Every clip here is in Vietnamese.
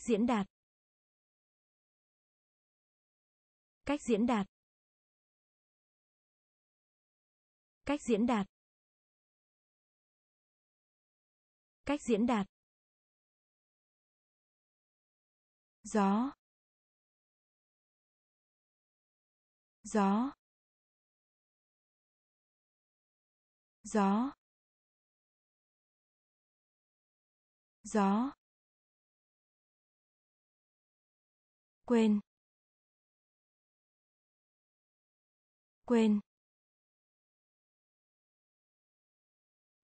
cách diễn đạt. Cách diễn đạt. Cách diễn đạt. Cách diễn đạt. Gió. Gió. Gió. Gió. Quên. Quên.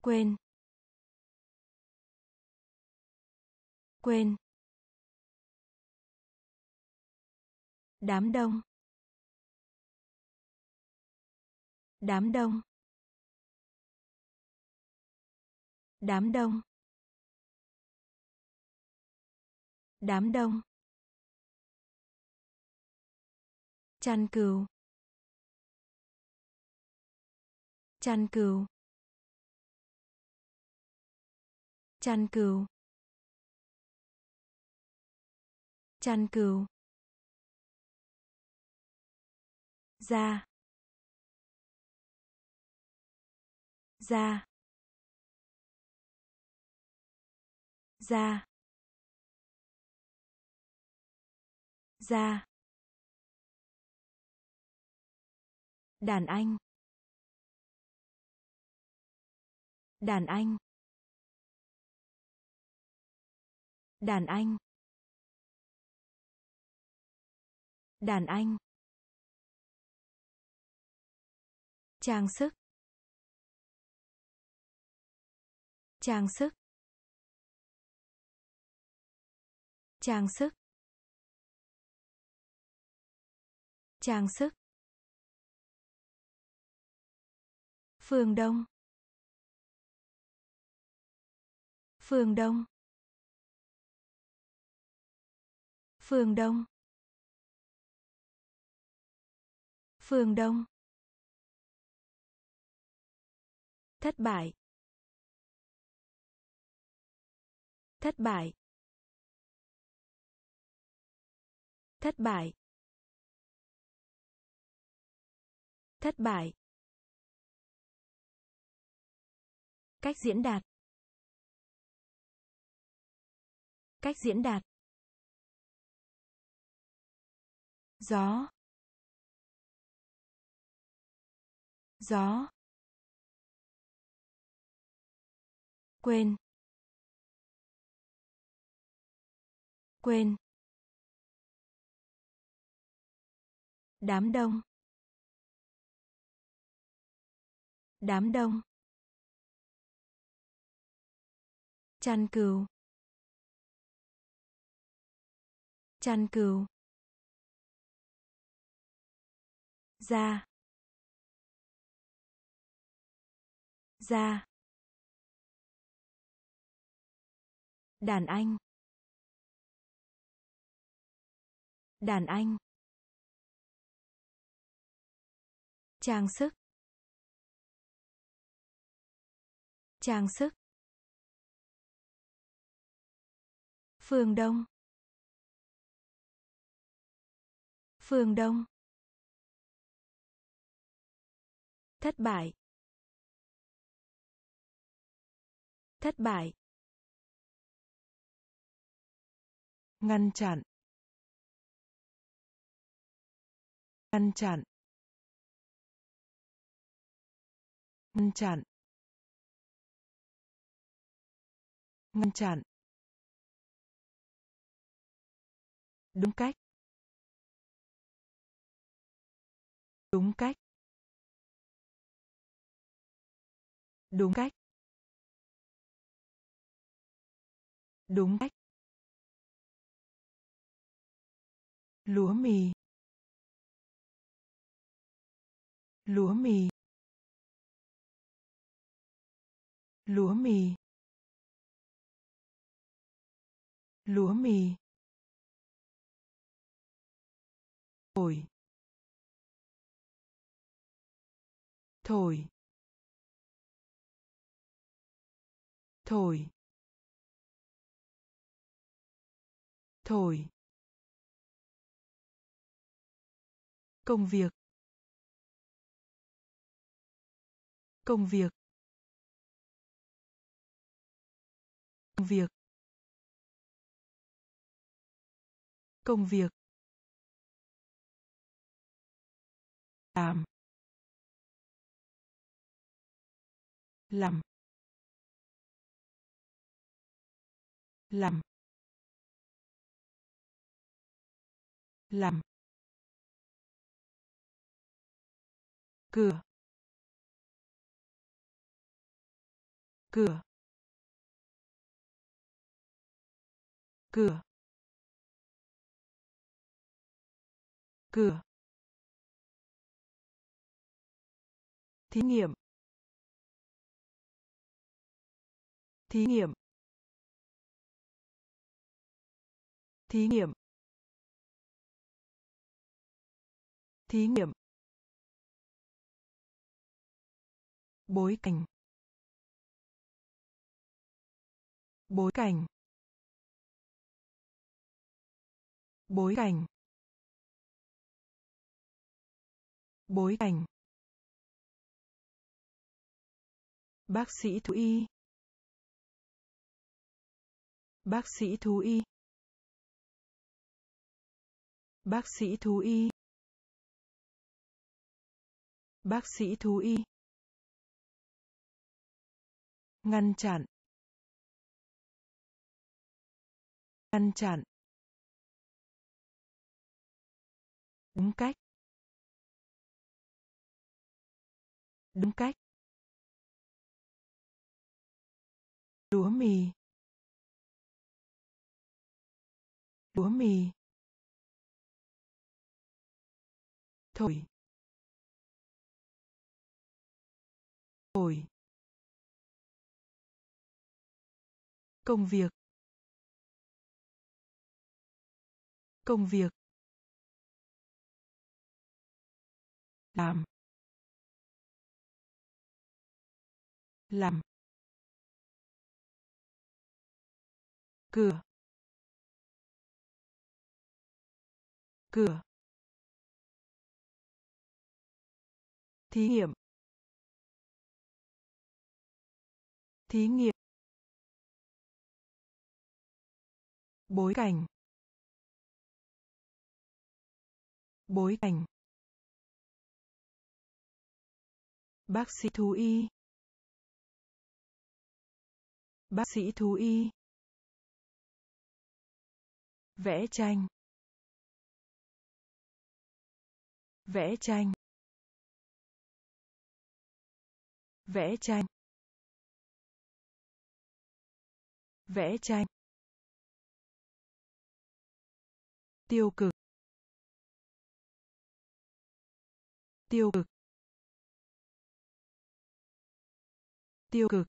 Quên. Quên. Đám đông. Đám đông. Đám đông. Đám đông. Chăn cừu. Chăn cừu. Chăn cừu. Chăn cừu. Da da da da đàn anh. Đàn anh. Đàn anh. Đàn anh. Trang sức. Trang sức. Trang sức. Trang sức. Phường đông. Phường đông. Phường đông. Phường đông. Thất bại. Thất bại. Thất bại. Thất bại. Cách diễn đạt. Cách diễn đạt. Gió. Gió. Quên. Quên. Đám đông. Đám đông. Chăn cừu. Chăn cừu. Da. Da. Đàn anh. Đàn anh. Trang sức. Trang sức. Phường đông. Phường đông. Thất bại. Thất bại. Ngăn chặn. Ngăn chặn. Ngăn chặn. Ngăn chặn. Đúng cách. Đúng cách. Đúng cách. Đúng cách. Lúa mì. Lúa mì. Lúa mì. Lúa mì. Thổi. Thổi. Thổi. Thổi. Công việc. Công việc. Công việc. Công việc. Làm làm làm làm cửa. Cửa. Cửa. Cửa. Thí nghiệm. Thí nghiệm. Thí nghiệm. Thí nghiệm. Bối cảnh. Bối cảnh. Bối cảnh. Bối cảnh. Bác sĩ thú y. Bác sĩ thú y. Bác sĩ thú y. Bác sĩ thú y. Ngăn chặn. Ngăn chặn. Đúng cách. Đúng cách. Lúa mì. Lúa mì. Thổi. Thổi. Công việc. Công việc. Làm. Làm. Cửa. Cửa. Thí nghiệm. Thí nghiệm. Bối cảnh. Bối cảnh. Bác sĩ thú y. Bác sĩ thú y vẽ tranh. Vẽ tranh. Vẽ tranh. Vẽ tranh. Tiêu cực. Tiêu cực. Tiêu cực.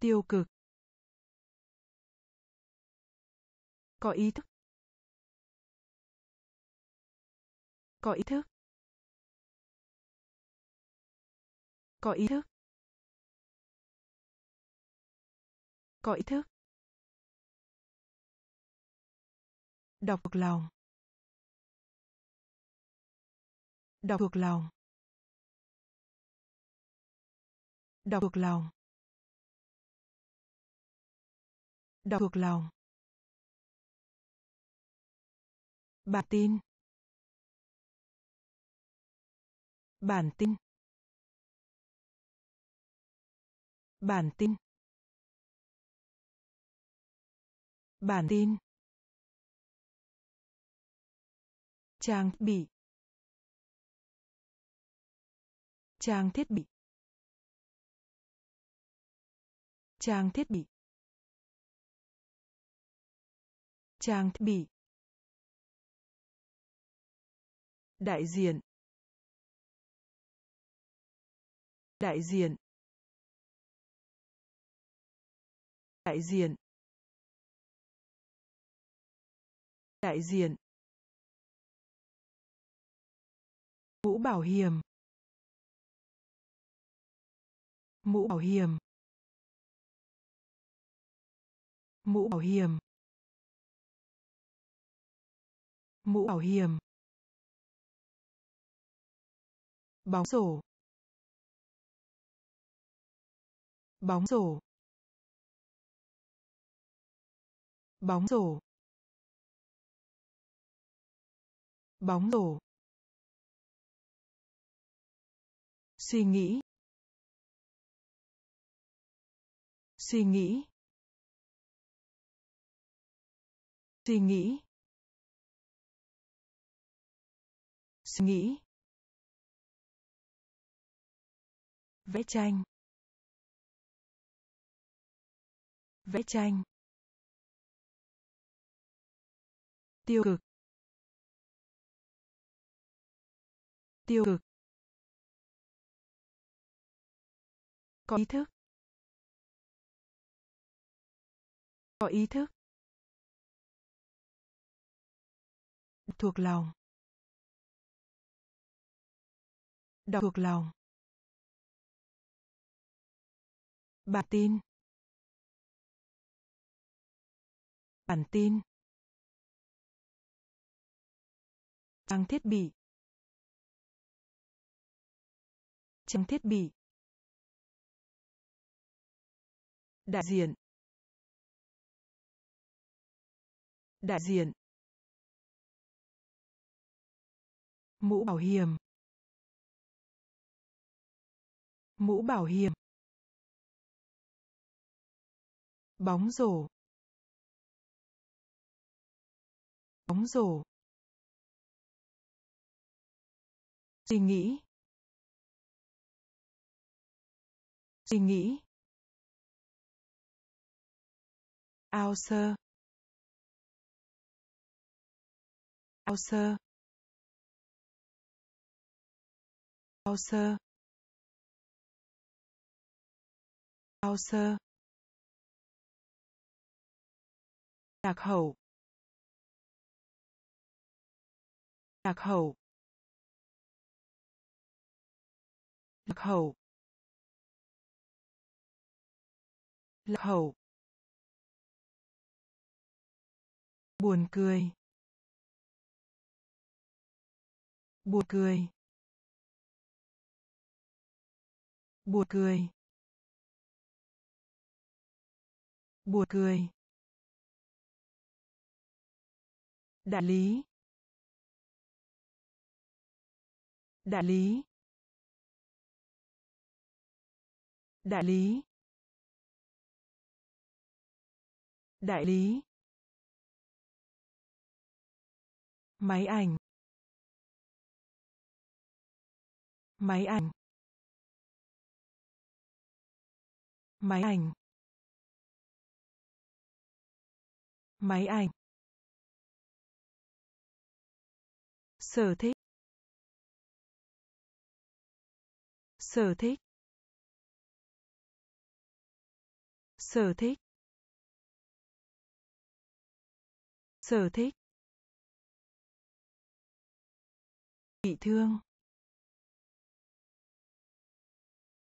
Tiêu cực. Có ý thức. Có ý thức. Có ý thức. Có ý thức. Đọc thuộc lòng. Đọc thuộc lòng. Đọc thuộc lòng. Đọc thuộc lòng. Bản tin. Bản tin. Bản tin. Bản tin. Trang bị. Trang thiết bị. Trang thiết bị. Trang thiết bị. Đại diện. Đại diện. Đại diện. Đại diện. Mũ bảo hiểm. Mũ bảo hiểm. Mũ bảo hiểm. Mũ bảo hiểm. Bóng rổ. Bóng rổ. Bóng rổ. Bóng rổ. Suy nghĩ. Suy nghĩ. Suy nghĩ. Suy nghĩ. Vẽ tranh. Vẽ tranh. Tiêu cực. Tiêu cực. Có ý thức. Có ý thức. Thuộc lòng. Đọc thuộc lòng. Bản tin. Bản tin. Trang thiết bị. Trang thiết bị. Đại diện. Đại diện. Mũ bảo hiểm. Mũ bảo hiểm. Bóng rổ. Bóng rổ. Suy nghĩ. Suy nghĩ. Ao sơ. Ao sơ. Ao sơ. Ao sơ. Lạc hậu lạc hậu lạc hậu lạc hậu buồn cười. Buồn cười. Buồn cười. Buồn cười. Đại lý. Đại lý. Đại lý. Đại lý. Máy ảnh. Máy ảnh. Máy ảnh. Máy ảnh. Sở thích. Sở thích. Sở thích. Sở thích. Bị thương.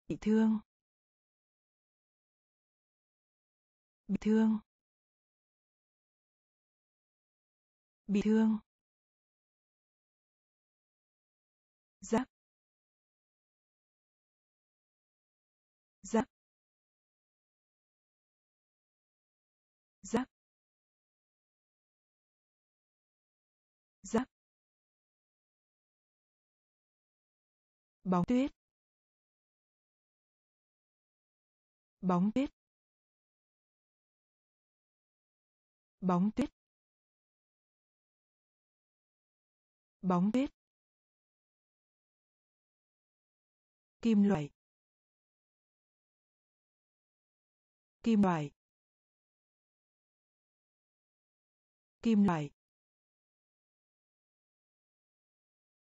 Bị thương. Bị thương. Bị thương. Bóng tuyết. Bóng tuyết. Bóng tuyết. Bóng tuyết. Kim loại. Kim loại. Kim loại.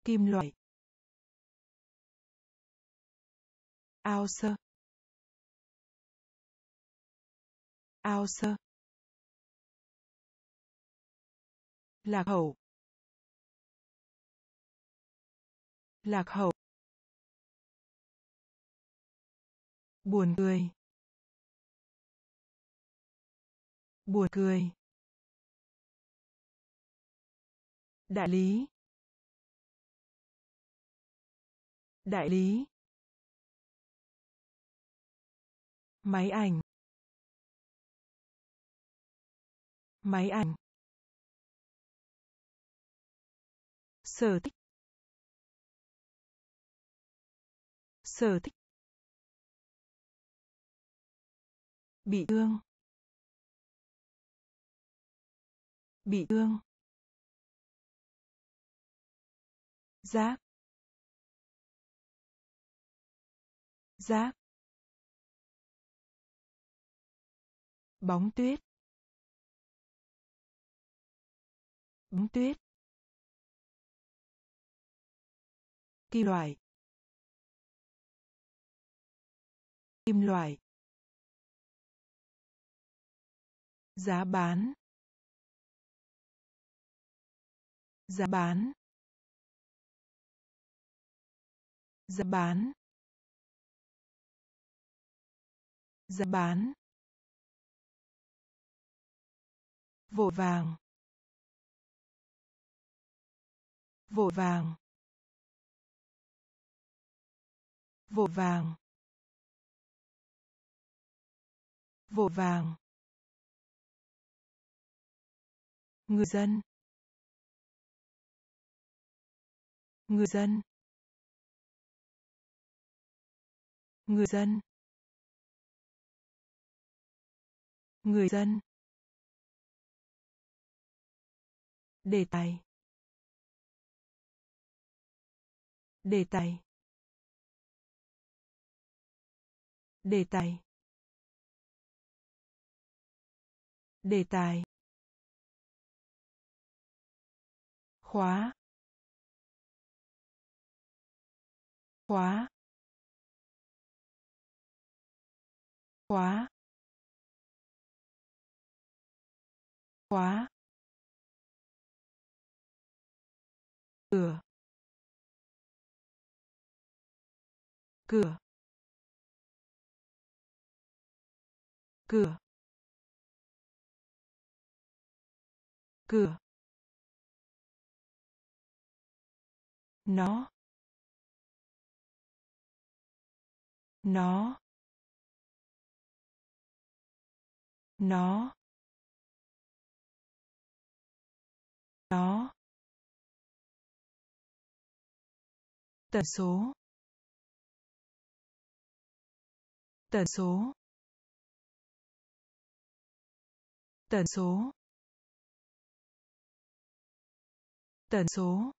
Kim loại. Ao sơ. Ao sơ. Lạc hậu. Lạc hậu. Buồn cười. Buồn cười. Đại lý. Đại lý. Máy ảnh. Máy ảnh. Sở thích. Sở thích. Bị thương. Bị thương. Giác. Giác. Bóng tuyết. Bóng tuyết. Kim loại. Kim loại. Giá bán. Giá bán. Giá bán. Giá bán. Vội vàng. Vội vàng. Vội vàng. Vội vàng. Người dân. Người dân. Người dân. Người dân. Đề tài. Đề tài. Đề tài. Đề tài. Khóa. Khóa. Khóa. Khóa. Cửa cửa cửa cửa. Nó nó nó. Nó. Tần số. Tần số. Tần số. Tần số.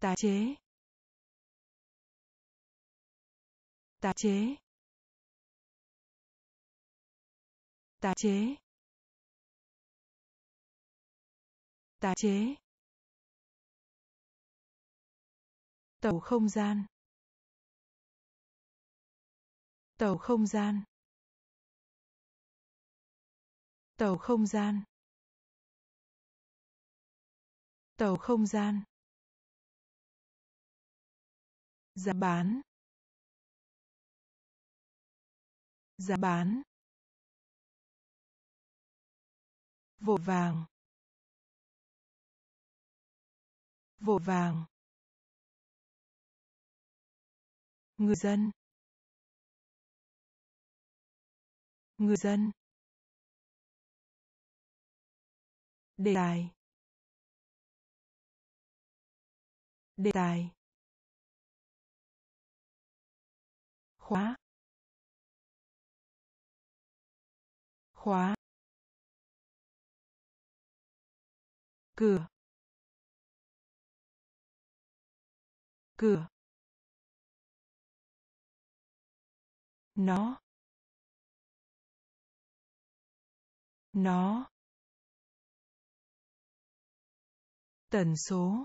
Tái chế. Tái chế. Tái chế. Tái chế. Tàu không gian. Tàu không gian. Tàu không gian. Tàu không gian. Giá bán. Giá bán. Vội vàng. Vội vàng. Người dân. Người dân. Đề tài. Đề tài. Khóa. Khóa. Cửa. Cửa. Nó. Nó. Tần số.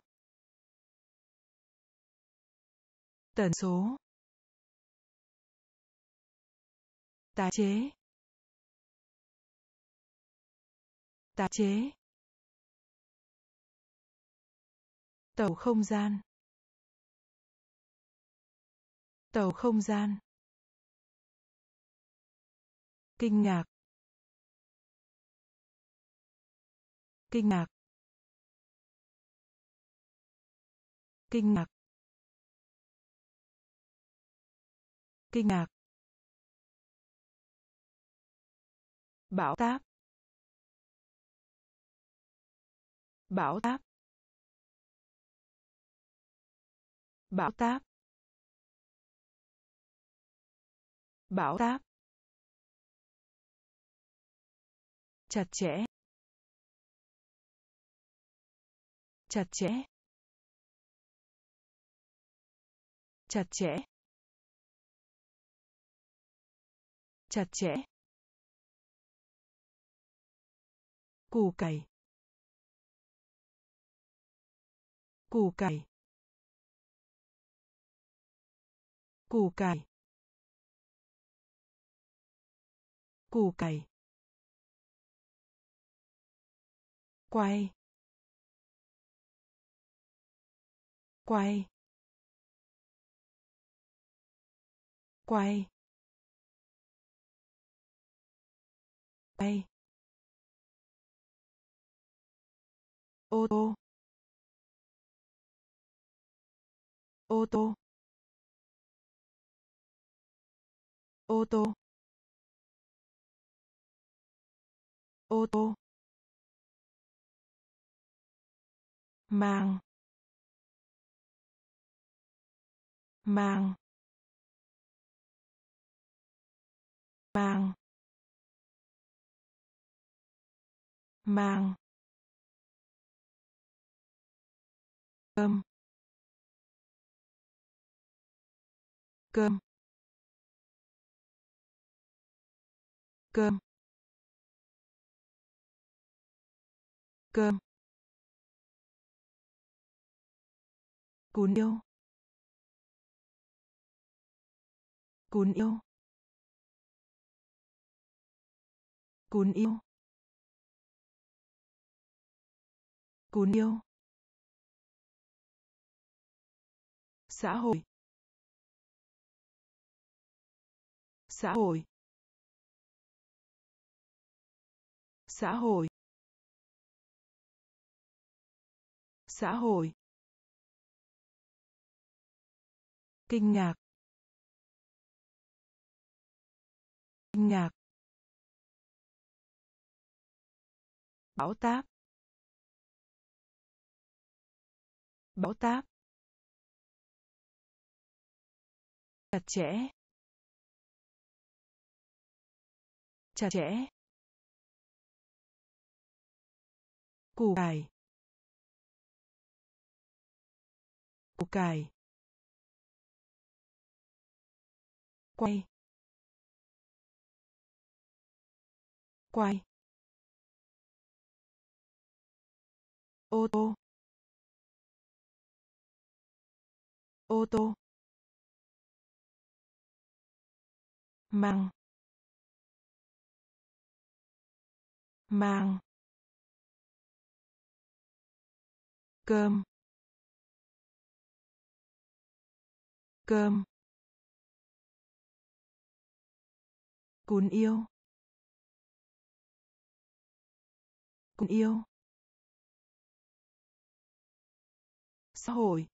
Tần số. Tái chế. Tái chế. Tàu không gian. Tàu không gian kinh ngạc. Kinh ngạc. Kinh ngạc. Kinh ngạc. Bão táp. Bão táp. Bão táp. Bão táp. Chặt chẽ. Chặt chẽ. Chặt chẽ. Chặt chẽ. Củ cải. Củ cải. Củ cải. Củ cải. Quay. Quay. Quay. Quay. Ô tô. Ô tô. Ô tô. Ô tô. Mang. Mang. Mang. Mang. Cơm. Cơm. Cơm. Cơm. Cún yêu. Cún yêu. Cún yêu. Cún yêu. Xã hội. Xã hội. Xã hội. Xã hội. Kinh ngạc. Kinh ngạc. Bão táp. Bão táp. Chặt chẽ. Chặt chẽ. Củ cải. Củ cải. Quay. Quay. Ô tô. Ô tô. Mang mang cơm. Cơm. Cún yêu. Cún yêu. Xã hội.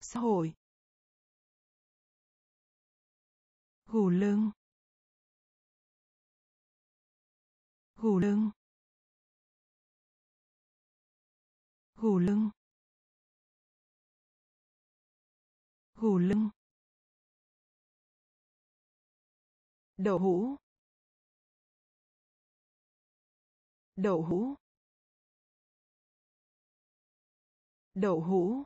Xã hội. Gù lưng. Gù lưng. Gù lưng. Gù lưng. Đậu hũ. Đậu hũ. Đậu hũ.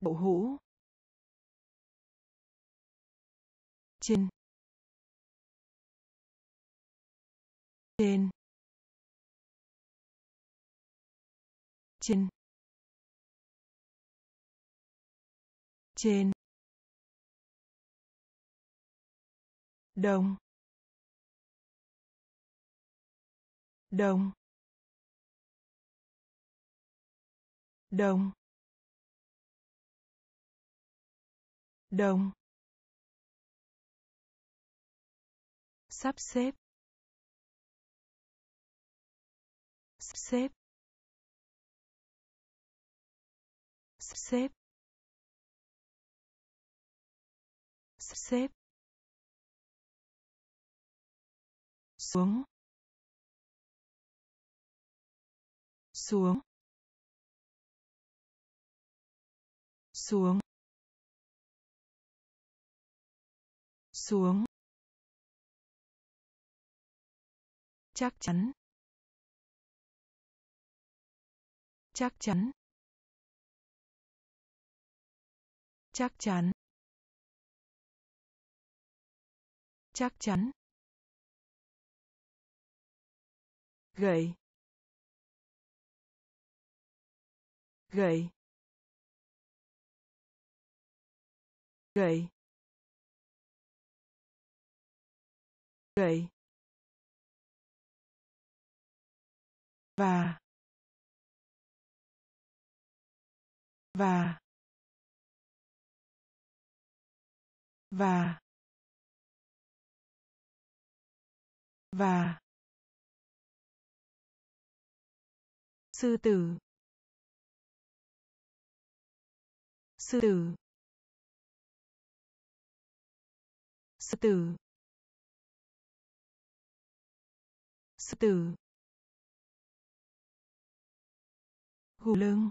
Đậu hũ. Trên. Trên. Trên. Trên. Đồng. Đồng. Đồng. Đồng. Sắp xếp. Sắp xếp. Sắp xếp. Sắp xếp. Xuống xuống xuống xuống. Chắc chắn. Chắc chắn. Chắc chắn. Chắc chắn. Gậy. Gậy. Gậy. Gậy. Và. Và. Và. Và. Sư tử. Sư tử. Sư tử. Sư tử. Gù lưng.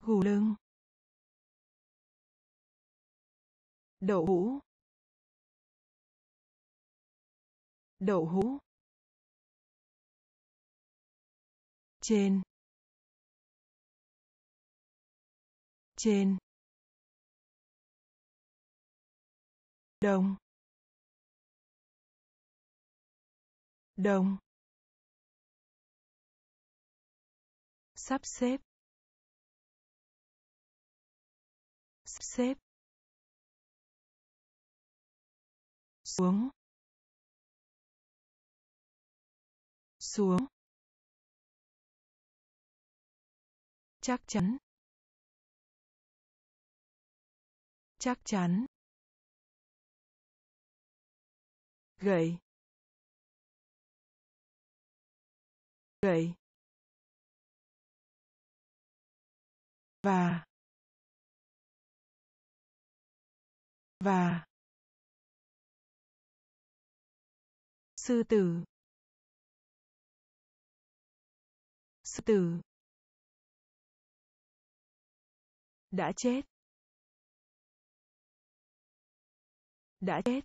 Gù lưng. Đậu hũ. Đậu hũ. Trên. Trên. Đồng. Đồng. Sắp xếp. Sắp xếp. Xuống. Xuống. Chắc chắn. Chắc chắn. Gậy gậy và. Và. Sư tử. Sư tử. Đã chết. Đã chết.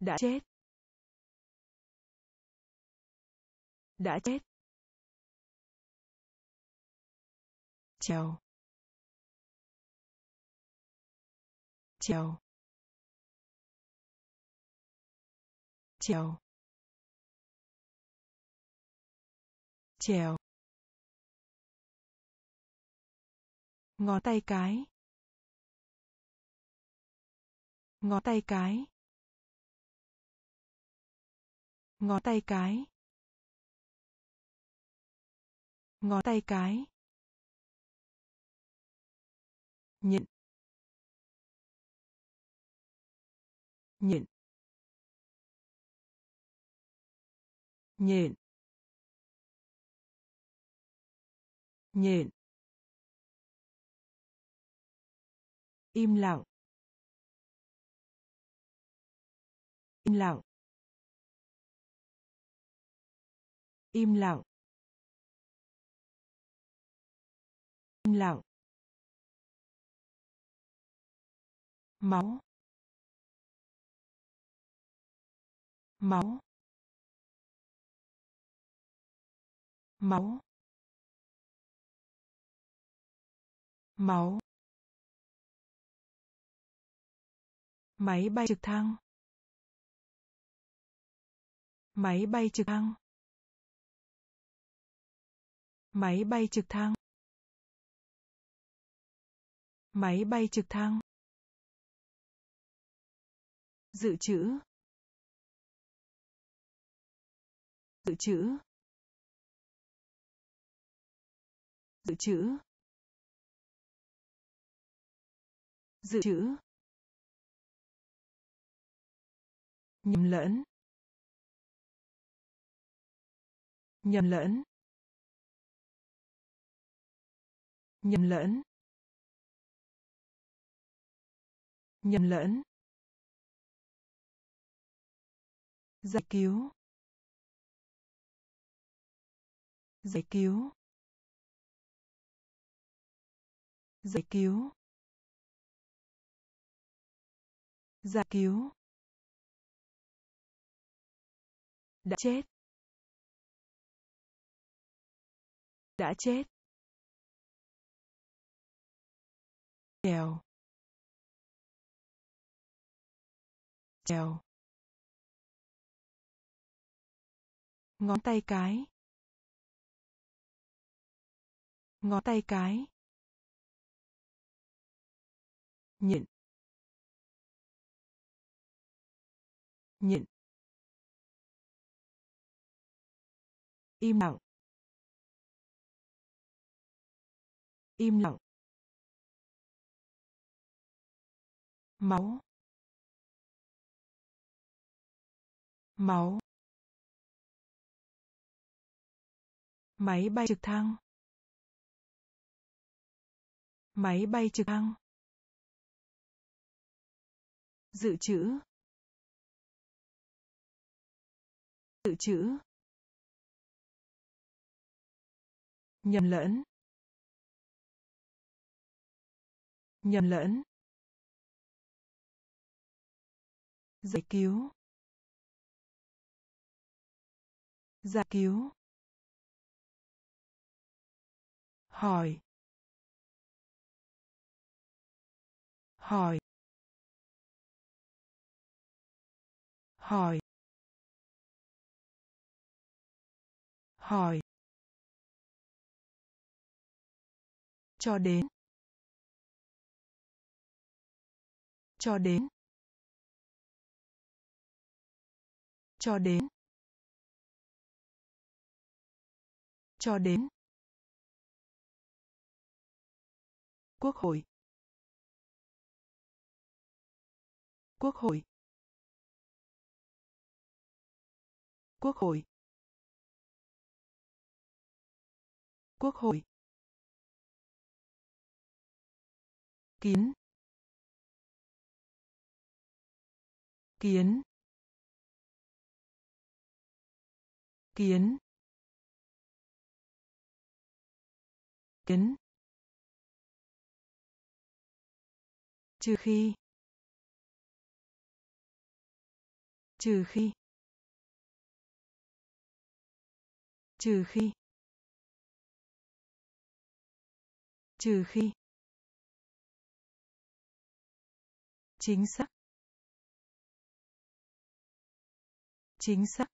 Đã chết. Đã chết. Trèo trèo trèo trèo ngón tay cái. Ngón tay cái. Ngón tay cái. Ngón tay cái. Nhịn. Nhịn. Nhịn. Nhịn. Im lặng. Im lặng. Im lặng. Im lặng. Máu. Máu. Máu. Máu. Máy bay trực thăng. Máy bay trực thăng. Máy bay trực thăng. Máy bay trực thăng. Dự trữ. Dự trữ. Dự trữ. Dự trữ. Nhầm lẫn. Nhầm lẫn. Nhầm lẫn. Nhầm lẫn. Giải cứu. Giải cứu. Giải cứu. Giải cứu. Đã chết. Đã chết. Trèo trèo ngón tay cái. Ngón tay cái. Nhịn nhịn im lặng. Im lặng. Máu. Máu. Máy bay trực thăng. Máy bay trực thăng. Dự trữ. Dự trữ. Nhầm lẫn. Nhầm lẫn. Giải cứu. Giải cứu. Hỏi. Hỏi. Hỏi. Hỏi. Cho đến. Cho đến. Cho đến. Cho đến. Quốc hội. Quốc hội. Quốc hội. Quốc hội. Kiến. Kiến. Kiến. Kiến. Trừ khi. Trừ khi. Trừ khi. Trừ khi. Chính xác. Chính xác.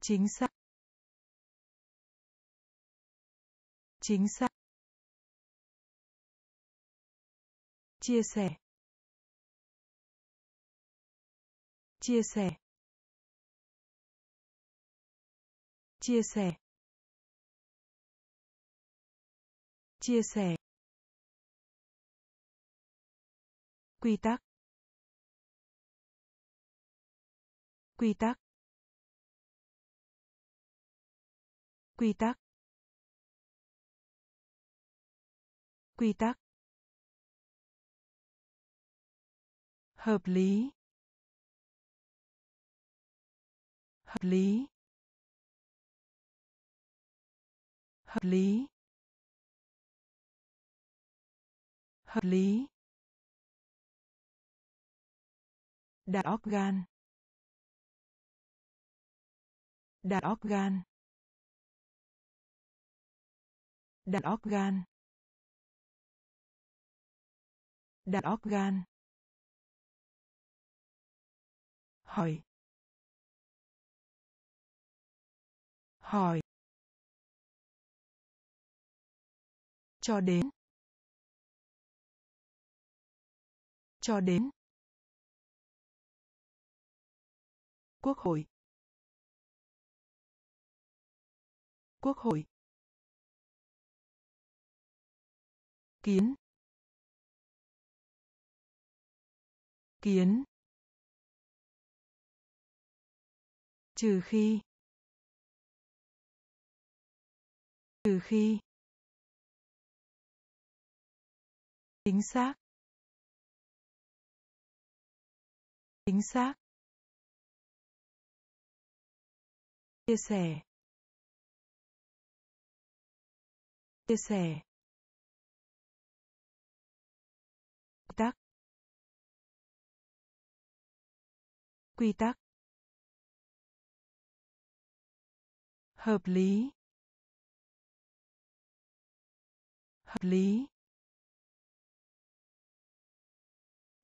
Chính xác. Chính xác. Chia sẻ. Chia sẻ. Chia sẻ. Chia sẻ. Quy tắc. Quy tắc. Quy tắc. Quy tắc. Hợp lý. Hợp lý. Hợp lý. Hợp lý. Đàn óc gan đàn óc gan đàn óc gan đàn óc gan hỏi. Hỏi. Cho đến. Cho đến. Quốc hội. Quốc hội. Kiến. Kiến. Trừ khi. Trừ khi. Chính xác. Chính xác. Chia sẻ. Chia sẻ. Tắc. Quy tắc. Hợp lý. Hợp lý.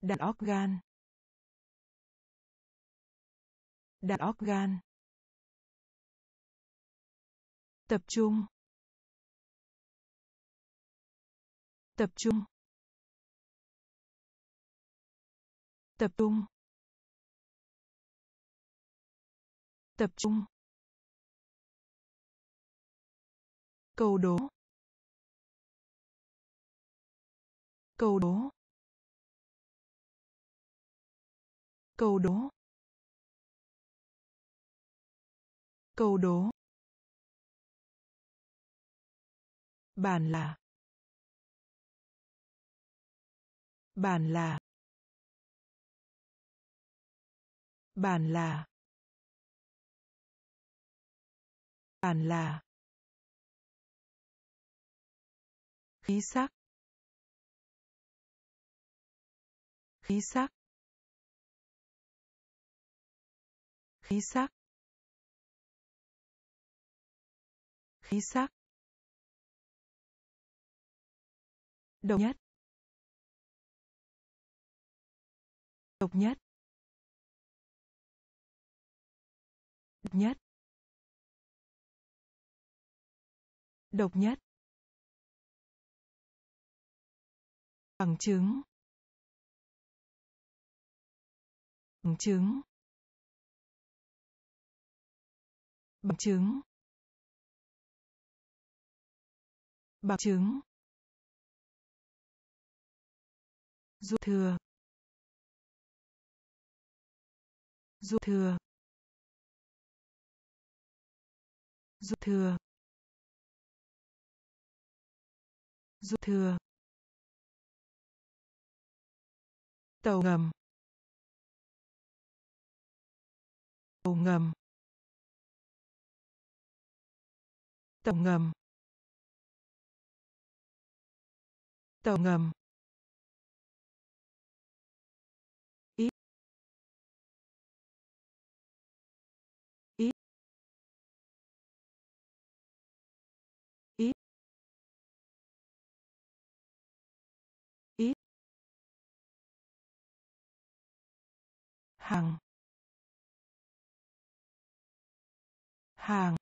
Đàn organ. Đàn organ. Tập trung. Tập trung. Tập trung. Tập trung. Câu đố. Câu đố. Câu đố. Câu đố. Bàn là. Bàn là. Bàn là. Bàn là. Khí sắc. Khí sắc. Khí sắc. Khí sắc. Độc nhất. Độc nhất. Độc nhất. Độc nhất. Bằng chứng. Bằng chứng. Bằng chứng. Bằng chứng. Dư thừa. Dư thừa. Dư thừa. Dư thừa. Tàu ngầm. Tàu ngầm. Tàu ngầm. Tàu ngầm. Hàng. Hàng.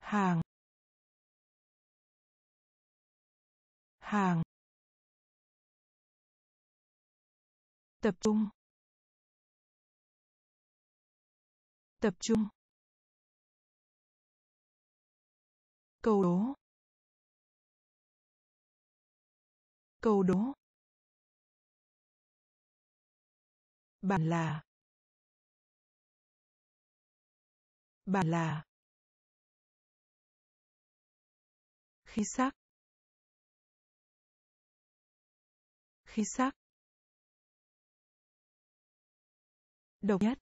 Hàng. Hàng. Tập trung. Tập trung. Câu đố. Câu đố. Bản là. Bản là. Khí sắc. Khí sắc. Độc nhất.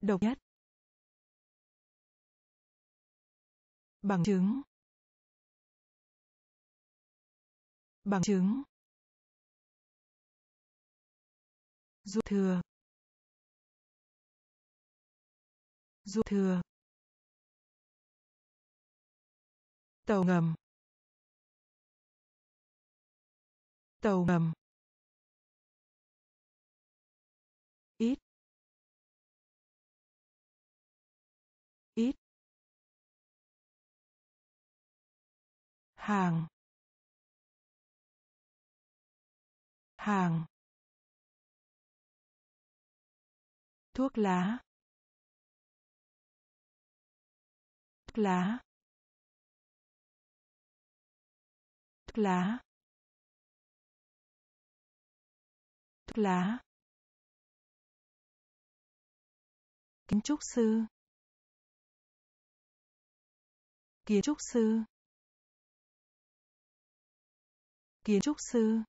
Độc nhất. Bằng chứng. Bằng chứng. Dư thừa. Dư thừa. Tàu ngầm. Tàu ngầm. Ít. Ít. Hàng. Hàng. Thuốc lá. Thuốc lá. Thuốc lá. Thuốc lá. Kiến trúc sư. Kiến trúc sư. Kiến trúc sư.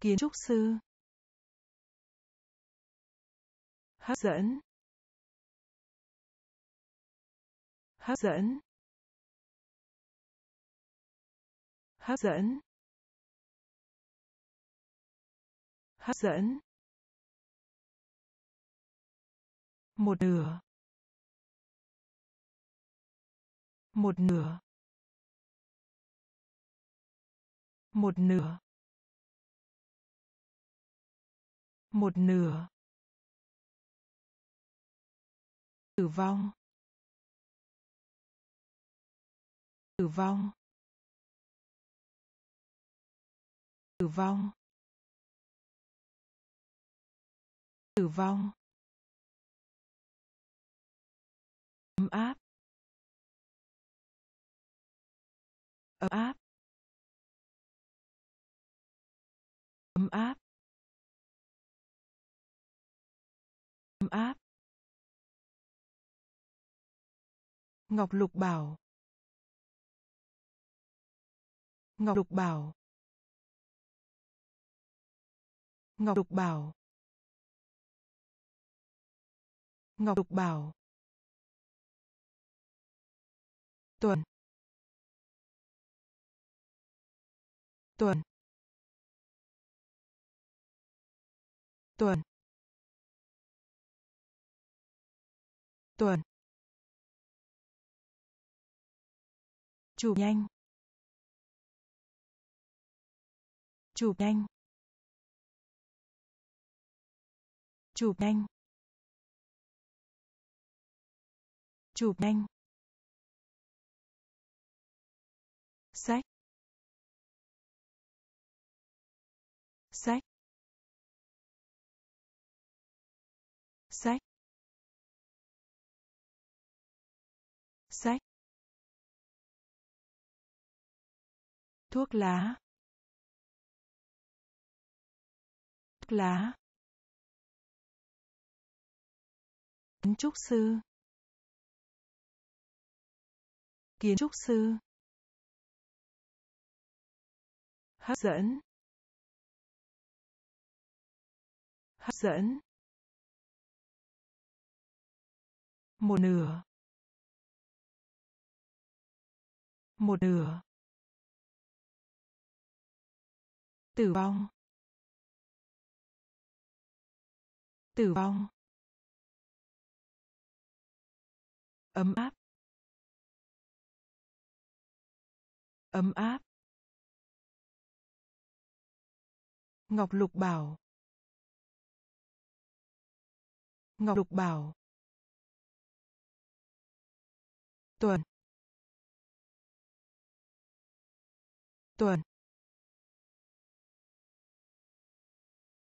Kiến trúc sư. Hấp dẫn. Hấp dẫn. Hấp dẫn. Hấp dẫn. Một nửa. Một nửa. Một nửa. Một nửa. Tử vong. Tử vong. Tử vong. Tử vong. Ấm áp. Ấm áp. Ấm áp. Ấm áp. Ngọc lục bảo. Ngọc lục bảo. Ngọc lục bảo. Ngọc lục bảo. Tuần. Tuần. Tuần. Tuần. Chụp nhanh. Chụp nhanh. Chụp nhanh. Chụp nhanh. Thuốc lá. Thuốc lá. Kiến trúc sư. Kiến trúc sư. Hấp dẫn. Hấp dẫn. Một nửa. Một nửa. Tử vong. Tử vong. Ấm áp. Ấm áp. Ngọc lục bảo. Ngọc lục bảo. Tuần. Tuần.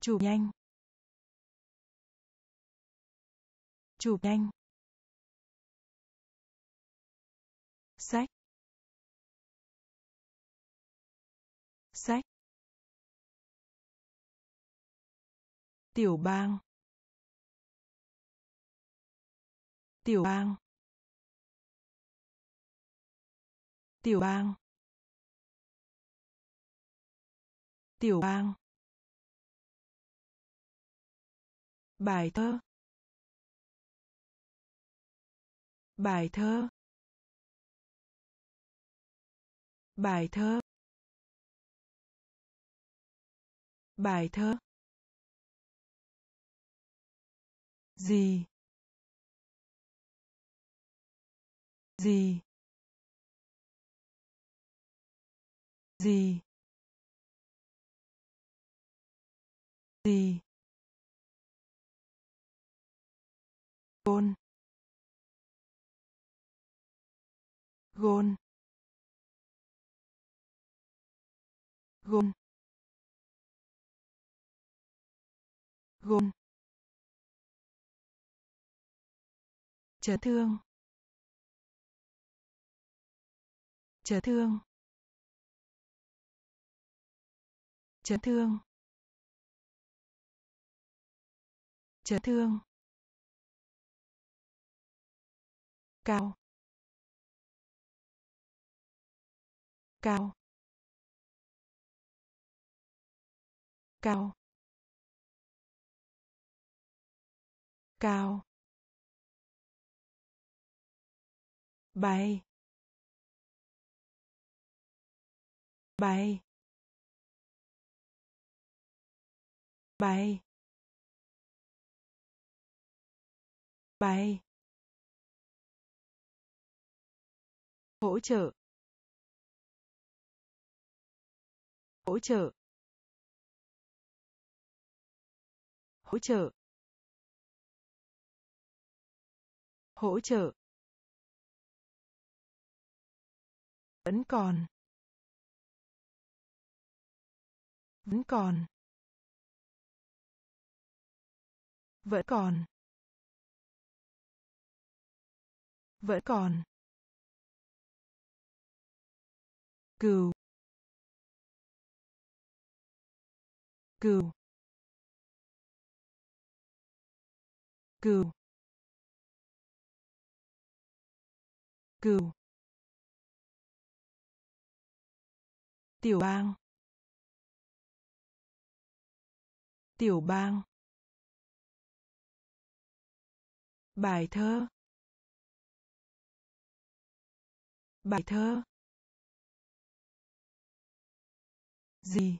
Chụp nhanh. Chụp nhanh. Sách. Sách. Tiểu bang. Tiểu bang. Tiểu bang. Tiểu bang. Bài thơ. Bài thơ. Bài thơ. Bài thơ. Gì? Gì? Gì? Gì? Gôn. Gôn. Gôn. Gôn. Chấn thương. Chấn thương. Chấn thương. Chấn thương. Cao. Cao. Cao. Cao. Bay. Bay. Bay. Bay. Hỗ trợ. Hỗ trợ. Hỗ trợ. Hỗ trợ. Vẫn còn. Vẫn còn. Vẫn còn. Vẫn còn. Cừu. Cừu. Cừu. Cừu. Tiểu bang. Tiểu bang. Bài thơ. Bài thơ. Gì?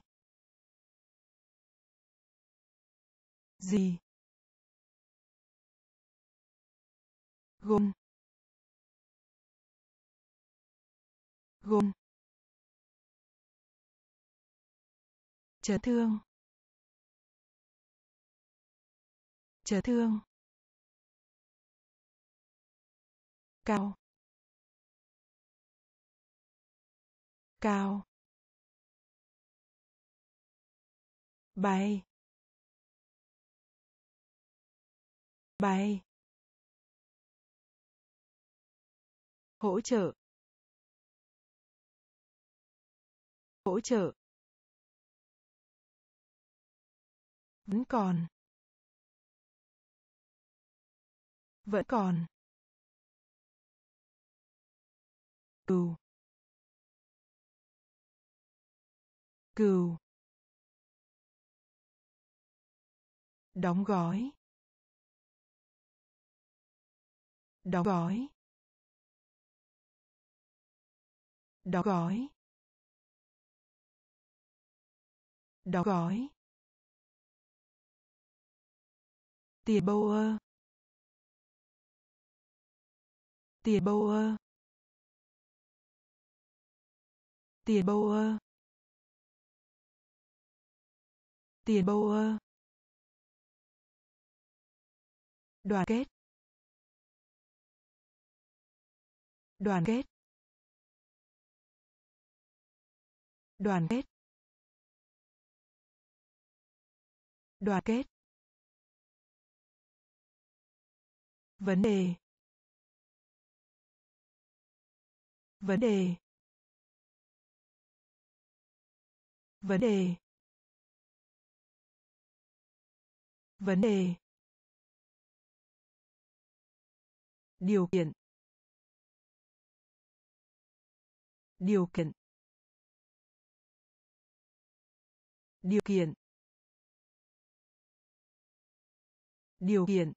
Gì? Gồm. Gồm. Chấn thương. Chấn thương. Cao. Cao. Bay. Bay. Hỗ trợ. Hỗ trợ. Vẫn còn. Vẫn còn. Cừu. Cừu. Đóng gói. Đóng gói. Đóng gói. Đóng gói. Tiền bâu ơ. Tiền bâu ơ. Tiền bâu ơ. Tiền bâu ơ. Đoàn kết. Đoàn kết. Đoàn kết. Đoàn kết. Vấn đề. Vấn đề. Vấn đề. Vấn đề. Điều kiện điều kiện điều kiện điều kiện.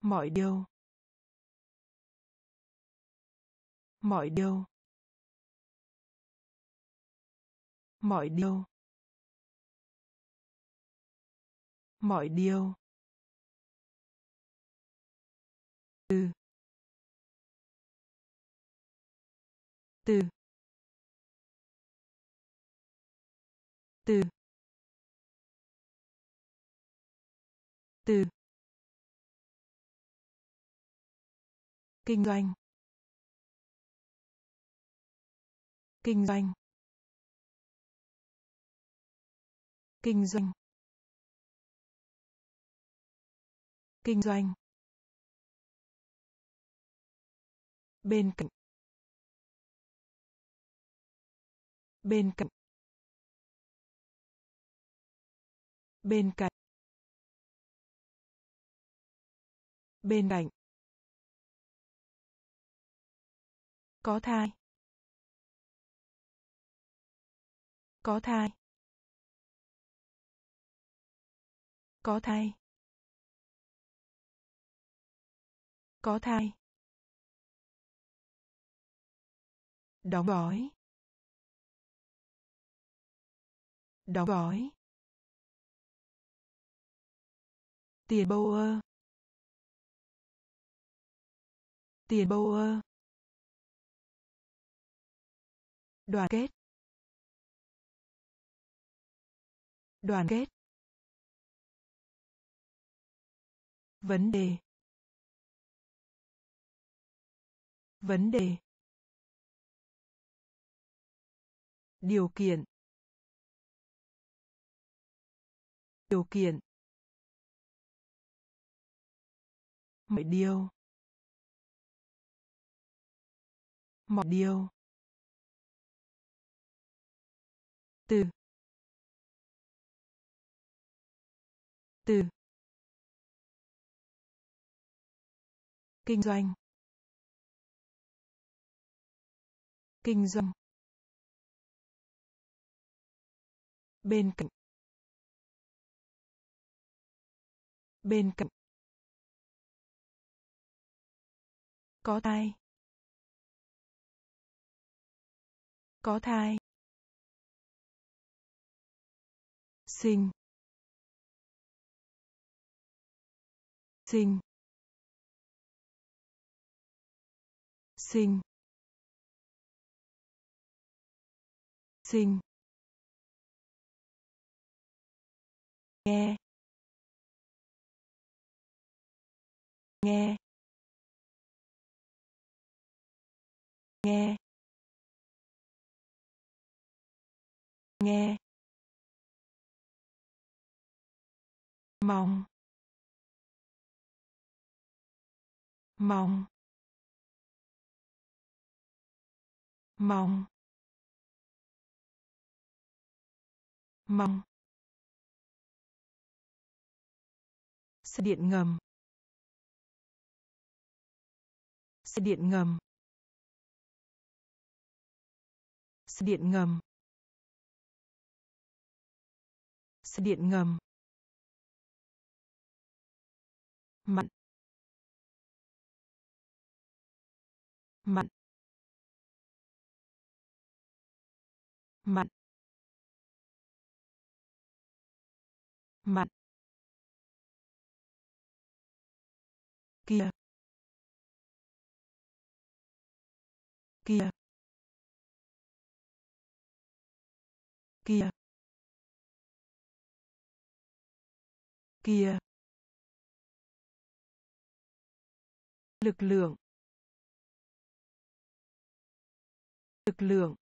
Mọi điều mọi điều mọi điều mọi điều. Từ. Từ. Từ. Từ. Kinh doanh. Kinh doanh. Kinh doanh. Kinh doanh. Bên cạnh. Bên cạnh. Bên cạnh. Bên cạnh. Có thai. Có thai. Có thai. Có thai. Đóng gói đóng gói tiền bâu ơ. Tiền bâu ơ. Đoàn kết. Đoàn kết. Vấn đề. Vấn đề. Điều kiện. Điều kiện. Mọi điều. Mọi điều. Từ. Từ. Kinh doanh. Kinh doanh. Bên cạnh. Bên cạnh. Có thai. Có thai. Sinh. Sinh. Sinh. Sinh. Nghe. Nghe. Nghe. Nghe. Mong mong mong mong xe điện ngầm. Xe điện ngầm. Xe điện ngầm. Xe điện ngầm. Mặn. Mặn. Mặn. Mặn. Kia. Kia. Kia. Kia. Lực lượng. Lực lượng.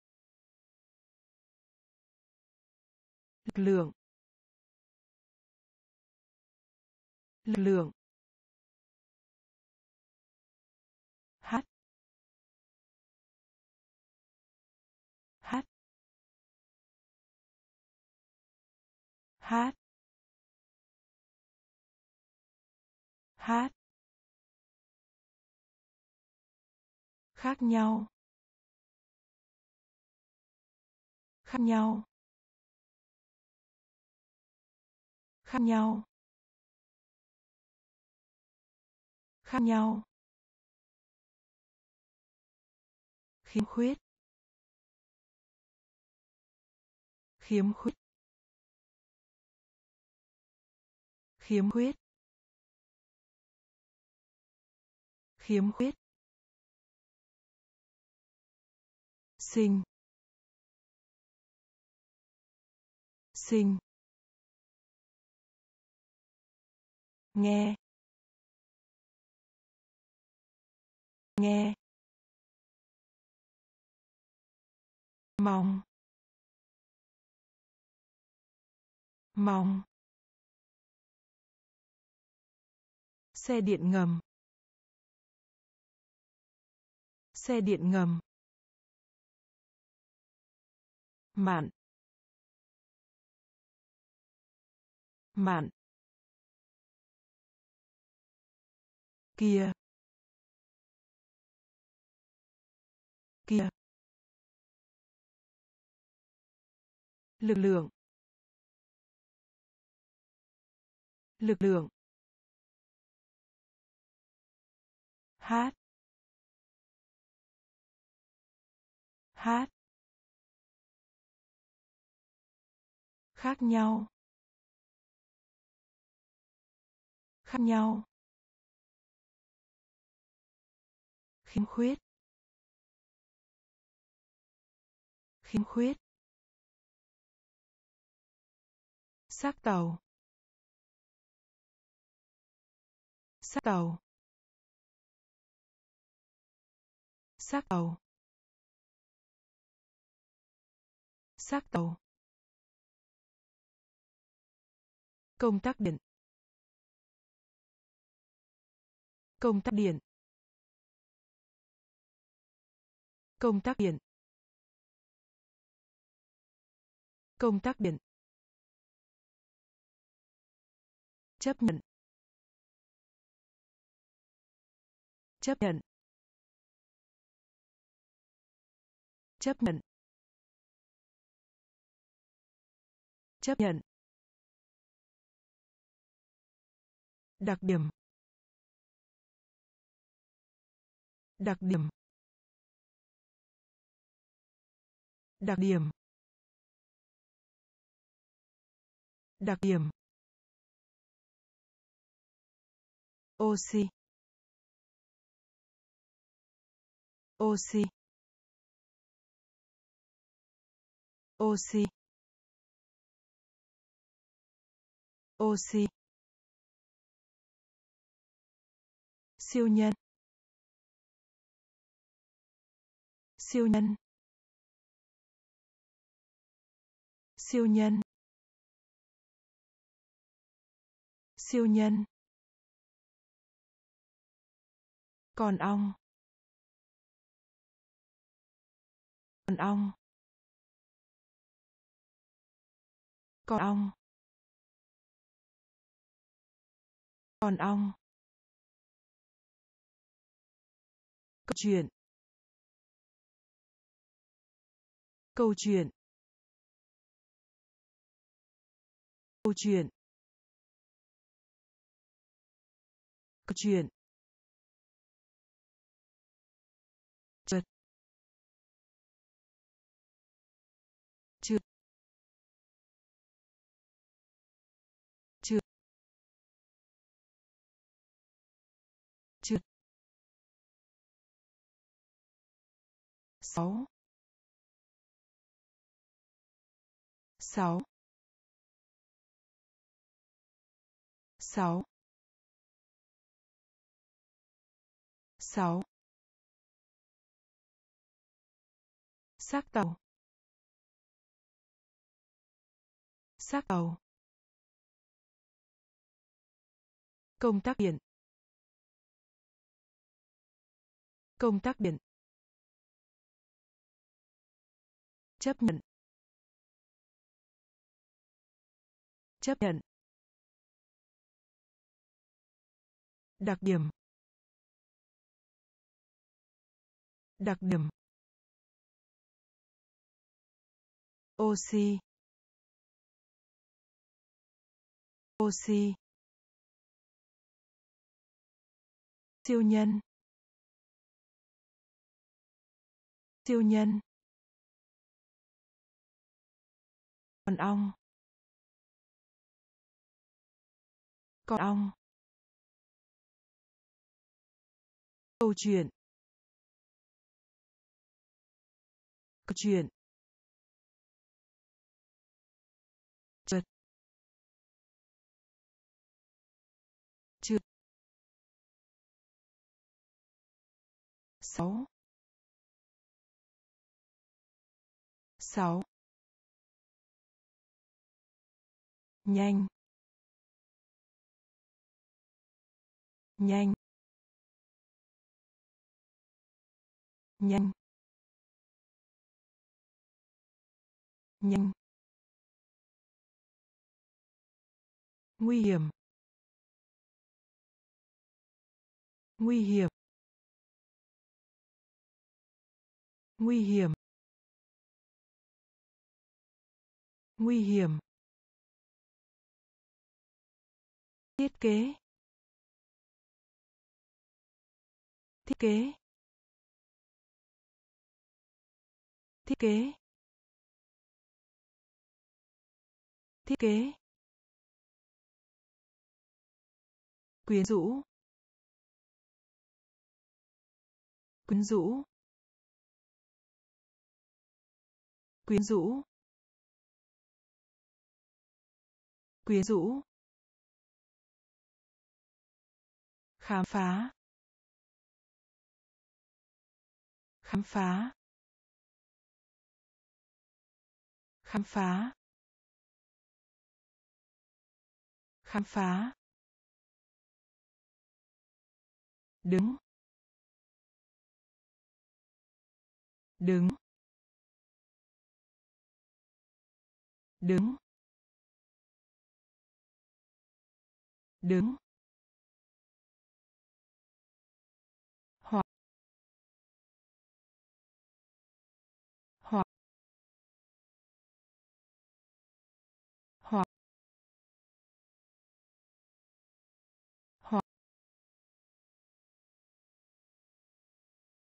Lực lượng. Lực lượng. Hát. Hát. Khác nhau. Khác nhau. Khác nhau. Khác nhau. Khiếm khuyết. Khiếm khuyết. Khiếm khuyết. Khiếm khuyết. Sinh. Sinh. Nghe. Nghe. Mong. Mong. Xe điện ngầm. Xe điện ngầm. Mạn. Mạn. Kia. Kia. Lực lượng. Lực lượng. Hát. Hát. Khác nhau. Khác nhau. Khiếm khuyết. Khiếm khuyết. Xác tàu. Xác tàu. Xác tàu. Xác tàu. Công tắc điện. Công tắc điện. Công tắc điện. Công tắc điện. Chấp nhận. Chấp nhận. Chấp nhận. Chấp nhận. Đặc điểm. Đặc điểm. Đặc điểm. Đặc điểm. Oxy. Oxy. Oxy. Oxy. Siêu nhân. Siêu nhân. Siêu nhân. Siêu nhân. Còn ong. Còn ong. Còn ong còn ong câu chuyện. Câu chuyện. Câu chuyện. Câu chuyện. Sáu. Sáu. Sáu. Sáu. Xác tàu. Xác tàu. Công tác điện. Công tác điện. Chấp nhận. Chấp nhận. Đặc điểm. Đặc điểm. Oxy. Oxy. Siêu nhân. Siêu nhân. Còn ong còn ong câu chuyện. Câu chuyện. Sáu. Sáu. Nhanh. Nhanh. Nhanh. Nhanh. Nguy hiểm. Nguy hiểm. Nguy hiểm. Nguy hiểm. Thiết kế. Thiết kế. Thiết kế. Thiết kế. Quyến rũ. Quyến rũ. Quyến rũ. Quyến rũ. Khám phá. Khám phá. Khám phá. Khám phá. Đứng. Đứng. Đứng. Đứng.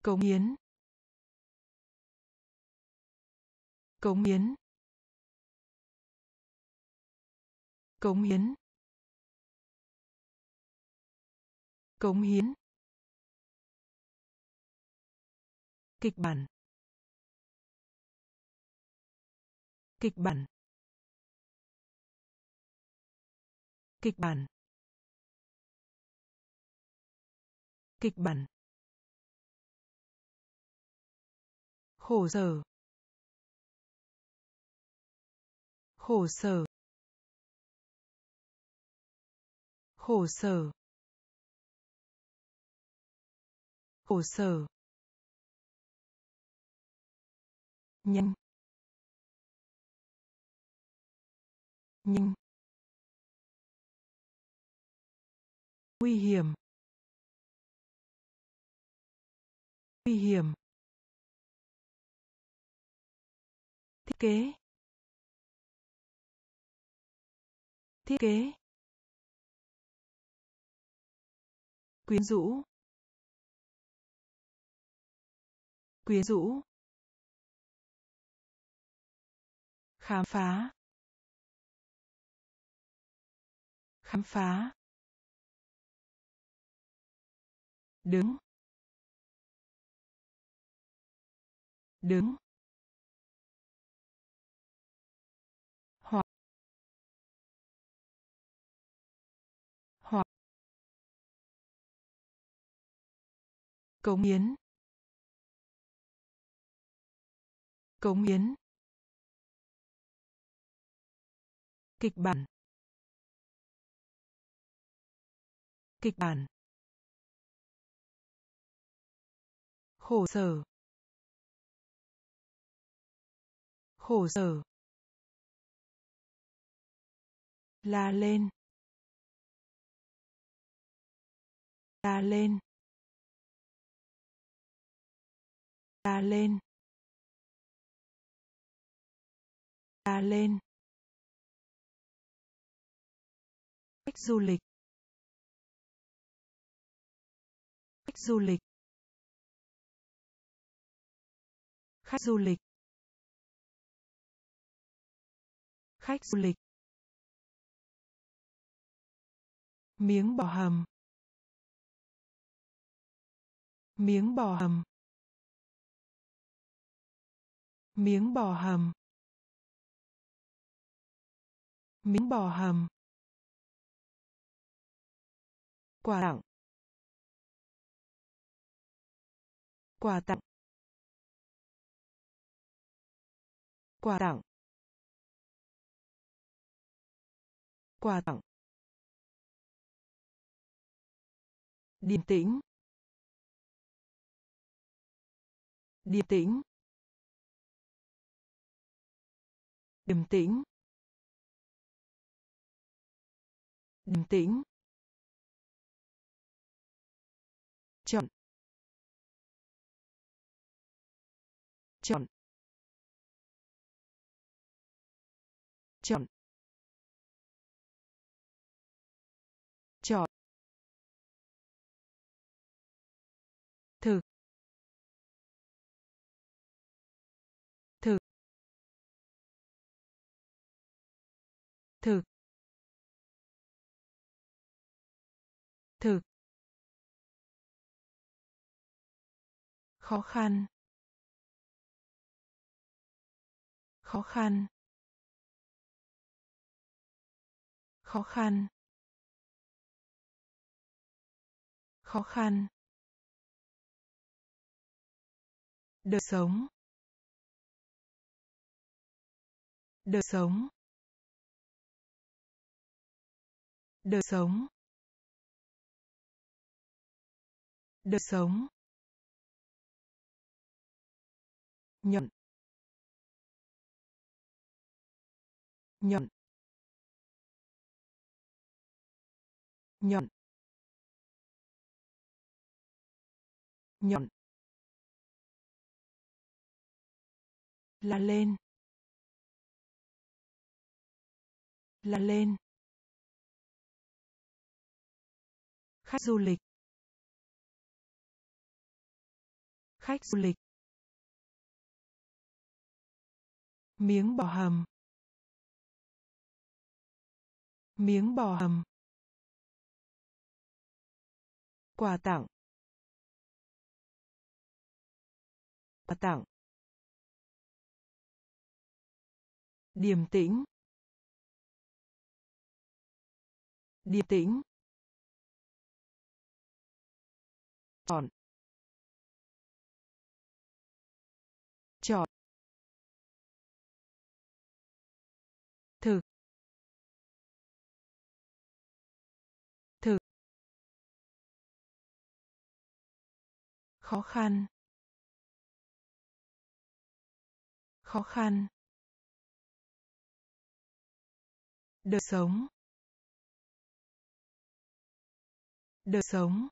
Cống hiến. Cống hiến. Cống hiến. Cống hiến. Kịch bản. Kịch bản. Kịch bản. Kịch bản. Khổ sở. Khổ sở. Khổ sở. Khổ sở. Nhanh. Nhanh. Nguy hiểm. Nguy hiểm. Thiết kế. Thiết kế. Quyến rũ. Quyến rũ. Khám phá. Khám phá. Đứng. Đứng. Cống hiến. Cống hiến. Kịch bản. Kịch bản. Khổ sở. Khổ sở. La lên. La lên. Ta lên. Ta lên. Khách du lịch. Khách du lịch. Khách du lịch. Khách du lịch. Miếng bò hầm. Miếng bò hầm miếng bò hầm. Miếng bò hầm. Quà tặng. Quà tặng. Quà tặng. Quà tặng. Điềm tĩnh. Điềm tĩnh. Điềm tĩnh điềm tĩnh chọn. Chọn. Chọn. Chọn. Thực. Thực. Khó khăn. Khó khăn. Khó khăn. Khó khăn. Đời sống. Đời sống. Đời sống. Đời sống. Nhận nhận nhận nhận là lên. Là lên. Khách du lịch. Khách du lịch. Miếng bò hầm. Miếng bò hầm. Quà tặng. Quà tặng. Điềm tĩnh. Điềm tĩnh. Chọn. Chọn. Thực thực khó khăn. Khó khăn. Đời sống. Đời sống.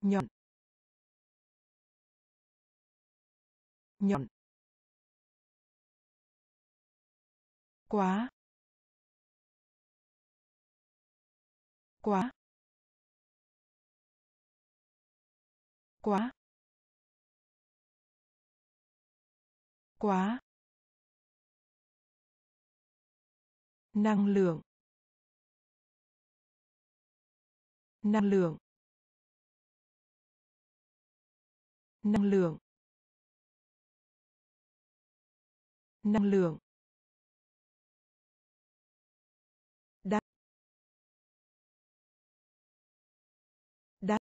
Nhọn nhọn quá. Quá. Quá. Quá. Năng lượng. Năng lượng. Năng lượng. Năng lượng. Đắt đắt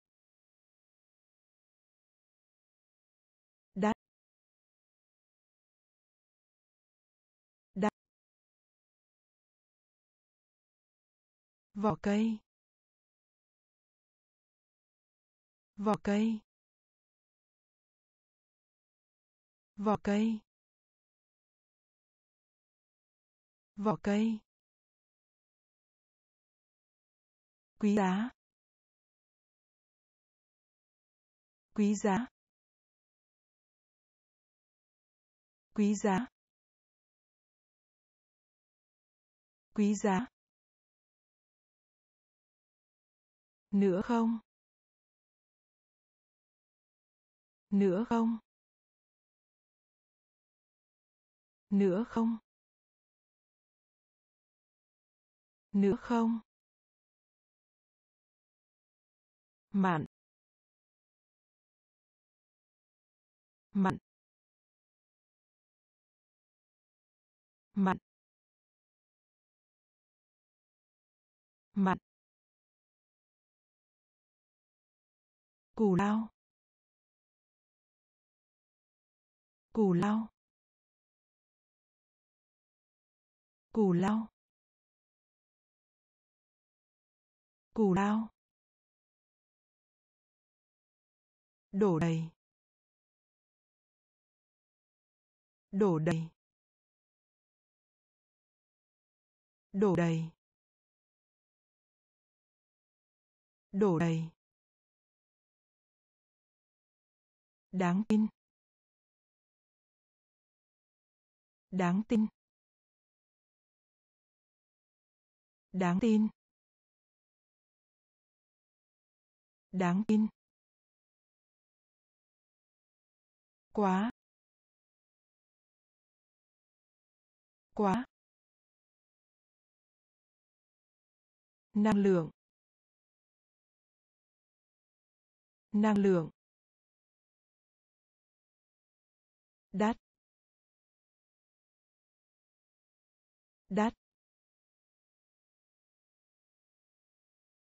đắt đắt vỏ cây. Vỏ cây. Vỏ cây. Vỏ cây. Quý giá. Quý giá. Quý giá. Quý giá. Nữa không. Nữa không. Nữa không? Nữa không? Mặn mặn mặn mặn cù lao. Cù lao. Cù lao. Cù lao. Đổ đầy. Đổ đầy. Đổ đầy. Đổ đầy. Đáng tin. Đáng tin. Đáng tin. Đáng tin. Quá. Quá. Năng lượng. Năng lượng. Đắt. Đắt.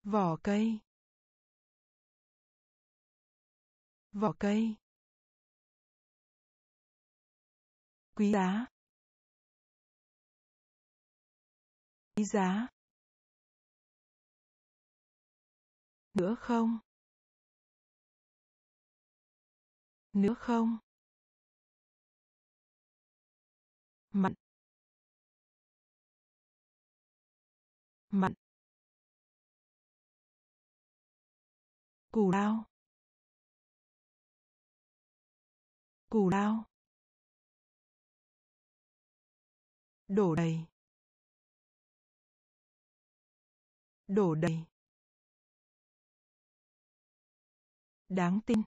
Vỏ cây. Vỏ cây. Quý giá. Quý giá. Nữa không? Nữa không? Mặn. Mặn. Củ lao. Củ lao. Đổ đầy. Đổ đầy. Đáng tin.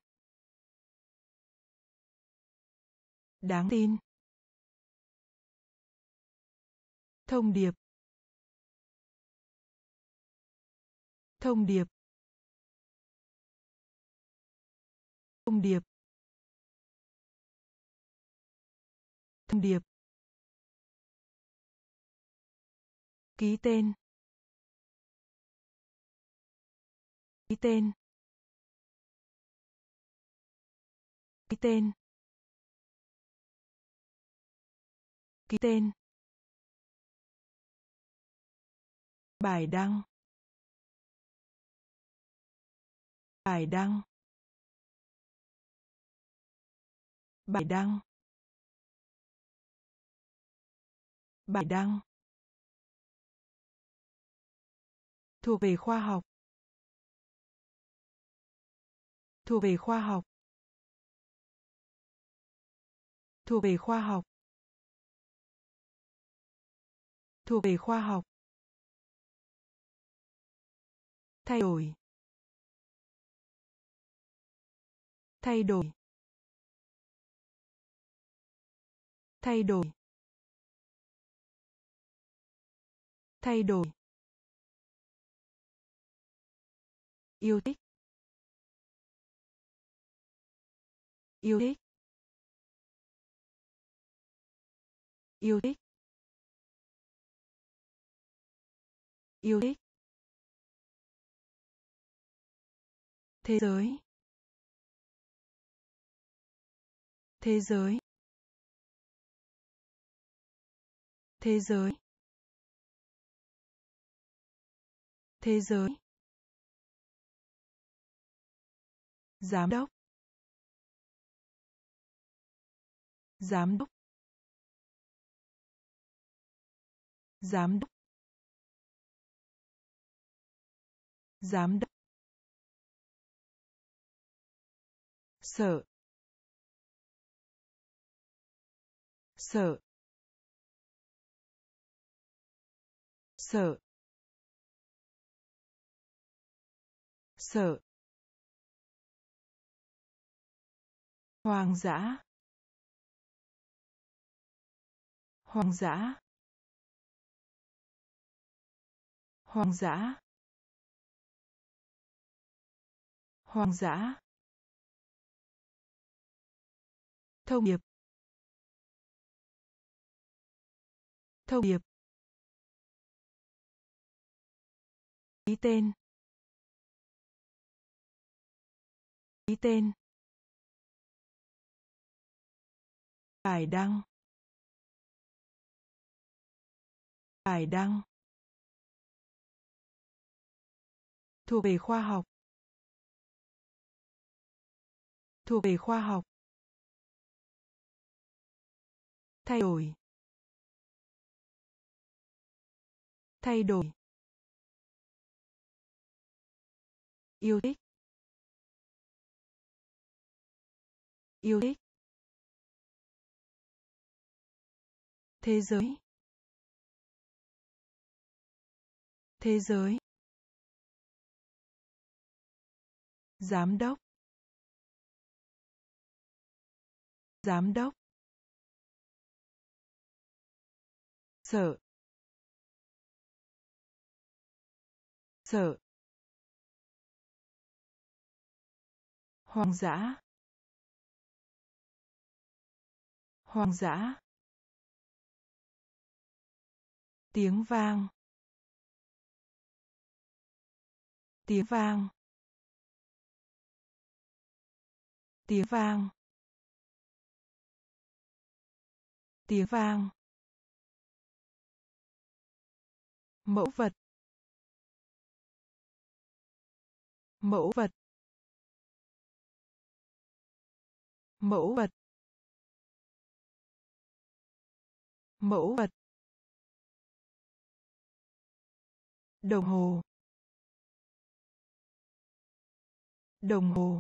Đáng tin. Thông điệp. Thông điệp. Thông điệp. Thông điệp. Ký tên. Ký tên. Ký tên. Ký tên. Bài đăng. Bài đăng. Bài đăng. Bài đăng. Thuộc về khoa học. Thuộc về khoa học. Thuộc về khoa học. Thuộc về khoa học. Thay đổi. Thay đổi. Thay đổi. Thay đổi. Yêu thích. Yêu thích. Yêu thích. Yêu thích. Thế giới. Thế giới. Thế giới. Thế giới. Giám đốc. Giám đốc. Giám đốc. Giám đốc. Sợ sợ sợ sợ hoang dã hoang dã hoang dã hoang dã. Thông điệp. Thông điệp. Ký tên. Ký tên. Bài đăng. Bài đăng. Thuộc về khoa học. Thuộc về khoa học. Thay đổi. Thay đổi. Yêu thích. Yêu thích. Thế giới. Thế giới. Giám đốc. Giám đốc. Sợ. Sợ. Hoang dã. Hoang dã. Tiếng vang. Tiếng vang. Tiếng vang. Tiếng vang. Mẫu vật. Mẫu vật. Mẫu vật. Mẫu vật. Đồng hồ. Đồng hồ.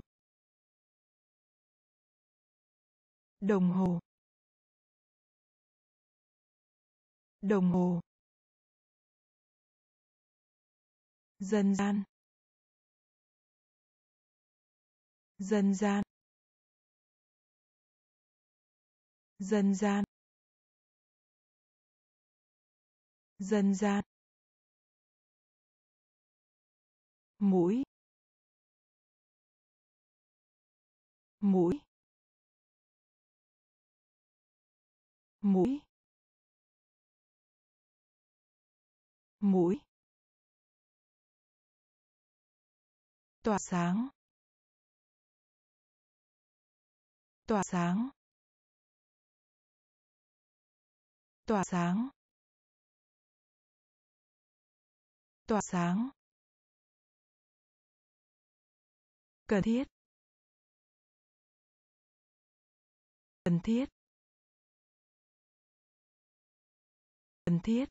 Đồng hồ. Đồng hồ. Dân gian. Dân gian. Dân gian. Dân gian. Mũi. Mũi. Mũi. Mũi. Tỏa sáng. Tỏa sáng. Tỏa sáng. Tỏa sáng. Cần thiết. Cần thiết. Cần thiết.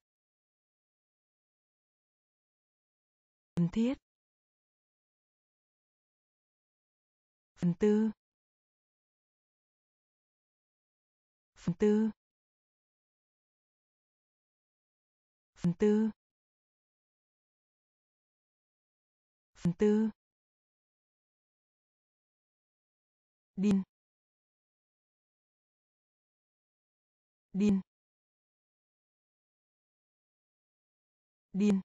Cần thiết. Phần tư. Phần tư. Phần tư. Phần tư. Điên điên điên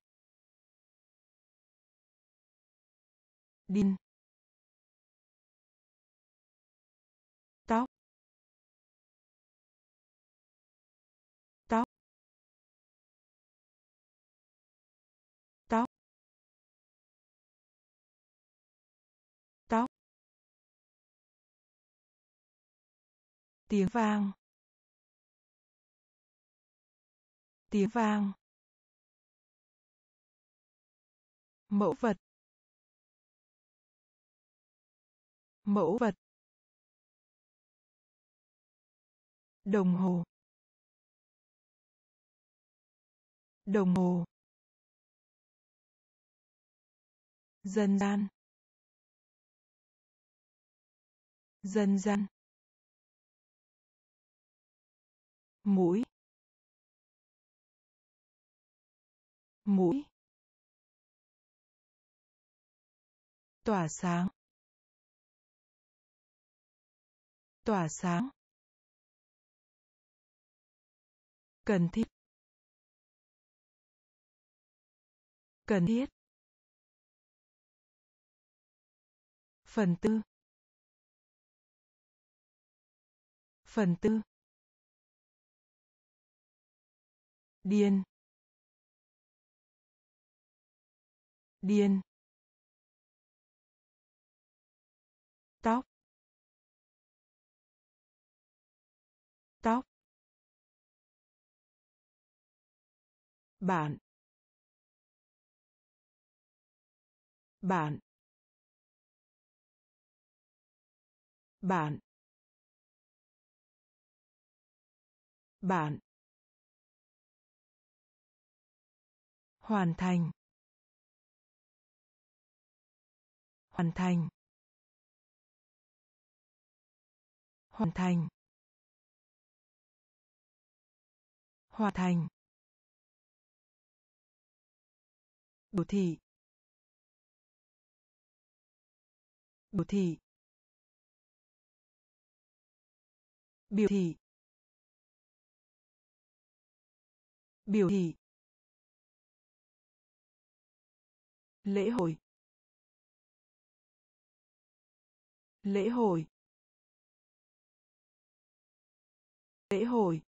điên tiếng vang. Tiếng vang. Mẫu vật. Mẫu vật. Đồng hồ. Đồng hồ. Dân gian. Dân gian. Mũi mũi tỏa sáng tỏa sáng cần thiết cần thiết phần tư phần tư điên. Điên. Tóc. Tóc. Bạn. Bạn. Bạn. Bạn. Hoàn thành. Hoàn thành. Hoàn thành. Hoàn thành. Biểu thị. Biểu thị. Biểu thị. Biểu thị. Lễ hội. Lễ hội. Lễ hội.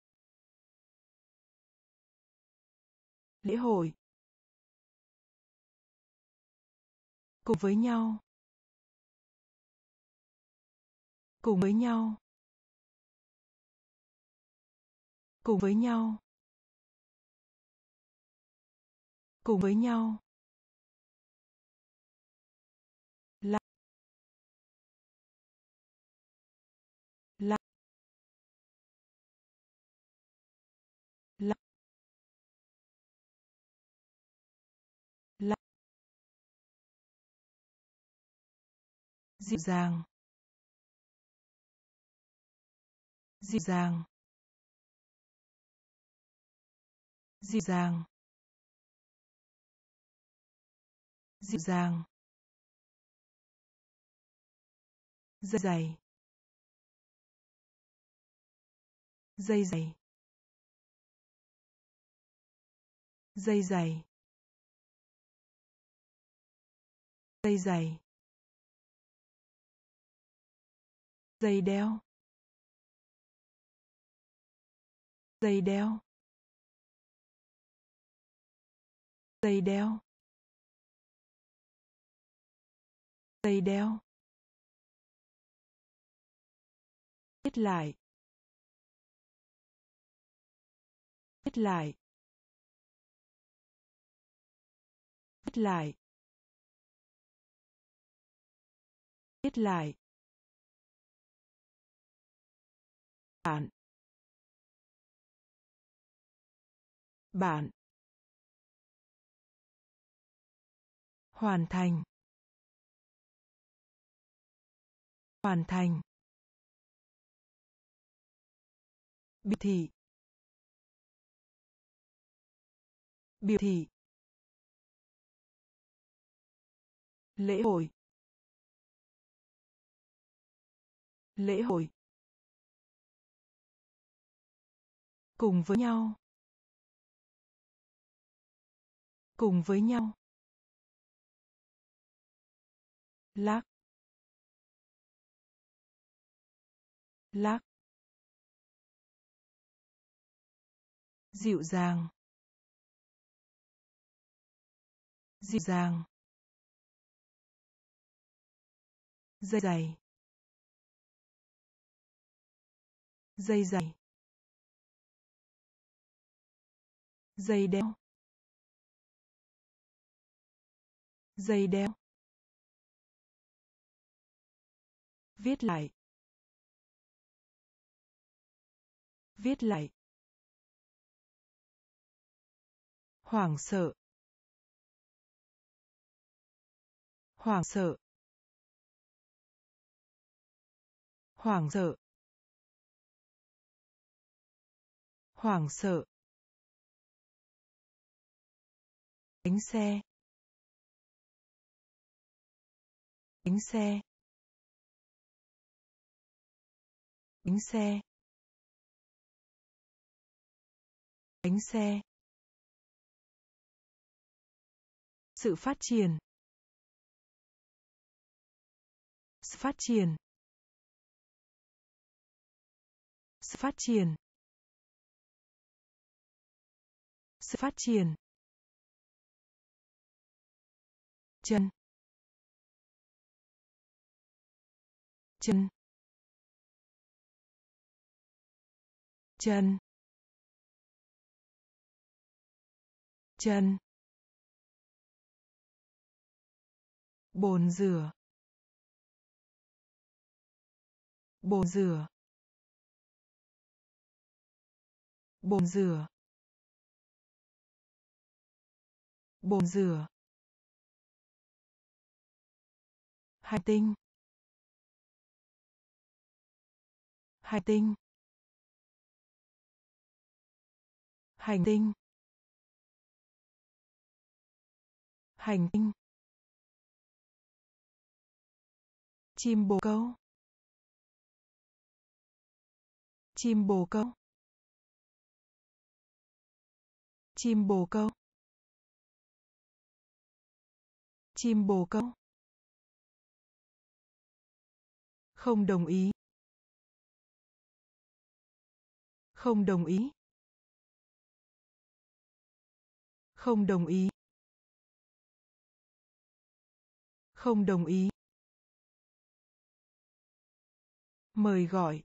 Lễ hội. Cùng với nhau. Cùng với nhau. Cùng với nhau. Cùng với nhau. Dịu dàng. Dịu dàng. Dịu dàng. Dịu dàng. Dây dày. Dây dày. Dây dày. Dây dày. Dây đeo. Dây đeo. Dây đeo. Dây đeo. Kết lại. Kết lại. Kết lại. Kết lại. Bạn. Bạn. Hoàn thành. Hoàn thành. Biểu thị. Biểu thị. Lễ hội. Lễ hội. Cùng với nhau. Cùng với nhau. Lắc. Lắc. Dịu dàng. Dịu dàng. Dây dày. Dây dày. Dây đeo. Dây đeo. Viết lại. Viết lại. Hoảng sợ. Hoảng sợ. Hoảng sợ. Hoảng sợ. Bánh xe. Bánh xe. Bánh xe. Bánh xe. Sự phát triển. Sự phát triển. Sự phát triển. Sự phát triển. Chân. Chân. Chân. Chân. Bồn rửa. Bồn rửa. Bồn rửa. Bồn rửa. Hành tinh. Hành tinh. Hành tinh. Hành tinh. Chim bồ câu. Chim bồ câu. Chim bồ câu. Chim bồ câu. Không đồng ý. Không đồng ý. Không đồng ý. Không đồng ý. Mời gọi.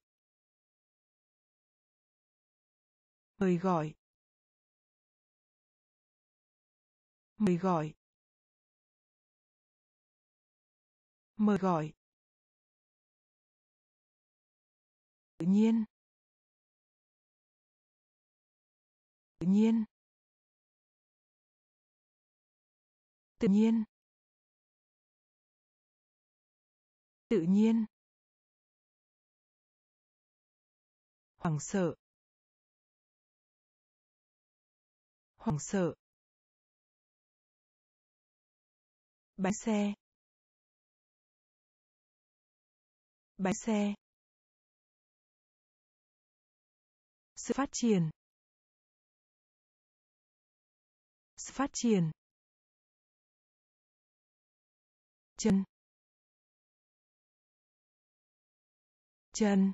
Mời gọi. Mời gọi. Mời gọi. Tự nhiên. Tự nhiên. Tự nhiên. Tự nhiên. Hoảng sợ. Hoảng sợ. Bánh xe. Bánh xe. Sự phát triển. Sự phát triển. Chân. Chân.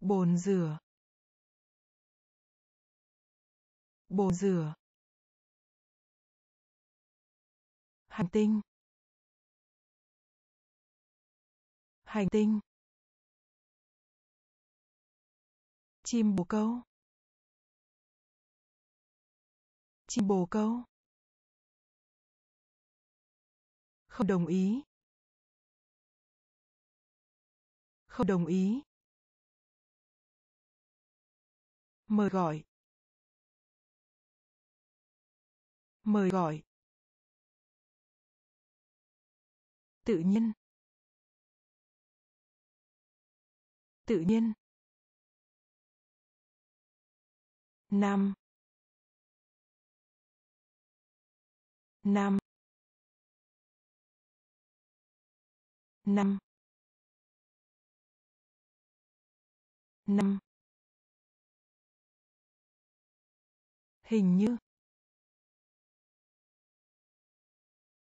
Bồn rửa. Bồn rửa. Hành tinh. Hành tinh. Chim bồ câu. Chim bồ câu. Không đồng ý. Không đồng ý. Mời gọi. Mời gọi. Tự nhiên. Tự nhiên. Năm. Năm. Năm. Năm. Hình như.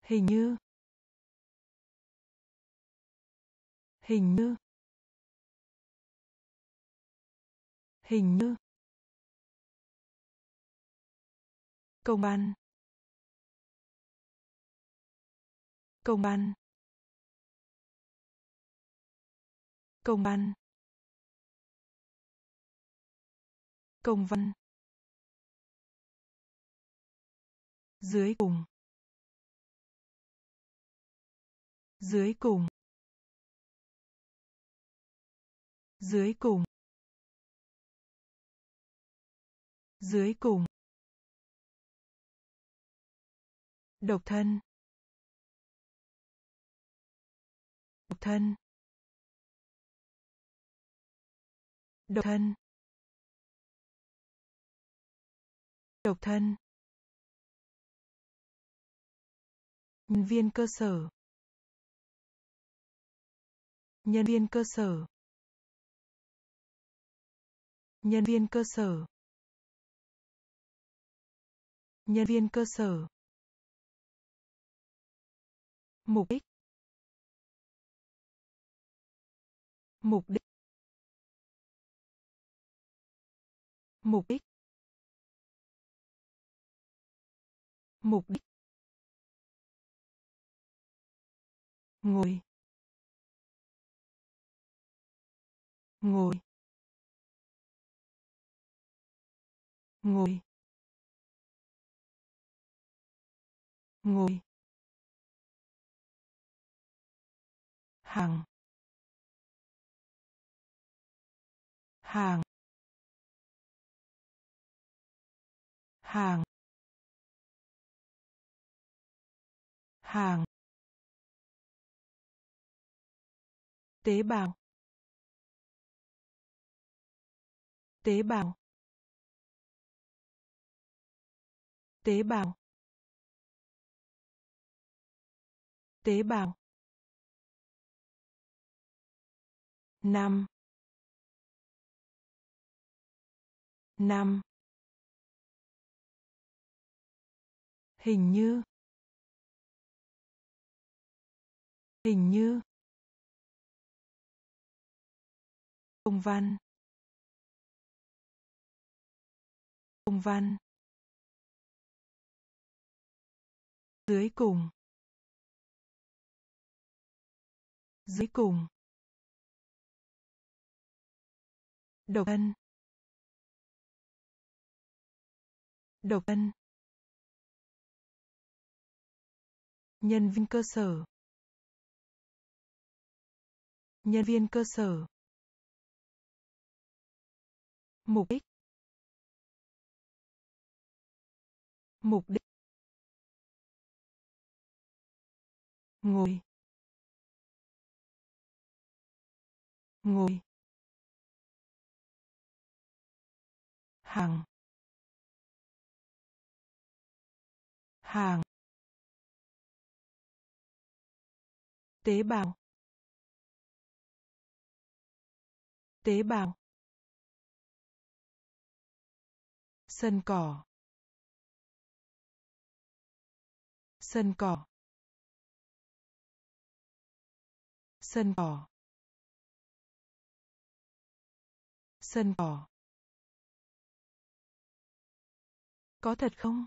Hình như. Hình như. Hình như. Công an. Công an. Công an. Công văn. Dưới cùng. Dưới cùng. Dưới cùng. Dưới cùng. Độc thân. Độc thân. Độc thân. Độc thân. Nhân viên cơ sở. Nhân viên cơ sở. Nhân viên cơ sở. Nhân viên cơ sở mục đích. Mục đích. Mục đích. Mục đích. Ngồi. Ngồi. Ngồi. Ngồi. Hàng. Hàng. Hàng. Hàng. Tế bào. Tế bào. Tế bào. Tế bào. Năm. Năm. Hình như. Hình như. Công văn. Công văn. Dưới cùng. Dưới cùng. Độc thân. Độc thân. Nhân viên cơ sở. Nhân viên cơ sở. Mục đích. Mục đích. Ngồi. Ngồi. Hàng. Hàng. Tế bào. Tế bào. Sân cỏ. Sân cỏ. Sân cỏ. Sân cỏ. Có thật không?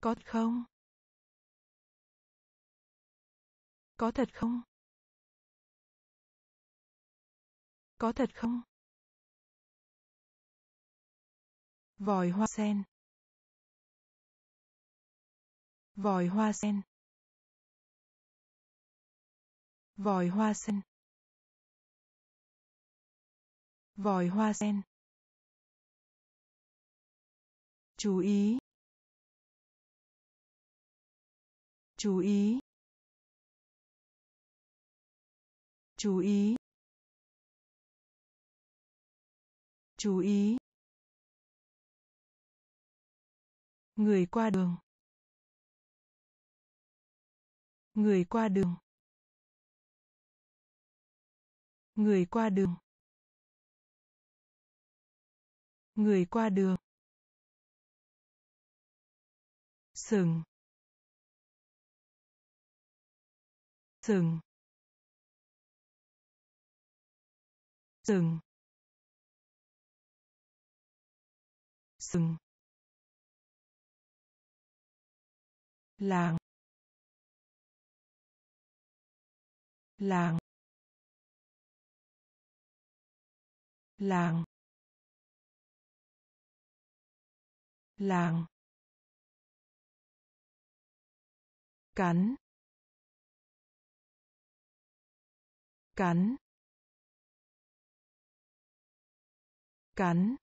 Có thật không? Có thật không? Có thật không? Vòi hoa sen. Vòi hoa sen. Vòi hoa sen. Vòi hoa sen chú ý. Chú ý. Chú ý. Chú ý. Người qua đường. Người qua đường. Người qua đường. Người qua đường. Sừng. Sừng. Sừng. Sừng. Làng. Làng. Làng. Làng. Cắn. Cắn. Cắn.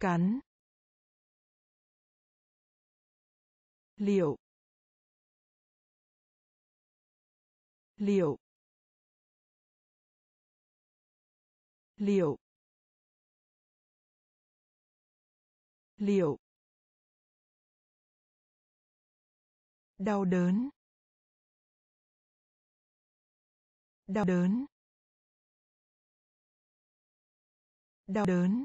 Cắn. Liệu. Liệu. Liệu. Liệu. Đau đớn. Đau đớn. Đau đớn.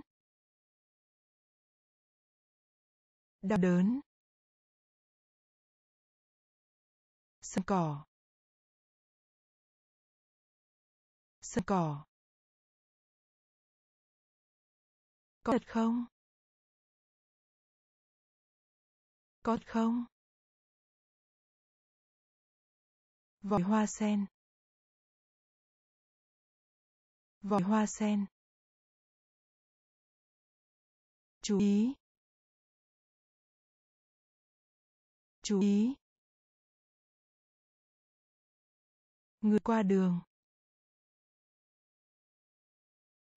Đau đớn. Sân cỏ. Sân cỏ. Có thật không? Có thật không? Vòi hoa sen. Vòi hoa sen. Chú ý. Chú ý. Người qua đường.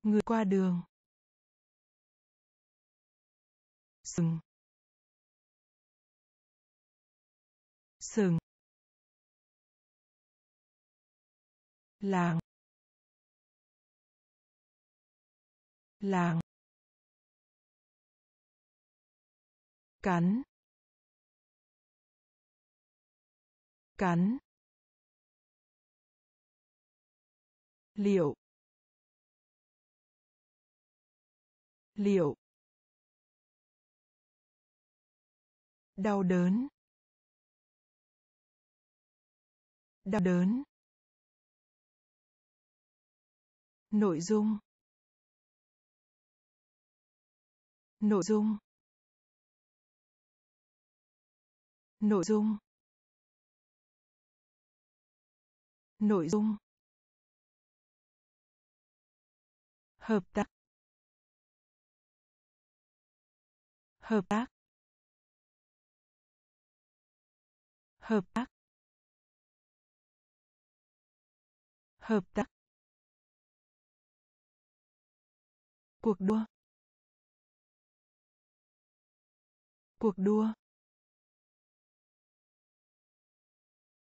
Người qua đường. Sừng. Sừng. Làng. Làng. Cắn. Cắn. Liệu. Liệu. Đau đớn. Đau đớn. Nội dung. Nội dung. Nội dung. Nội dung. Hợp tác. Hợp tác. Hợp tác. Hợp tác. Cuộc đua. Cuộc đua.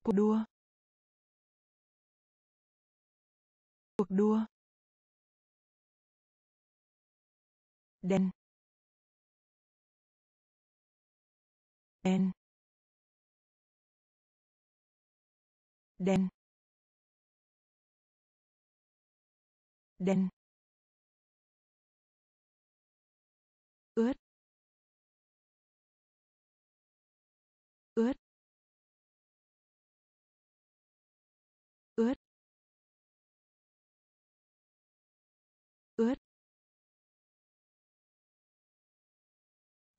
Cuộc đua. Cuộc đua. Đen. Đen. Đen. Đen.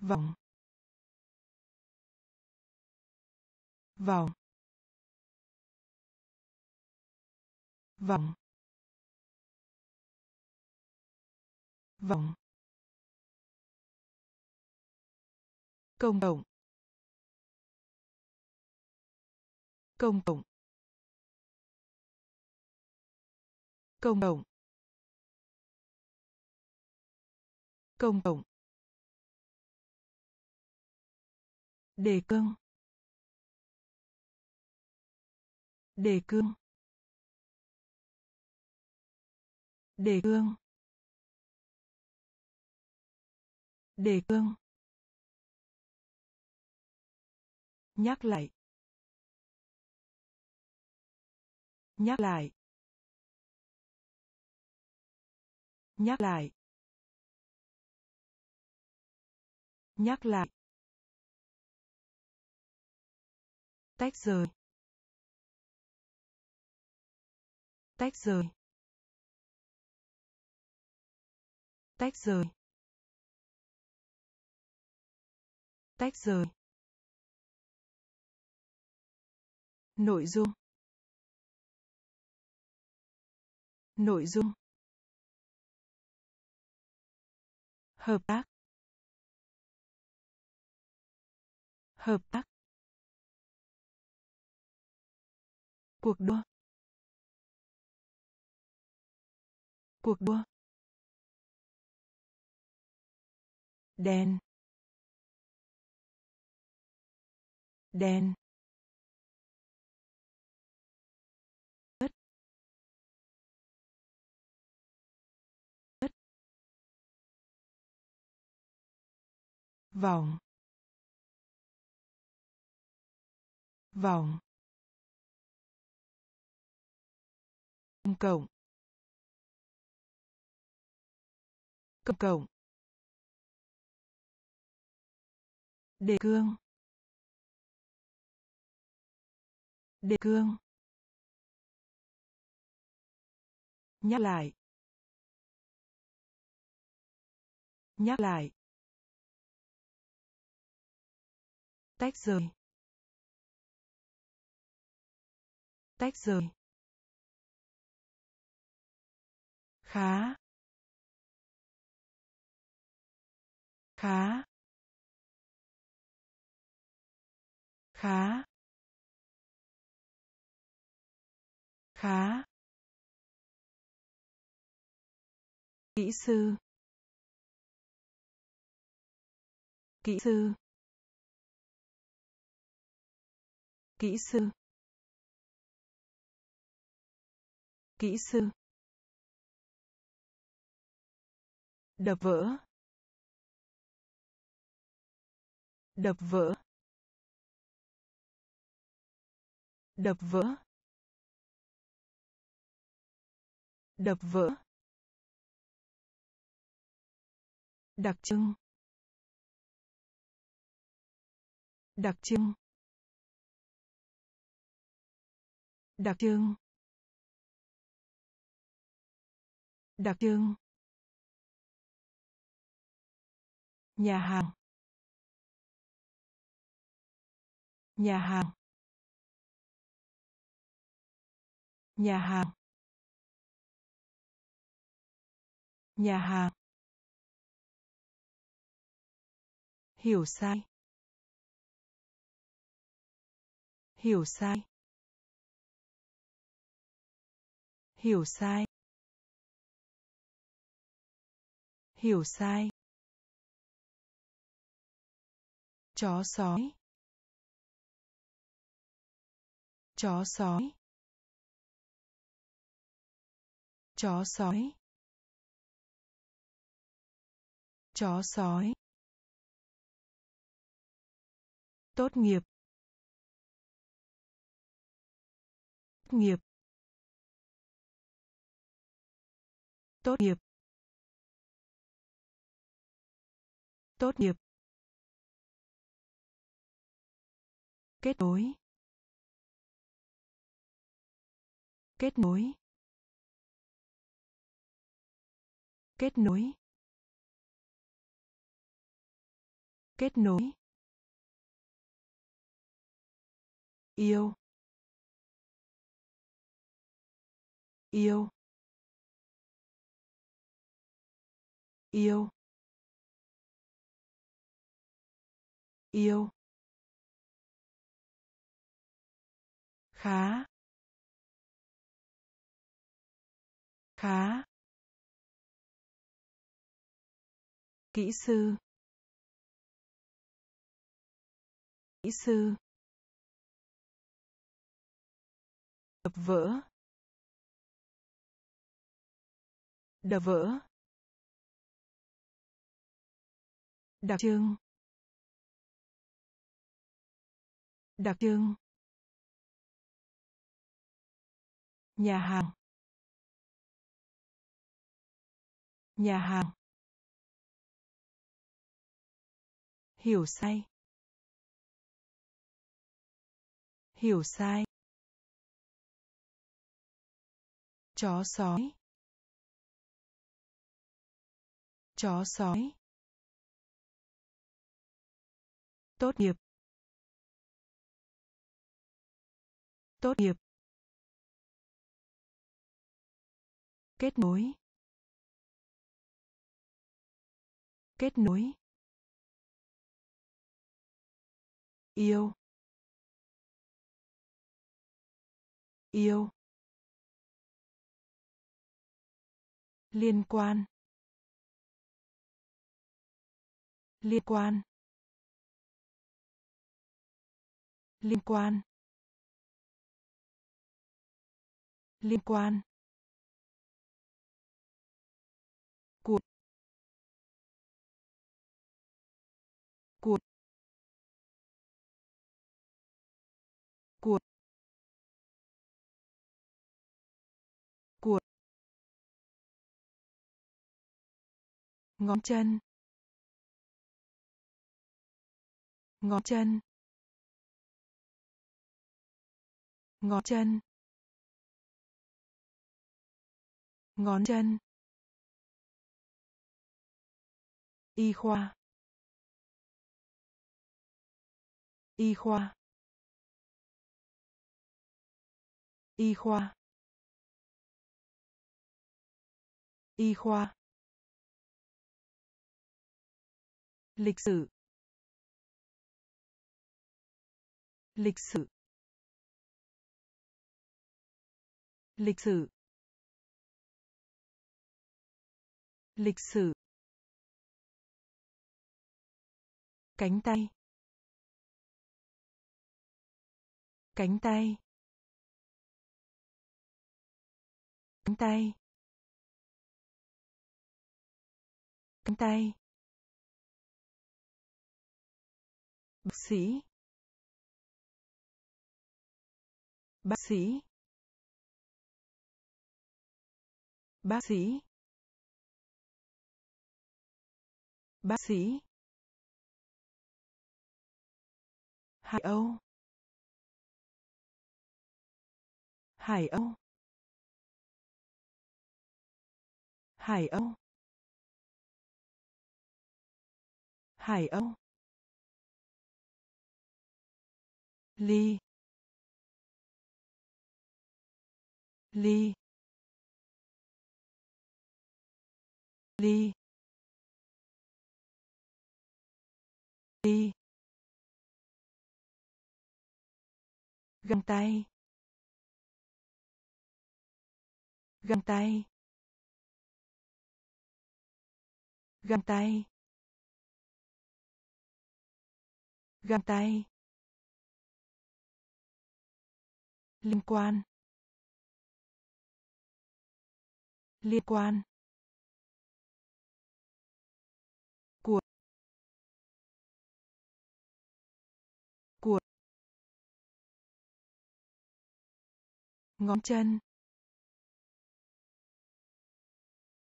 Vòng. Vòng. Vòng. Vòng. Công cộng. Công cộng. Công cộng. Công cộng. Đề cương. Đề cương. Đề cương. Đề cương. Nhắc lại. Nhắc lại. Nhắc lại. Nhắc lại. Tách rời. Tách rời. Tách rời. Tách rời. Nội dung. Nội dung. Hợp tác. Hợp tác. Cuộc đua. Cuộc đua. Đèn. Đèn. Ớt ớt vòng. Vòng. Công cộng. Công cộng. Đề cương. Đề cương. Nhắc lại. Nhắc lại. Tách rời. Tách rời. Khá. Khá. Khá. Khá. Kỹ sư. Kỹ sư. Kỹ sư. Kỹ sư. Đập vỡ. Đập vỡ. Đập vỡ. Đập vỡ. Đặc trưng. Đặc trưng. Đặc trưng. Đặc trưng. Nhà hàng. Nhà hàng. Nhà hàng. Nhà hàng. Hiểu sai. Hiểu sai. Hiểu sai. Hiểu sai. Chó sói. Chó sói. Chó sói. Chó sói. Tốt nghiệp. Tốt nghiệp. Tốt nghiệp. Tốt nghiệp. Kết nối. Kết nối. Kết nối. Kết nối. Yêu. Yêu. Yêu. Yêu. Khá. Khá. Kỹ sư. Kỹ sư. Đập vỡ. Đập vỡ. Đặc trưng. Đặc trưng. Nhà hàng. Nhà hàng. Hiểu sai. Hiểu sai. Chó sói. Chó sói. Tốt nghiệp. Tốt nghiệp. Kết nối. Kết nối. Yêu. Yêu. Liên quan. Liên quan. Liên quan. Liên quan. Ngón chân. Ngón chân. Ngón chân. Ngón chân. Y khoa. Y khoa. Y khoa. Y khoa. Lịch sử. Lịch sử. Lịch sử. Lịch sử. Cánh tay. Cánh tay. Cánh tay. Cánh tay. Bác sĩ. Bác sĩ. Bác sĩ. Bác sĩ. Hải âu. Hải âu. Hải âu. Hải âu. Ly. Ly. Ly. Ly. Găng tay. Găng tay. Găng tay. Găng tay. Liên quan. Liên quan. Ngón chân.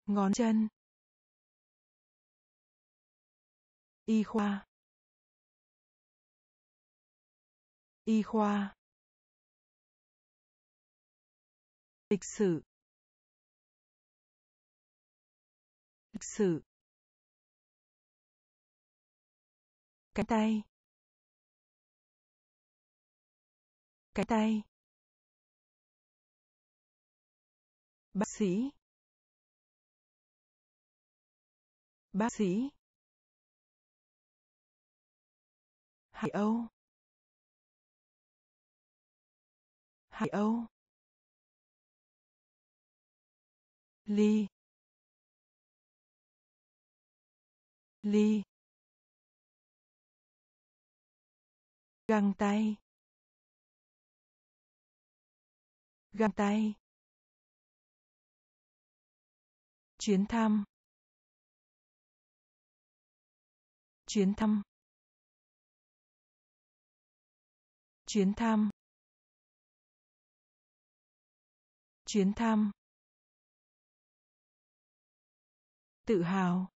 Ngón chân. Y khoa. Y khoa. Lịch sử. Lịch sử. Cánh tay. Cánh tay. Bác sĩ. Bác sĩ. Hải âu. Hải âu. Ly. Ly. Găng tay. Găng tay. Chuyến thăm. Chuyến thăm. Chuyến thăm. Chuyến thăm. Tự hào.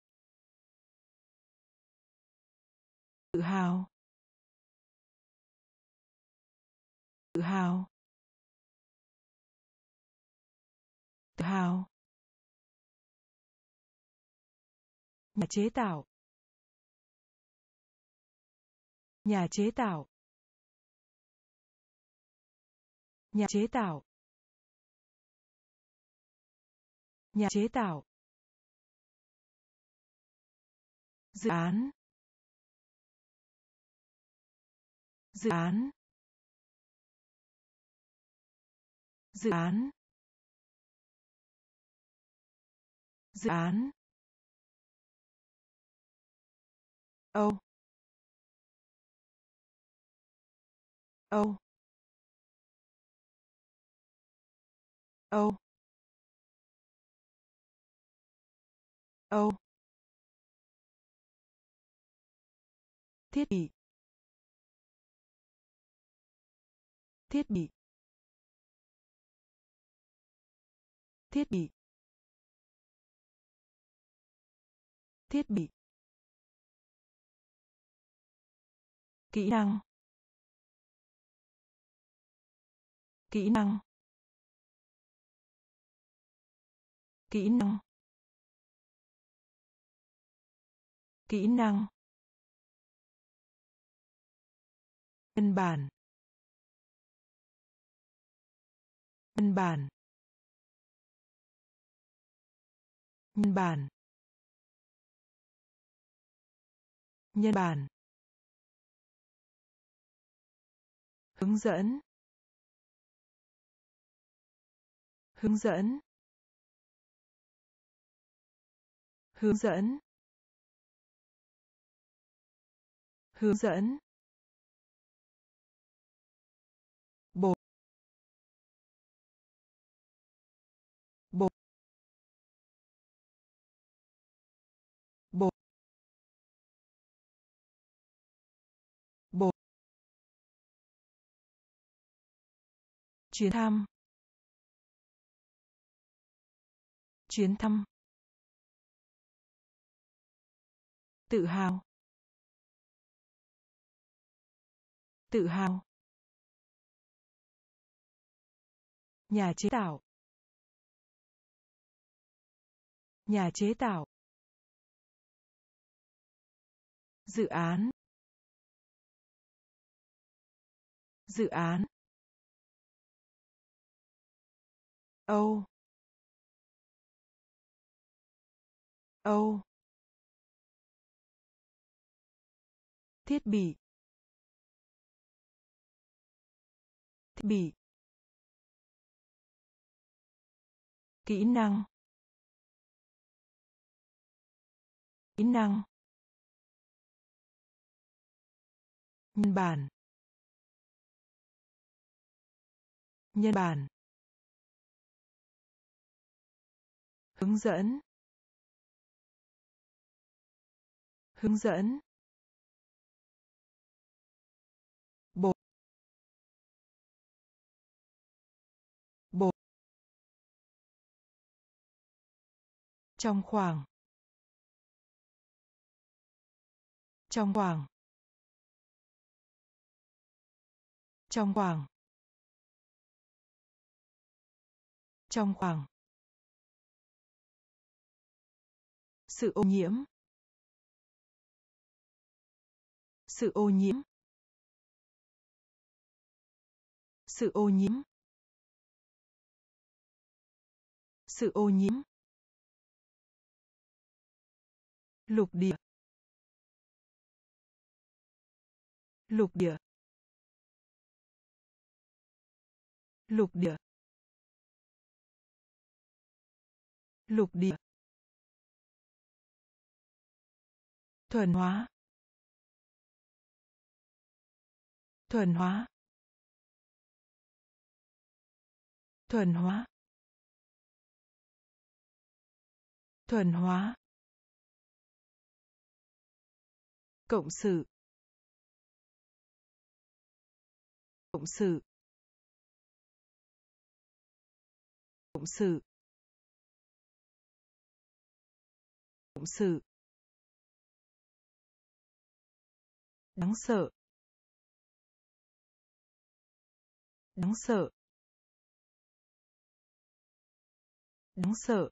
Tự hào. Tự hào. Tự hào. Nhà chế tạo. Nhà chế tạo. Nhà chế tạo. Nhà chế tạo. Dự án. Dự án. Dự án. Dự án. Âu. Âu. Âu. Âu. Thiết bị. Thiết bị. Thiết bị. Thiết bị. Kỹ năng. Kỹ năng. Kỹ năng. Kỹ năng. Nhân bản nhân bản nhân bản nhân bản hướng dẫn. Hướng dẫn. Hướng dẫn. Hướng dẫn. Chuyến thăm. Chuyến thăm. Tự hào. Tự hào. Nhà chế tạo. Nhà chế tạo. Dự án. Dự án. Âu. Âu. Thiết bị. Thiết bị. Kỹ năng. Kỹ năng. Nhân bản. Nhân bản. Hướng dẫn. Hướng dẫn. Bộ, bộ, trong khoảng. Trong khoảng. Trong khoảng. Trong khoảng. Sự ô nhiễm. Sự ô nhiễm. Sự ô nhiễm. Sự ô nhiễm. Lục địa. Lục địa. Lục địa. Lục địa. Thuần hóa. Thuần hóa. Thuần hóa. Thuần hóa. Cộng sự. Cộng sự. Cộng sự. Cộng sự. Đáng sợ. Đáng sợ. Đáng sợ.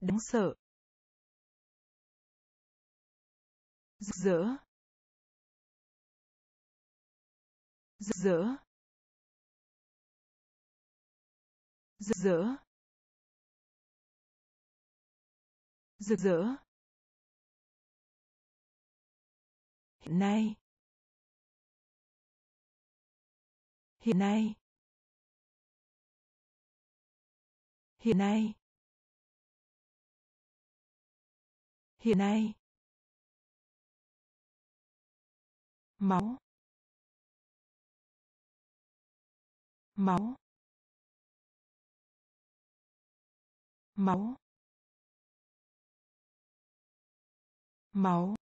Đáng sợ. Rực rỡ. Rực rỡ. Rực rỡ. Rực rỡ. Hiện nay. Hiện nay. Hiện nay. Hiện nay. Máu. Máu. Máu. Máu.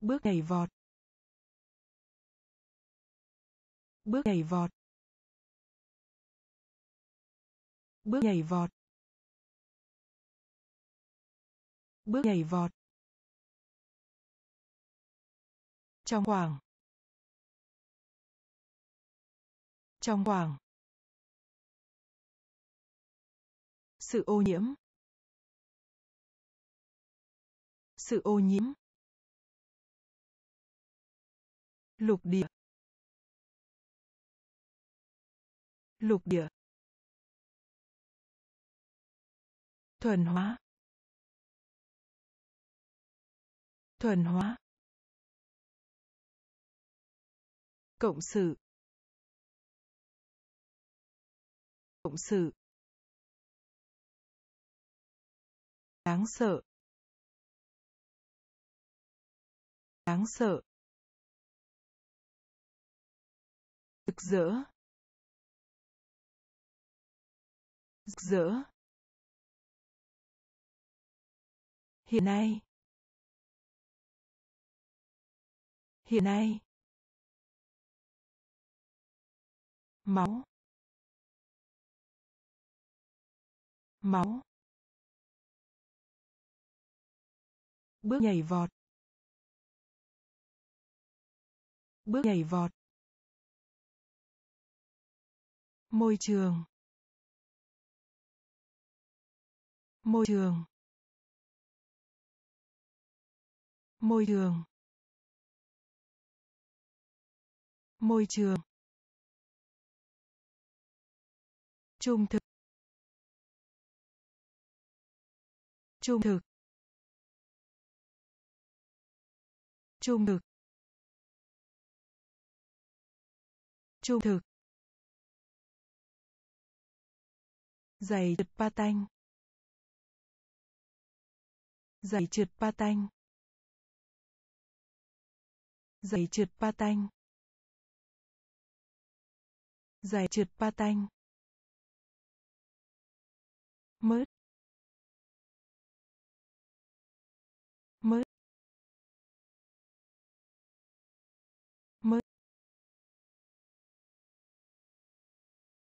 Bước nhảy vọt. Bước nhảy vọt. Bước nhảy vọt. Bước nhảy vọt. Trong khoảng. Trong khoảng. Sự ô nhiễm. Sự ô nhiễm. Lục địa. Lục địa. Thuần hóa. Thuần hóa. Cộng sự. Cộng sự. Đáng sợ. Đáng sợ. Rực rỡ. Rực rỡ. Hiện nay. Hiện nay. Máu. Máu. Bước nhảy vọt. Bước nhảy vọt. Môi trường. Môi trường. Môi trường. Môi trường. Trung thực. Trung thực. Trung thực. Trung thực. Giày trượt pa tanh. Giày trượt pa tanh. Giày trượt pa tanh. Giày trượt pa tanh. Mớt. Mớt. Mớt.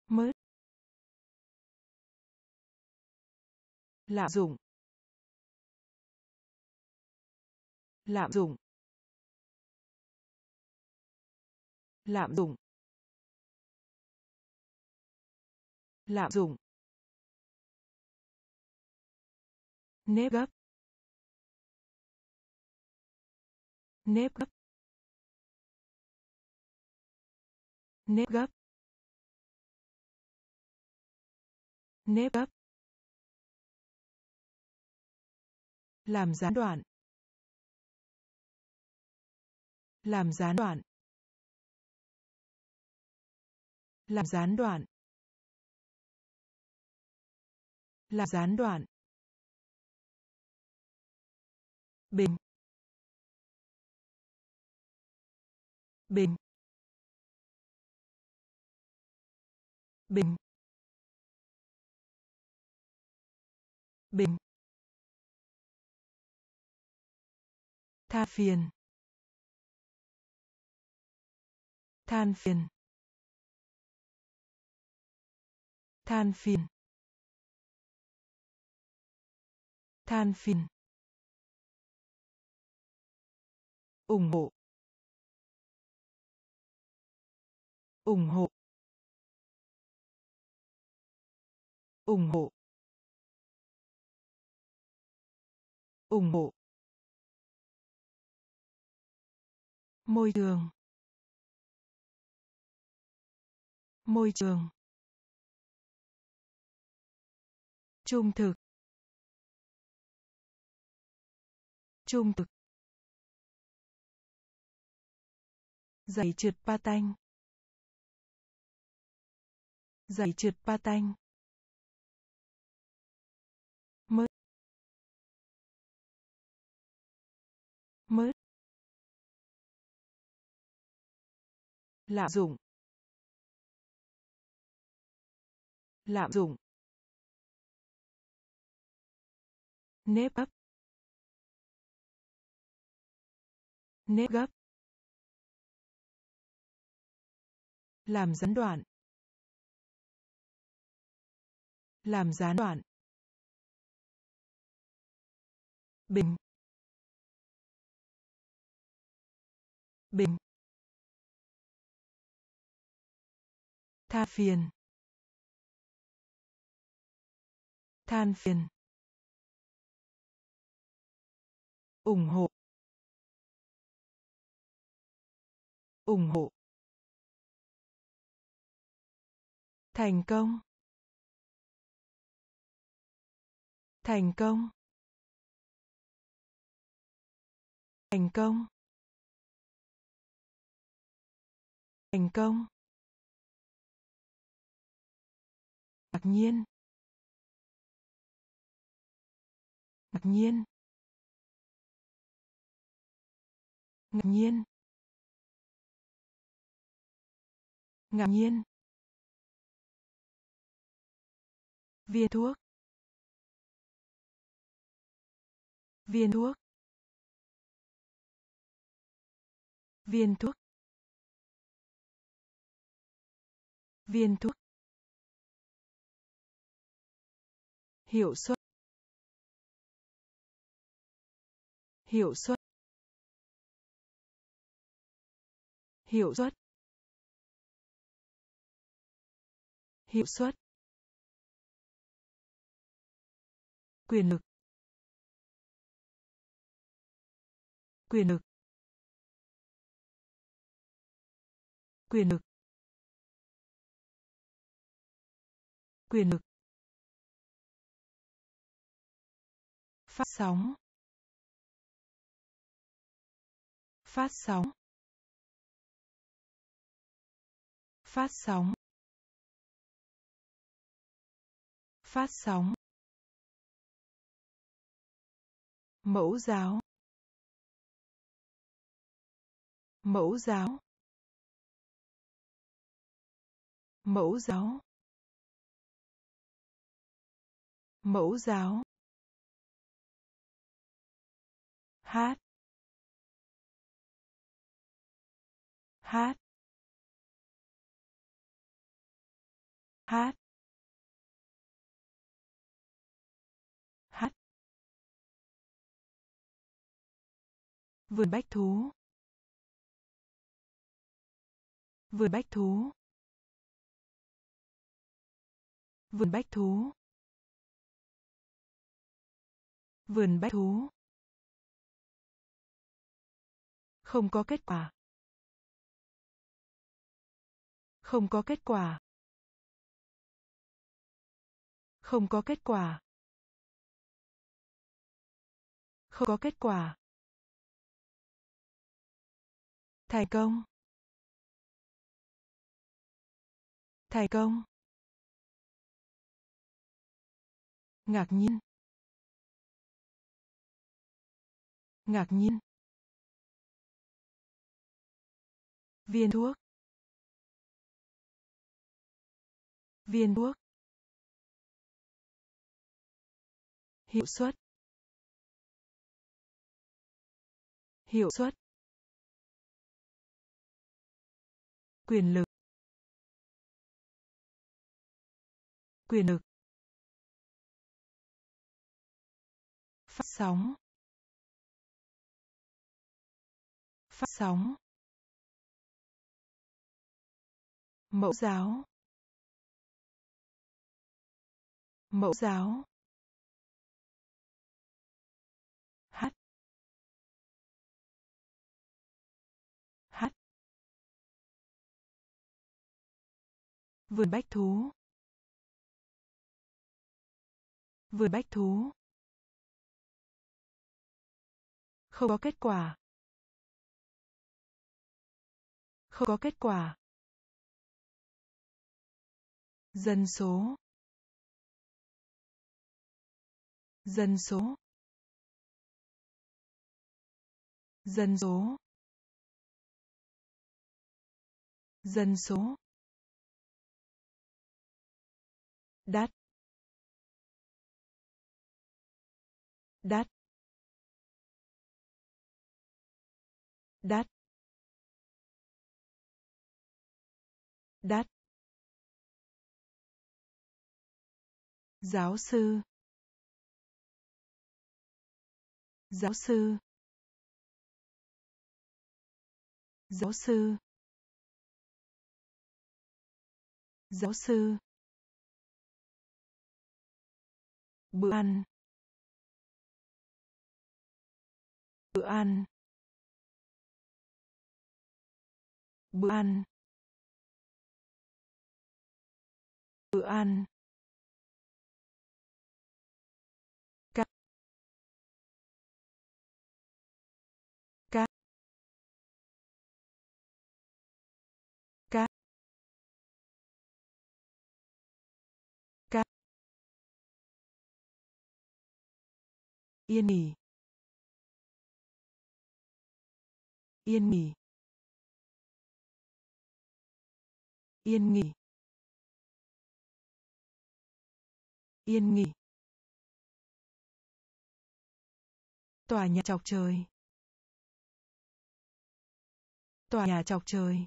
Mớt. Lạm dụng. Lạm dụng. Lạm dụng. Lạm dụng. Nếp gấp. Nếp gấp. Nếp gấp. Nếp gấp. Làm gián đoạn. Làm gián đoạn. Làm gián đoạn. Làm gián đoạn. Bình. Bình. Bình. Bình. Tha phiền. Than phiền. Than phiền. Than phiền. Ủng hộ. Ủng hộ. Ủng hộ. Ủng hộ. Môi trường. Môi trường. Trung thực. Trung thực. Giày trượt pa tanh. Giày trượt pa tanh. Mới. mớt lạm dụng. Lạm dụng. Nếp gấp. Nếp gấp. Làm gián đoạn. Làm gián đoạn. Bình. Bình. Tha phiền. Than phiền. Ủng hộ. Ủng hộ. Thành công. Thành công. Thành công. Thành công. Ngạc nhiên. Ngạc nhiên. Ngạc nhiên. Ngạc nhiên. Viên thuốc. Viên thuốc. Viên thuốc. Viên thuốc. Hiệu suất. Hiệu suất. Hiệu suất. Hiệu suất. Quyền lực. Quyền lực. Quyền lực. Quyền lực. Phát sóng. Phát sóng. Phát sóng. Phát sóng. Mẫu giáo. Mẫu giáo. Mẫu giáo. Mẫu giáo. Hát. Hát. Hát. Hát. Vườn bách thú. Vườn bách thú. Vườn bách thú. Vườn bách thú. Không có kết quả. Không có kết quả. Không có kết quả. Không có kết quả. Thành công. Thành công. Ngạc nhiên. Ngạc nhiên. Viên thuốc. Viên thuốc. Hiệu suất. Hiệu suất. Quyền lực. Quyền lực. Phát sóng. Phát sóng. Mẫu giáo. Mẫu giáo. Hát. Hát. Vườn bách thú. Vườn bách thú. Không có kết quả. Không có kết quả dân số. Dân số. Dân số. Dân số. Đắt đắt đắt đắt giáo sư. Giáo sư. Giáo sư. Giáo sư. Bữa ăn. Bữa ăn. Bữa ăn. Bữa ăn. Yên nghỉ. Yên nghỉ. Yên nghỉ. Yên nghỉ. Tòa nhà chọc trời. Tòa nhà chọc trời.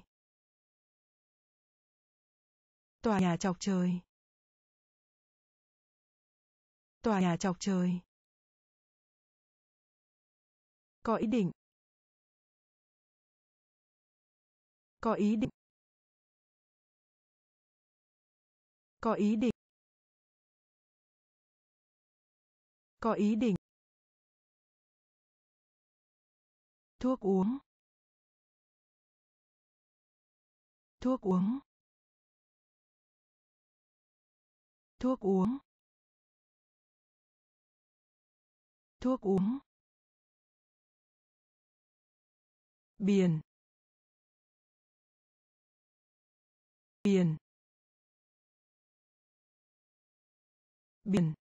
Tòa nhà chọc trời. Tòa nhà chọc trời có ý định. Có ý định. Có ý định. Có ý định. Thuốc uống. Thuốc uống. Thuốc uống. Thuốc uống. Biển. Biển. Biển.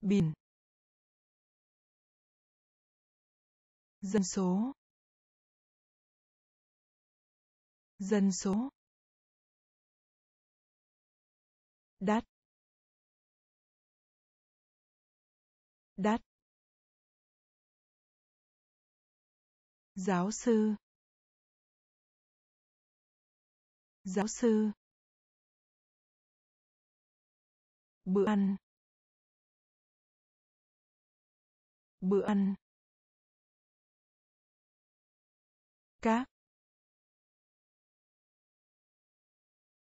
Biển. Dân số. Dân số. Đắt đắt giáo sư. Giáo sư. Bữa ăn. Bữa ăn. Cá.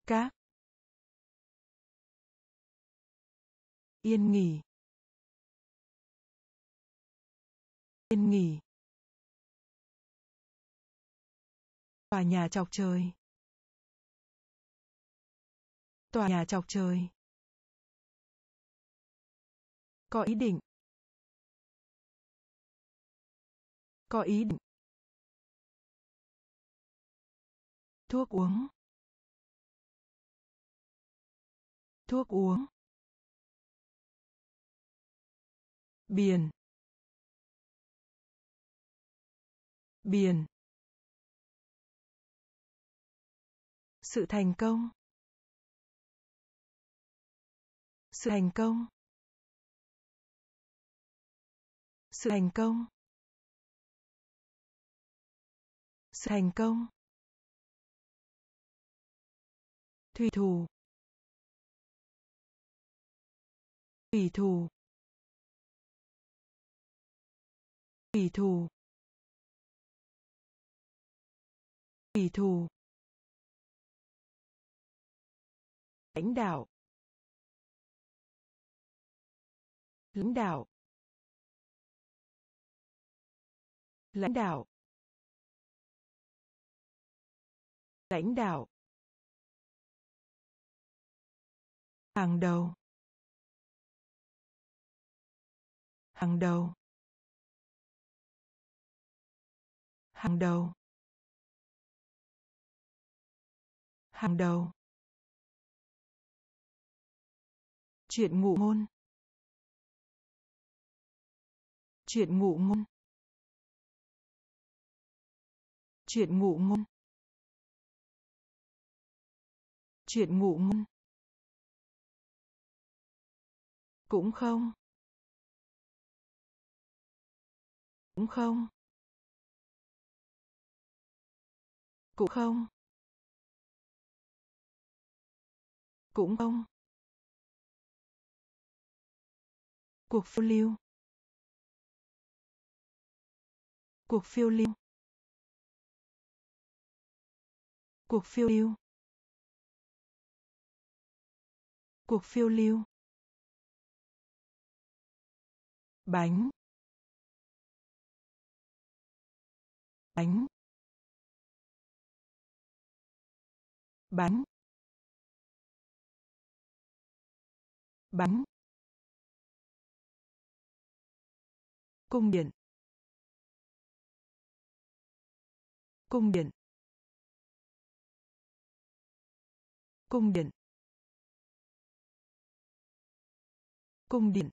Cá. Yên nghỉ. Yên nghỉ. Tòa nhà chọc trời. Tòa nhà chọc trời. Có ý định. Có ý định. Thuốc uống. Thuốc uống. Biển. Biển. Sự thành công. Sự thành công. Sự thành công. Sự thành công. Thủy thủ. Thủy thủ. Thủy thủ. Thủy thủ. Lãnh đạo lãnh đạo lãnh đạo lãnh đạo. Hàng đầu hàng đầu hàng đầu hàng đầu. Chuyện ngụ ngôn. Chuyện ngụ ngôn. Chuyện ngụ ngôn. Chuyện ngụ ngôn. Cũng không. Cũng không. Cũng không. Cũng không. Cuộc phiêu lưu. Cuộc phiêu lưu. Cuộc phiêu lưu. Cuộc phiêu lưu. Bánh. Bánh. Bánh. Bánh. Cung điện. Cung điện. Cung điện. Cung điện.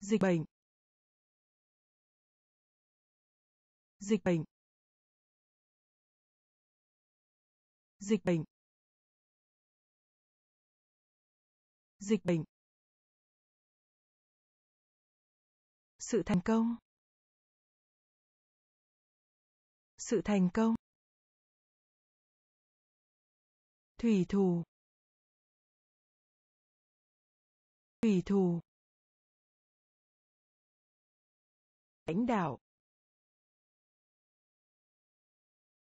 Dịch bệnh. Dịch bệnh. Dịch bệnh. Dịch bệnh. Sự thành công. Sự thành công. Thủy thủ. Thủy thủ. Lãnh đạo.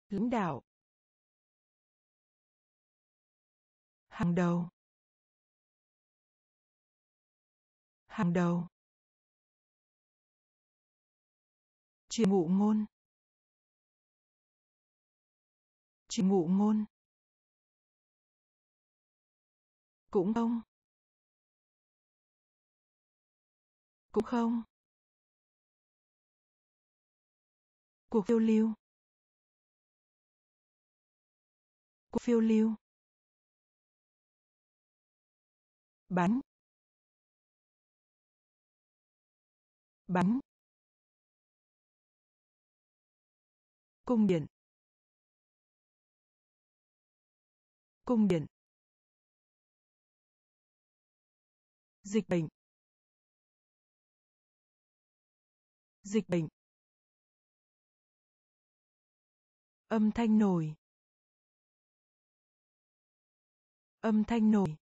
Lãnh đạo. Hàng đầu. Hàng đầu. Truyền ngụ ngôn. Truyền ngụ ngôn. Cũng không. Cũng không. Cuộc phiêu lưu. Cuộc phiêu lưu. Bánh. Bánh. Cung điện cung điện, dịch bệnh dịch bệnh, âm thanh nổi âm thanh nổi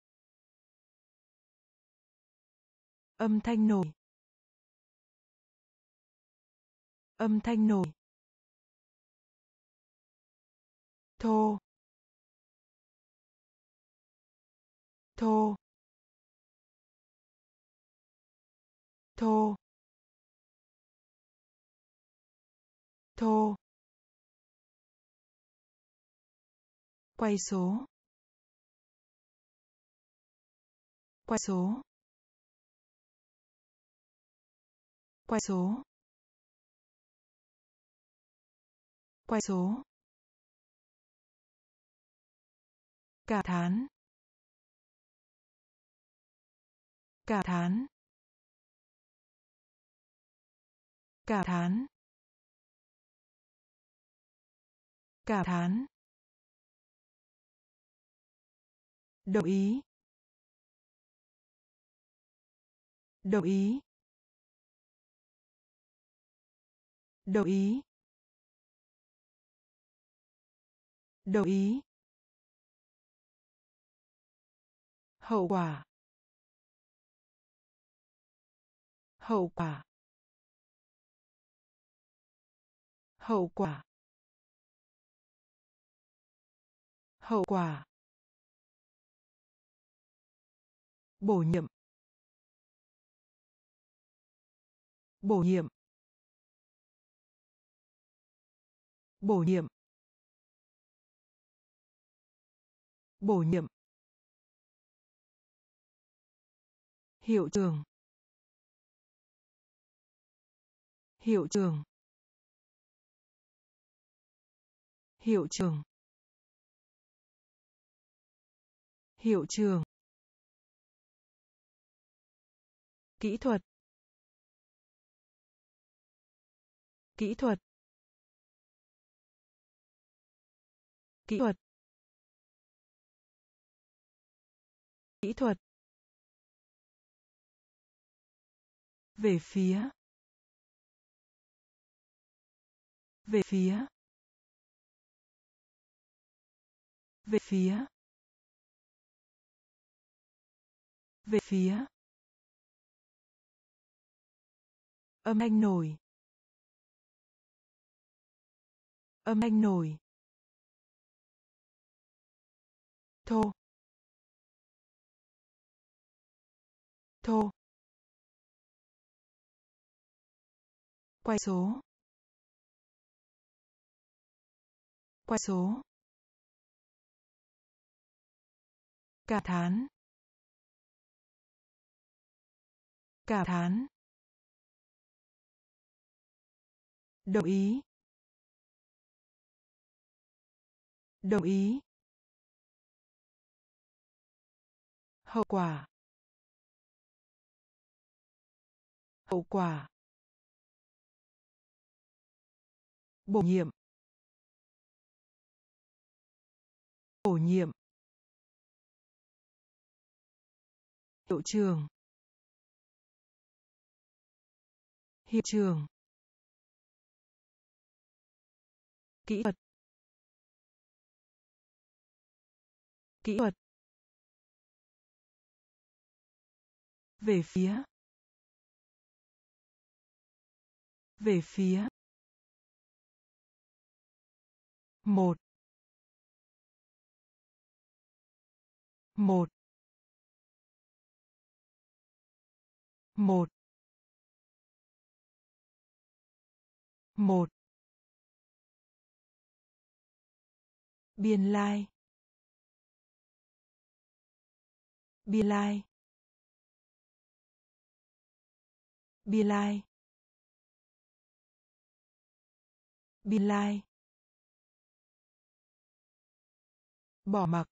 âm thanh nổi âm thanh nổi thô. Thô. Thô. Thô. Quay số. Quay số. Quay số. Quay số. Cả thán cả thán cả thán cả thán đồng ý. Đồng ý. Đồng ý. Đồng ý. Hậu quả. Hậu quả. Hậu quả. Hậu quả. Bổ nhiệm. Bổ nhiệm. Bổ nhiệm. Bổ nhiệm. Hiệu trường hiệu trường hiệu trường hiệu trường kỹ thuật. Kỹ thuật. Kỹ thuật. Kỹ thuật. Về phía. Về phía. Về phía. Về phía. Âm thanh nổi âm thanh nổi thô. Thô. Quay số. Quay số. Cảm thán cảm thán đồng ý. Đồng ý. Hậu quả. Hậu quả. Bổ nhiệm bổ nhiệm, hiệu trường hiệu trường, kỹ thuật kỹ thuật, về phía về phía một. Một. Một. Một. Biên lai. Biên lai. Biên lai. Biên lai. Bỏ mặc.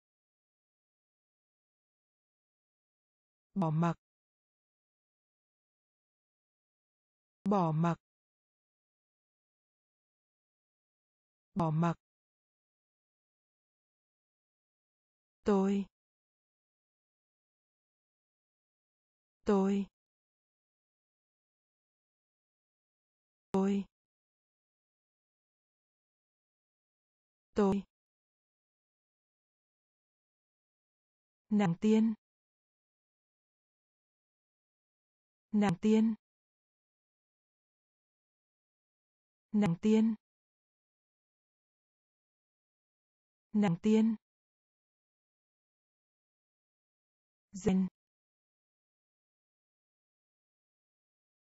Bỏ mặc. Bỏ mặc. Bỏ mặc. Tôi. Tôi. Tôi. Tôi. Nàng tiên. Nàng tiên. Nàng tiên. Nàng tiên. Gen.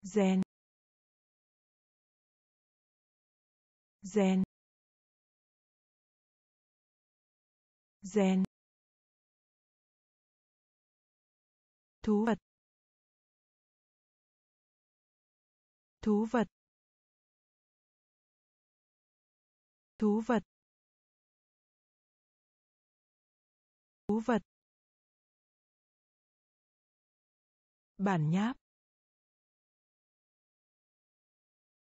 Gen. Gen. Gen. thú vật. Thú vật. Thú vật. Thú vật. Bản nháp.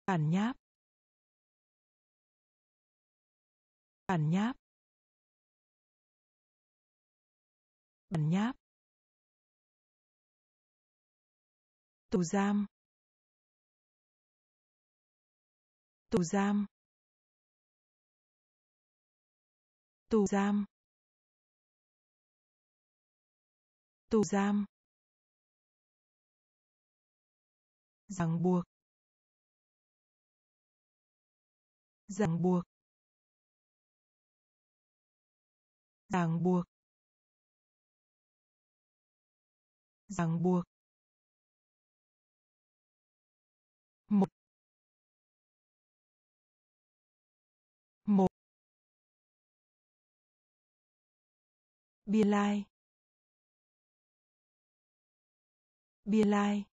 Bản nháp. Bản nháp. Bản nháp. Tù giam. Tù giam. Tù giam. Tù giam. Ràng buộc. Ràng buộc. Ràng buộc. Ràng buộc. Một. Một. Bia lai. Bia lai.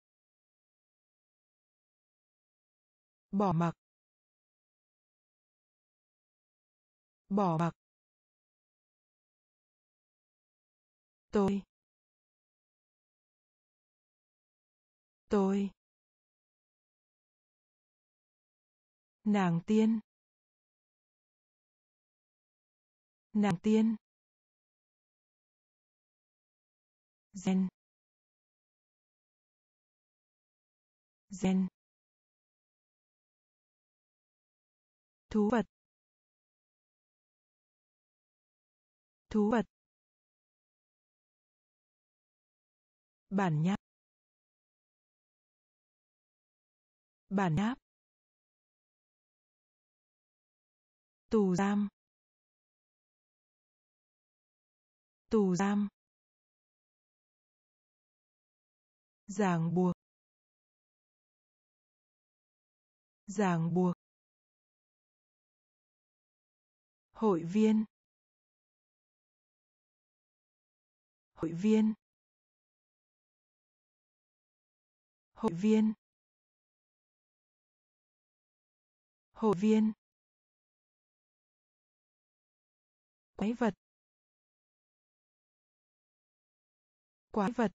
Bỏ mặc. Bỏ mặc. Tôi. Tôi. Nàng tiên. Nàng tiên. Gen. Gen. Thú vật. Thú vật. Bản nháp. Bản nháp. Tù giam. Tù giam. Giảng buộc. Giảng buộc. Hội viên. Hội viên. Hội viên. Hội viên. Quái vật. Quái vật.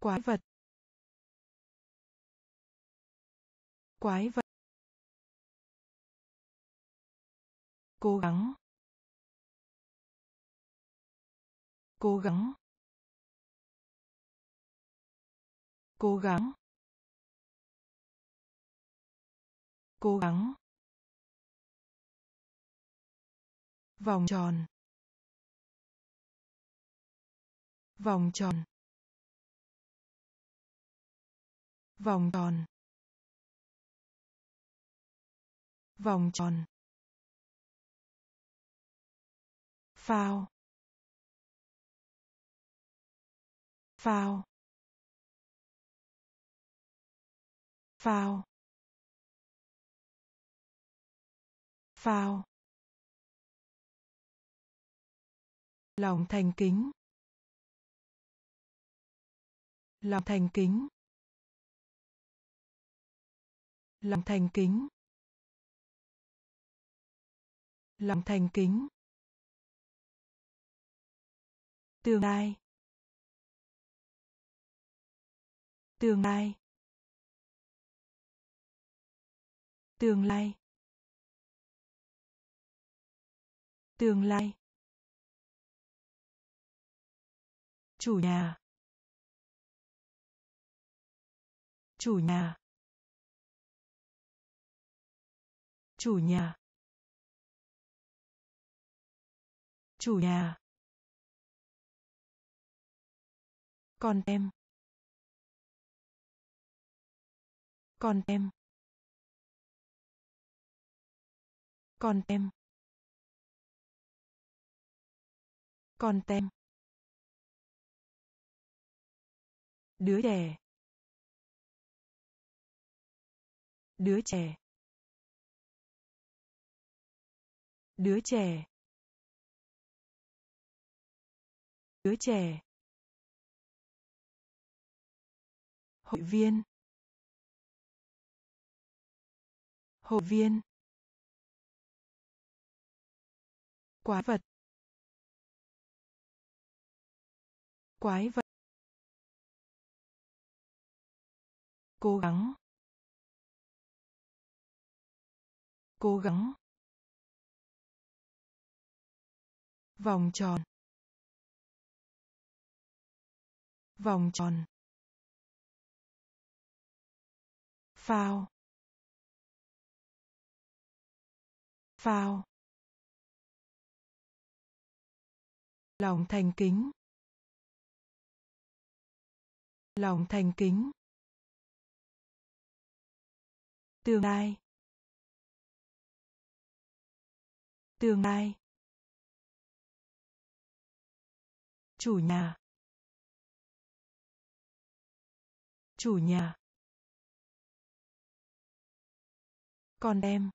Quái vật. Quái vật. Cố gắng. Cố gắng. Cố gắng. Cố gắng. Vòng tròn vòng tròn vòng tròn vòng tròn. Phao phao phao phao. Lòng thành kính. Lòng thành kính. Lòng thành kính. Lòng thành kính. Tương lai. Tương lai. Tương lai. Tương lai. Chủ nhà. Chủ nhà. Chủ nhà. Chủ nhà. Con em. Con em. Con em. Con tem đứa trẻ. Đứa trẻ. Đứa trẻ. Đứa trẻ. Hội viên. Hội viên. Quái vật. Quái vật. Cố gắng. Cố gắng. Vòng tròn. Vòng tròn. Phao. Phao. Lòng thành kính. Lòng thành kính. Tương lai. Tương lai. Chủ nhà. Chủ nhà. Con em.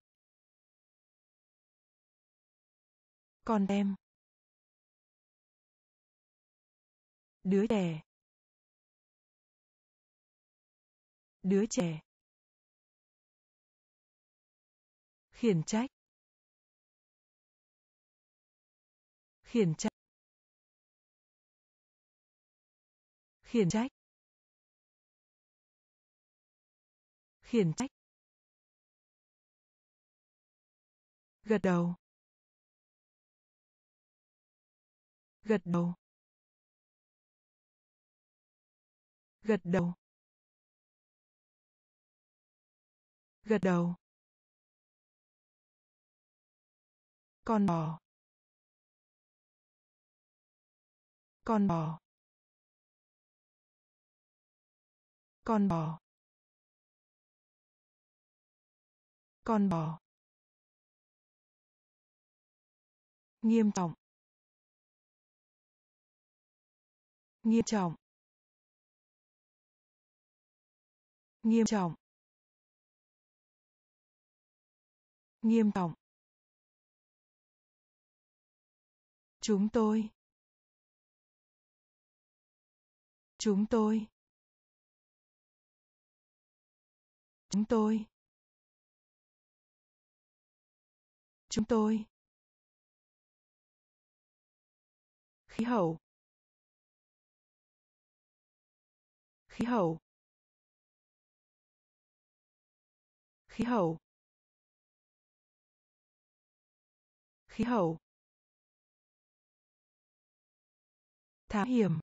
Con em. Đứa trẻ. Đứa trẻ. Khiển trách. Khiển trách. Khiển trách. Khiển trách. Gật đầu. Gật đầu. Gật đầu. Gật đầu. Con bò. Con bò. Con bò. Con bò. Nghiêm trọng. Nghiêm trọng. Nghiêm trọng. Nghiêm trọng. Chúng tôi. Chúng tôi. Chúng tôi. Chúng tôi. Khí hậu. Khí hậu. Khí hậu. Khí hậu. Thám hiểm.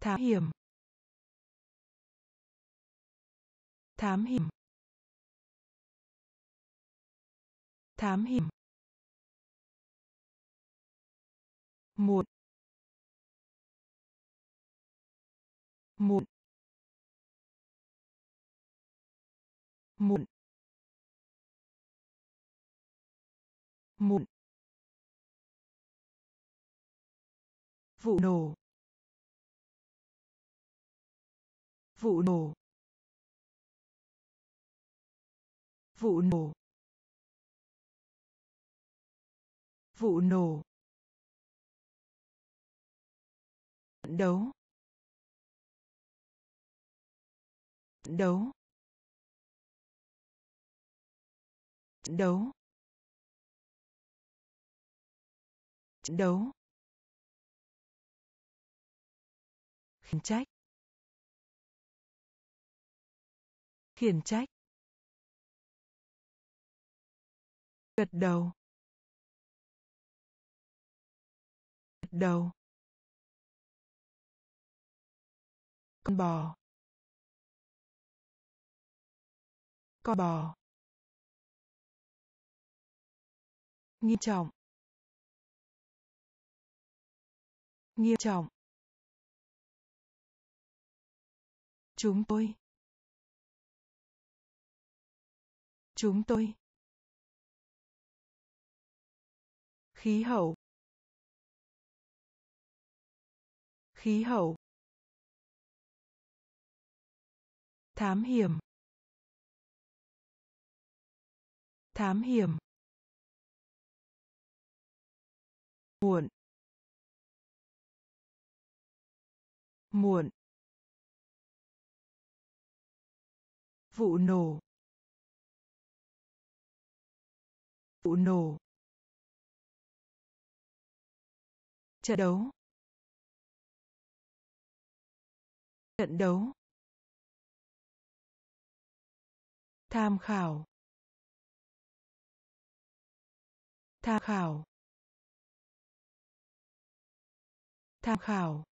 Thám hiểm. Thám hiểm. Thám hiểm. Muộn muộn muộn muộn vụ nổ. Vụ nổ. Vụ nổ. Vụ nổ. Đấu. Đấu. Đấu. Đấu. Khiển trách. Khiển trách. Gật đầu. Gật đầu. Con bò. Con bò. Nghiêm trọng. Nghiêm trọng. Chúng tôi. Chúng tôi. Khí hậu. Khí hậu. Thám hiểm. Thám hiểm. Muộn. Muộn. Vụ nổ. Vụ nổ. Trận đấu. Trận đấu. Tham khảo. Tham khảo. Tham khảo.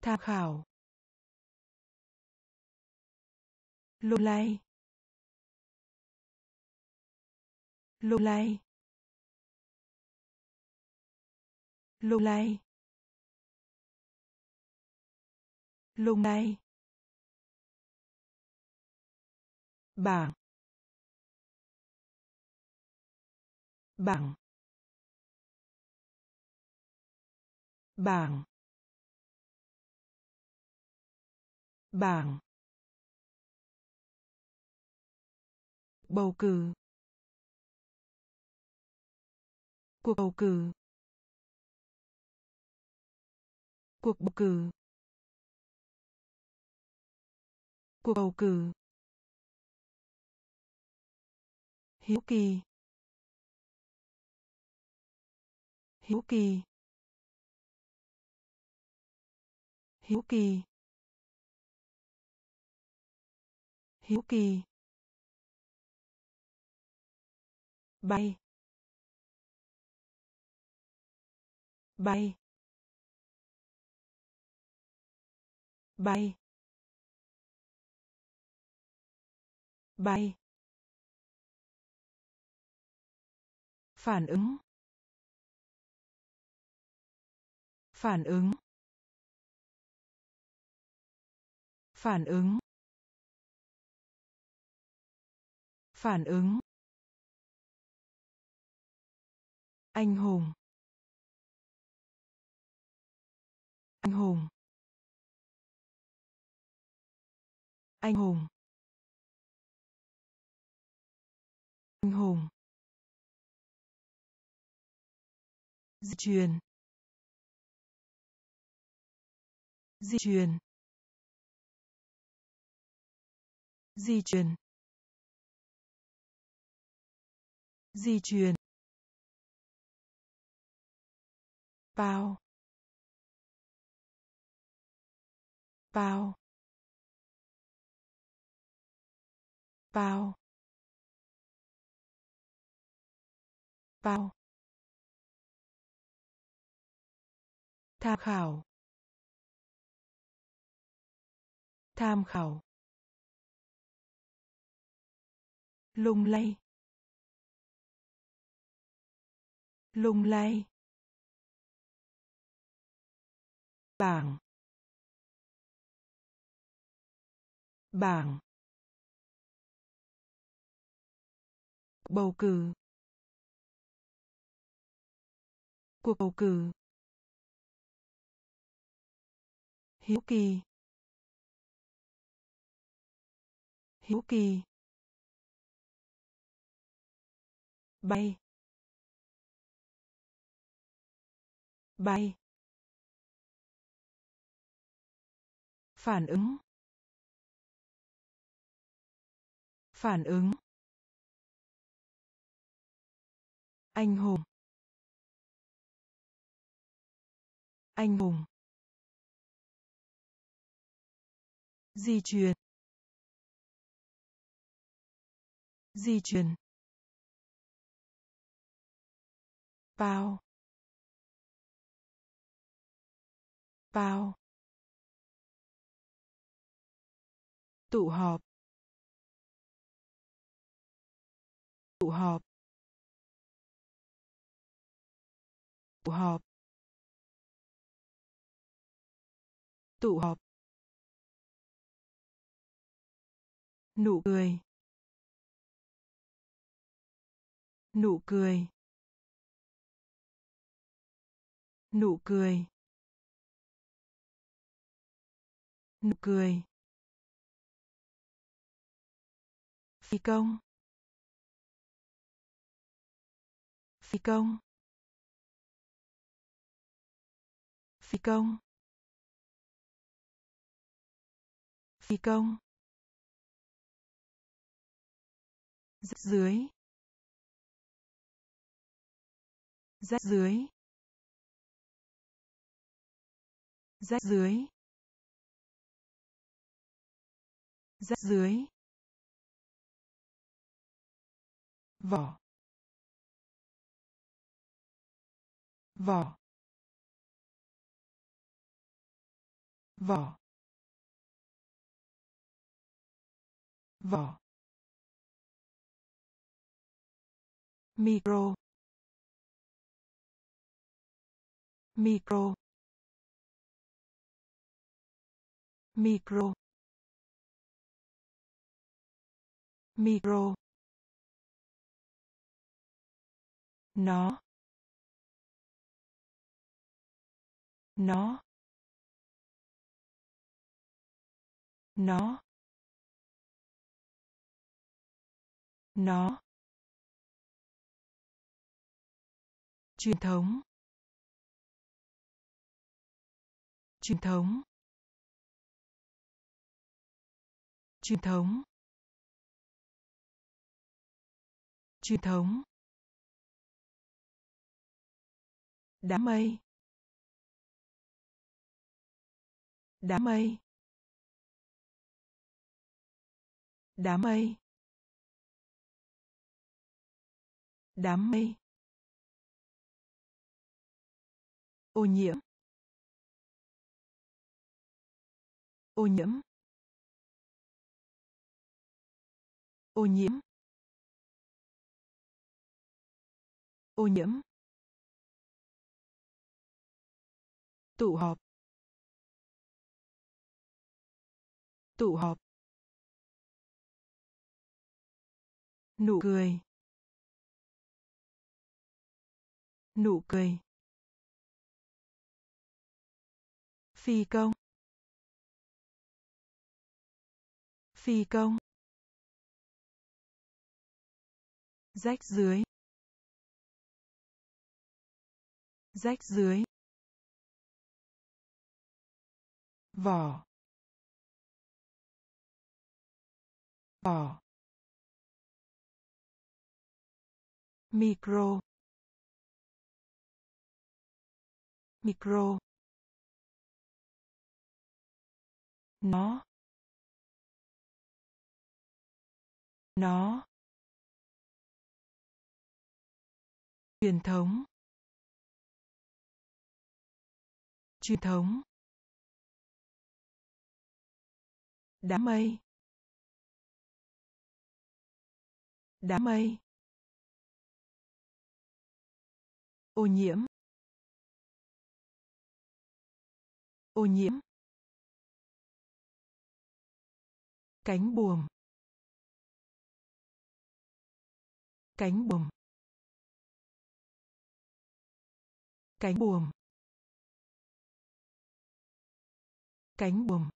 Tham khảo. Lung lay lung lay lung lay lung lay bảng. Bảng. Bảng. Bảng. Bầu cử. Cuộc bầu cử. Cuộc bầu cử. Cuộc bầu cử. Hiếu kỳ. Hiếu kỳ. Hiếu kỳ. Hiếu kỳ. Bay. Bay. Bay. Bay. Phản ứng. Phản ứng. Phản ứng. Phản ứng. Anh hùng. Anh hùng. Anh hùng. Anh hùng. Di truyền. Di truyền. Di truyền. Di truyền. Bao bao bao bao tham khảo. Tham khảo. Lung lay. Lung lay. Bảng. Bảng. Bầu cử. Cuộc bầu cử. Hiếu kỳ. Hiếu kỳ. Bay. Bay. Phản ứng. Phản ứng. Anh hùng. Anh hùng. Di truyền. Di truyền. Bao. Bao. Tụ họp. Tụ họp. Tụ họp. Tụ họp. Nụ cười. Nụ cười. Nụ cười. Nụ cười. Phi công. Phi công. Phi công. Phi công. Rách dưới. Rách dưới. Rách dưới. Rách dưới. Vỏ. Vỏ. Vỏ. Vỏ. Micro. Micro. Micro. Micro. Nó. Nó. Nó. Nó. Truyền thống. Truyền thống. Truyền thống. Truyền thống. Đám mây. Đám mây. Đám mây. Đám mây. Ô nhiễm. Ô nhiễm. Ô nhiễm. Ô nhiễm. Tụ họp. Tụ họp. Nụ cười. Nụ cười. Phi công. Phi công. Rách dưới. Rách dưới. Vỏ vỏ micro micro nó nó truyền thống truyền thống đám mây. Đám mây. Ô nhiễm. Ô nhiễm. Cánh buồm. Cánh buồm. Cánh buồm. Cánh buồm.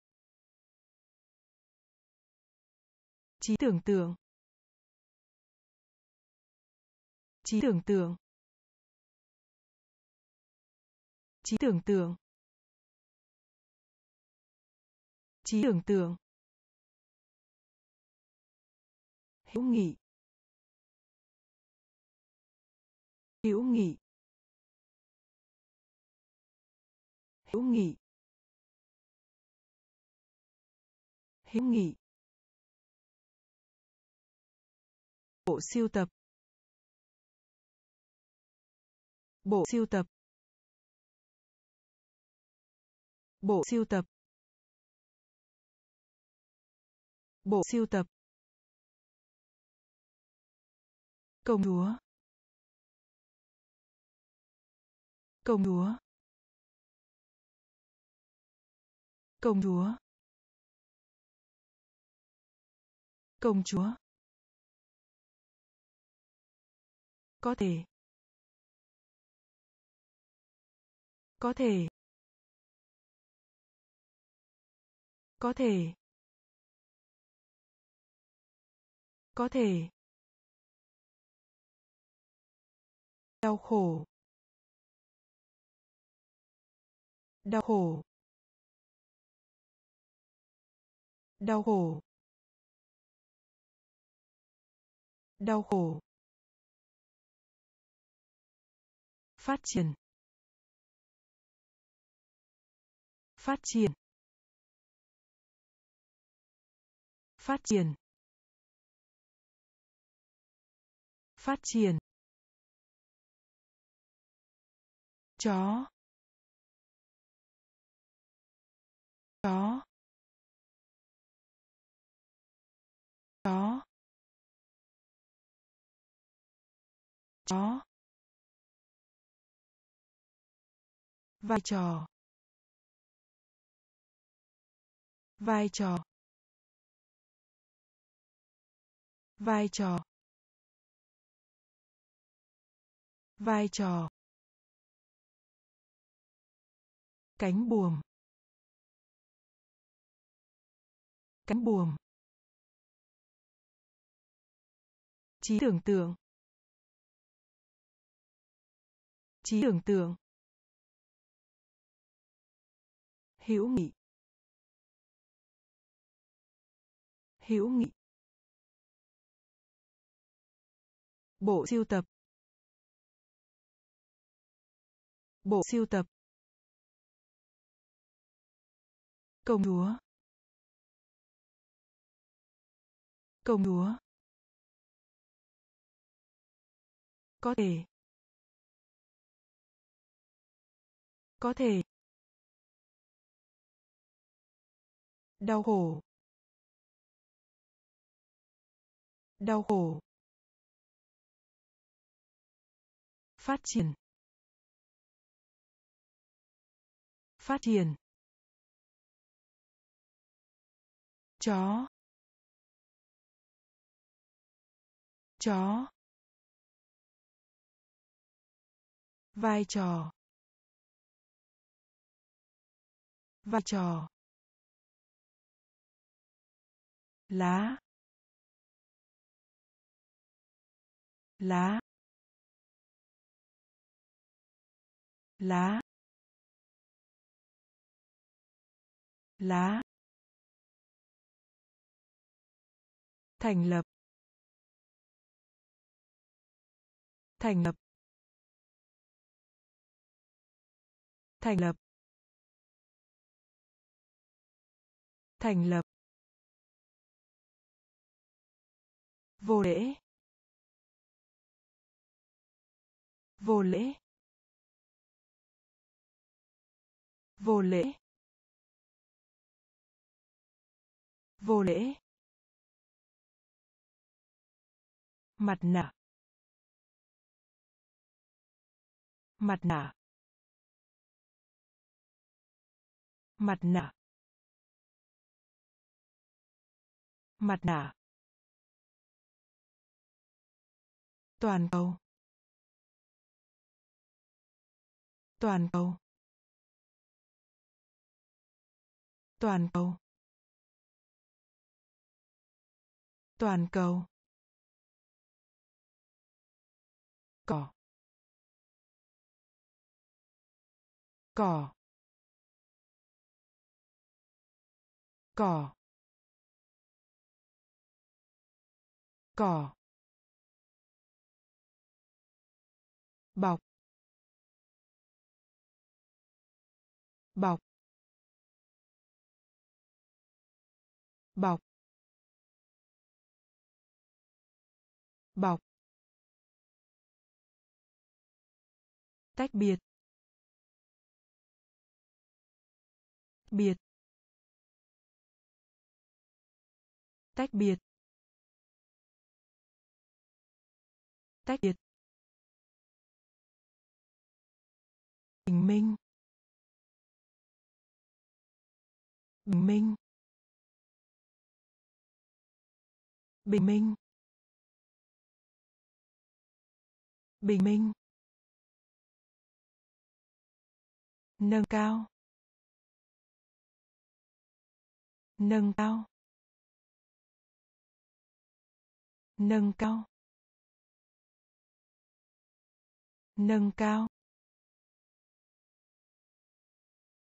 Trí tưởng tượng. Trí tưởng tượng. Trí tưởng tượng. Trí tưởng tượng. Hữu nghị. Hữu nghị. Hữu nghị. Hữu nghị. Bộ siêu tập. Bộ siêu tập. Bộ siêu tập. Bộ siêu tập. Công chúa. Công chúa. Công chúa. Công chúa. Có thể. Có thể. Có thể. Có thể. Đau khổ. Đau khổ. Đau khổ. Đau khổ. Phát triển. Phát triển. Phát triển. Phát triển. Chó. Chó. Chó. Chó. Vai trò. Vai trò. Vai trò. Vai trò. Cánh buồm. Cánh buồm. Trí tưởng tượng. Trí tưởng tượng. Hữu nghị. Hữu nghị. Bộ siêu tập. Bộ siêu tập. Công chúa. Công chúa. Có thể. Có thể. Đau khổ. Đau khổ. Phát triển. Phát triển. Chó. Chó. Vai trò. Vai trò. Lá. Lá. Lá. Lá. Thành lập. Thành lập. Thành lập. Thành lập. Vô lễ. Vô lễ. Vô lễ. Vô lễ. Mặt nạ. Mặt nạ. Mặt nạ. Mặt nạ. Toàn cầu toàn cầu toàn cầu toàn cầu. Cỏ. Cỏ. Cỏ. Cỏ. Bọc. Bọc. Bọc. Bọc. Tách biệt. Biệt. Tách biệt. Tách biệt. Bình minh. Bình minh. Bình minh. Bình minh. Nâng cao. Nâng cao. Nâng cao. Nâng cao.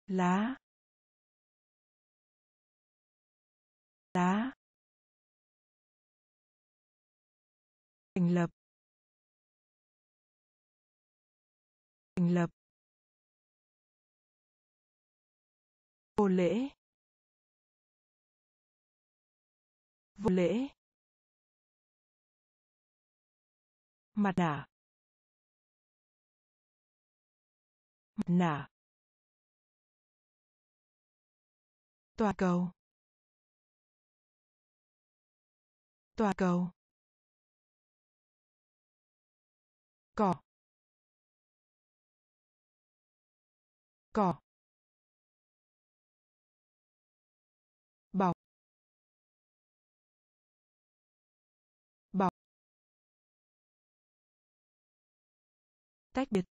Lá. Lá. Thành lập. Thành lập. Vô lễ. Vô lễ. Mặt nạ. Mặt nạ. Toàn cầu. Toàn cầu. Cỏ. Cỏ. Bọc. Bọc. Tách biệt.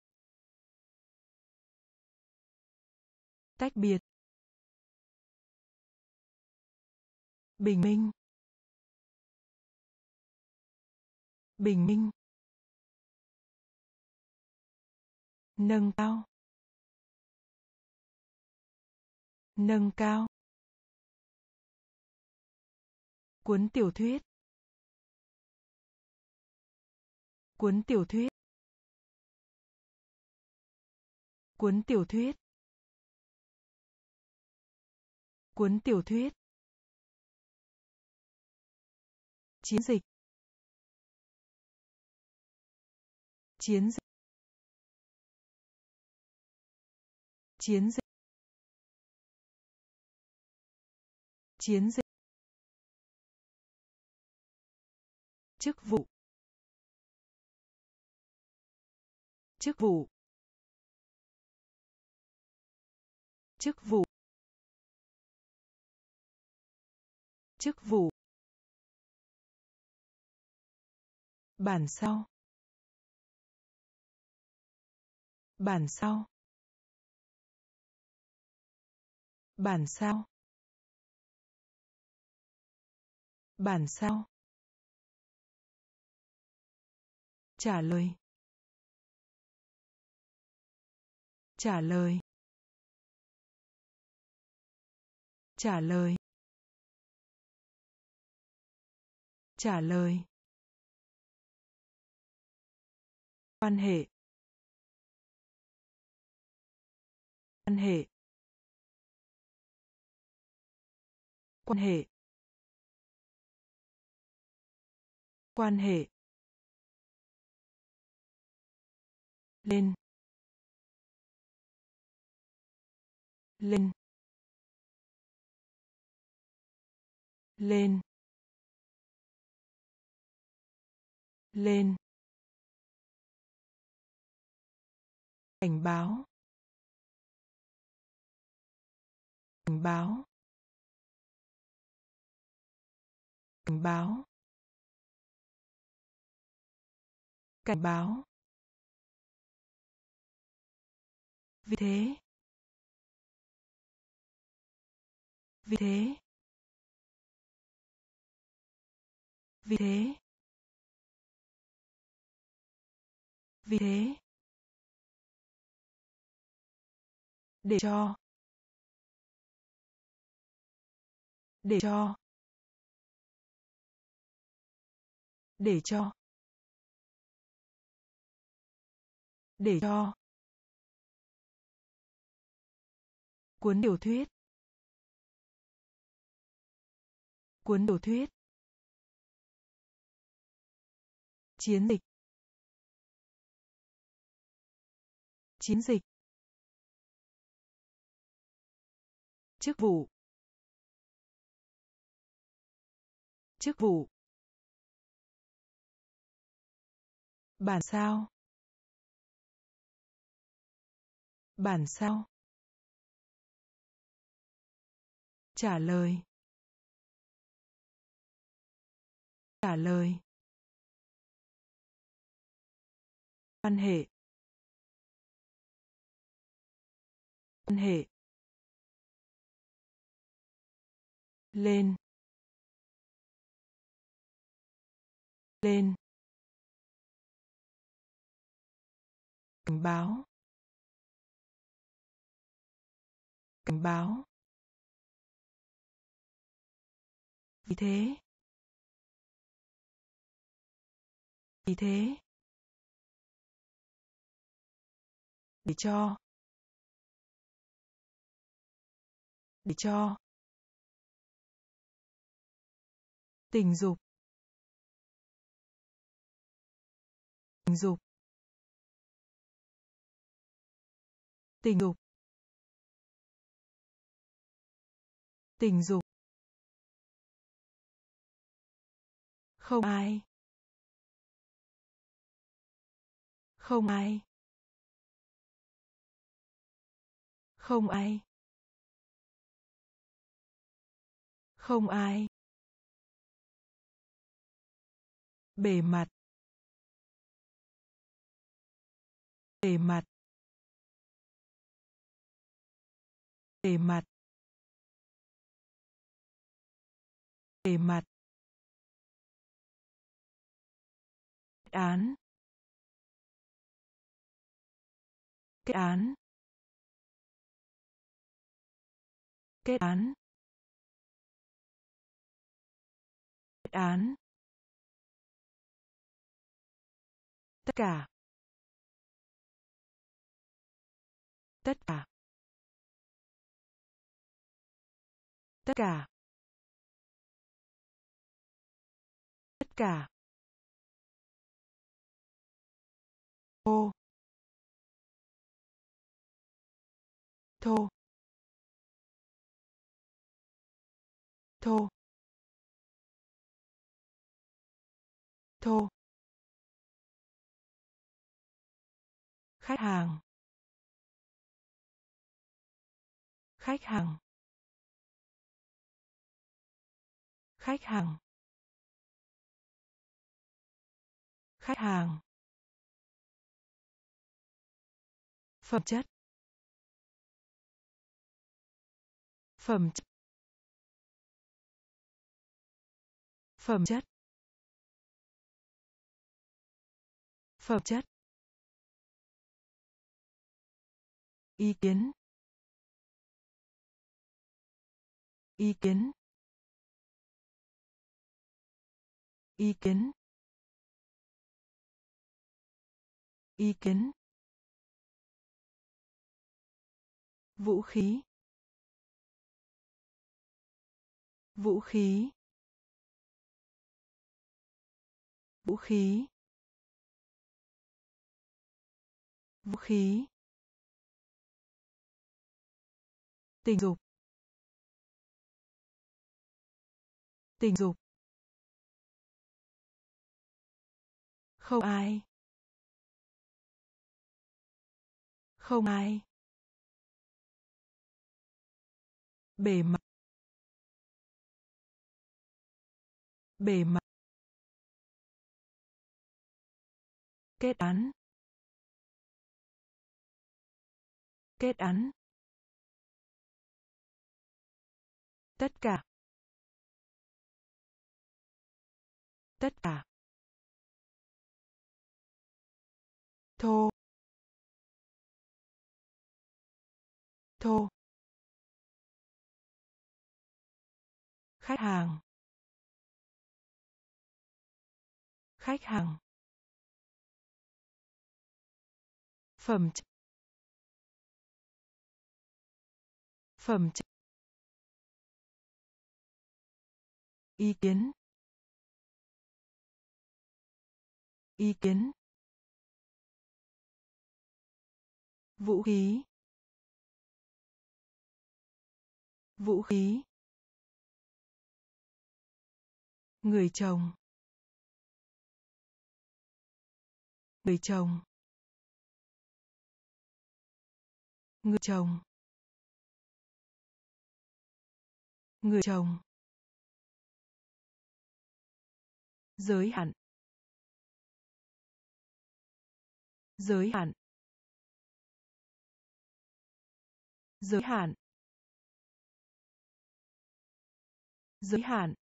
Tách biệt. Bình minh. Bình minh. Nâng cao. Nâng cao. Cuốn tiểu thuyết. Cuốn tiểu thuyết. Cuốn tiểu thuyết. Cuốn tiểu thuyết. Chiến dịch. Chiến dịch. Chiến dịch. Chiến dịch. Chức vụ. Chức vụ. Chức vụ. Chức vụ. Bản sao bản sao bản sao Bản sao. Trả lời. Trả lời. Trả lời. Trả lời. Quan hệ. Quan hệ. Quan hệ. Quan hệ. lên lên lên lên cảnh báo. Cảnh báo. Cảnh báo. Cảnh báo. Vì thế. Vì thế. Vì thế. Vì thế. Để cho. Để cho. Để cho. Để cho. Cuốn tiểu thuyết. Cuốn tiểu thuyết. Chiến dịch. Chiến dịch. Chức vụ. Chức vụ. Bản sao. Bản sao. Trả lời. Trả lời. Quan hệ. Quan hệ. Lên lên cảnh báo cảnh báo vì thế vì thế để cho để cho tình dục. Tình dục. Tình dục. Tình dục. Không ai. Không ai. Không ai. Không ai. Bề mặt. Bề mặt. Bề mặt. Bề mặt. Kết án. Kết án. Kết án. Kết án. Tất cả. Tất cả. Tất cả. Tất cả. Ô thô. Thô. Thô. Khách hàng. Khách hàng. Khách hàng. Khách hàng. Phẩm chất. Phẩm chất. Phẩm chất. Phẩm chất. Ý kiến. Ý kiến. Ý kiến. Ý kiến. Vũ khí. Vũ khí. Vũ khí. Vũ khí. Tình dục. Tình dục. Không ai. Không ai. Bề mặt. Bề mặt. Kết án. Kết án. Tất cả. Tất cả. Thô. Thô. Khách hàng. Khách hàng. Phẩm chất. Phẩm chất. Ý kiến. Ý kiến. Vũ khí. Vũ khí. Người chồng. Người chồng. Người chồng. Người chồng. Giới hạn. Giới hạn. Giới hạn. Giới hạn.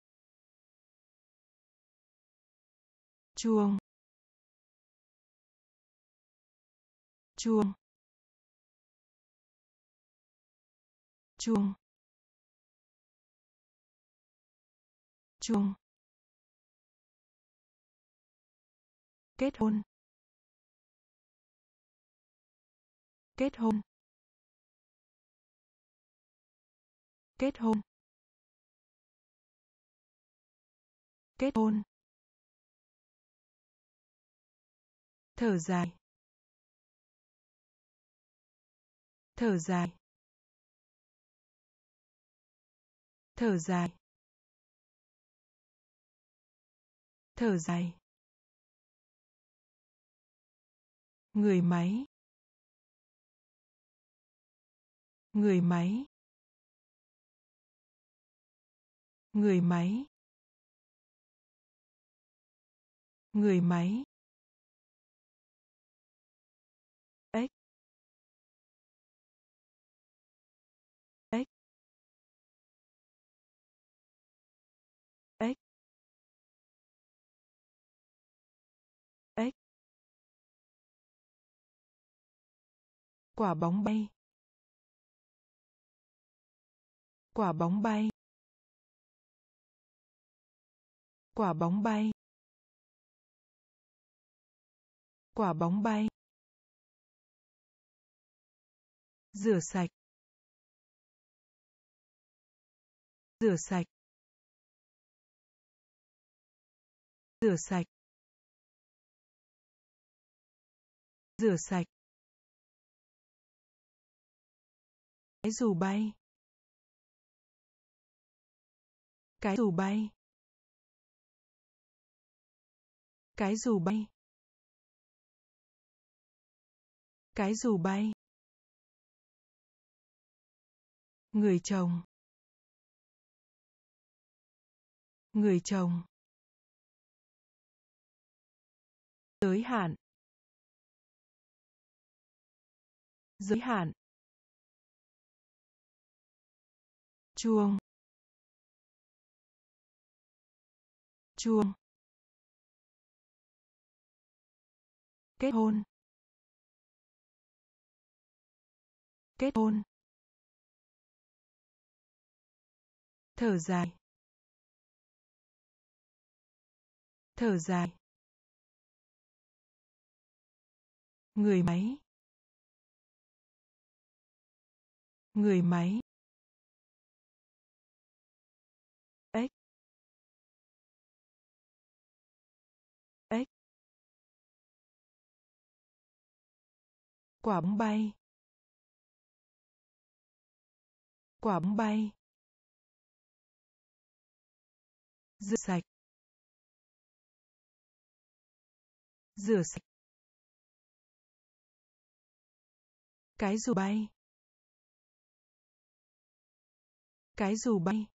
Chuông. Chuông. Chuông. Chuông. Kết hôn. Kết hôn. Kết hôn. Kết hôn. Thở dài. Thở dài. Thở dài. Thở dài. Người máy. Người máy. Người máy. Người máy. Quả bóng bay. Quả bóng bay. Quả bóng bay. Quả bóng bay. Rửa sạch. Rửa sạch. Rửa sạch. Rửa sạch. Cái dù bay. Cái dù bay. Cái dù bay. Cái dù bay. Người chồng. Người chồng. Giới hạn. Giới hạn. Chuông. Chuông. Kết hôn. Kết hôn. Thở dài. Thở dài. Người máy. Người máy. Quả bóng bay. Quả bóng bay. Rửa sạch. Rửa sạch. Cái dù bay. Cái dù bay.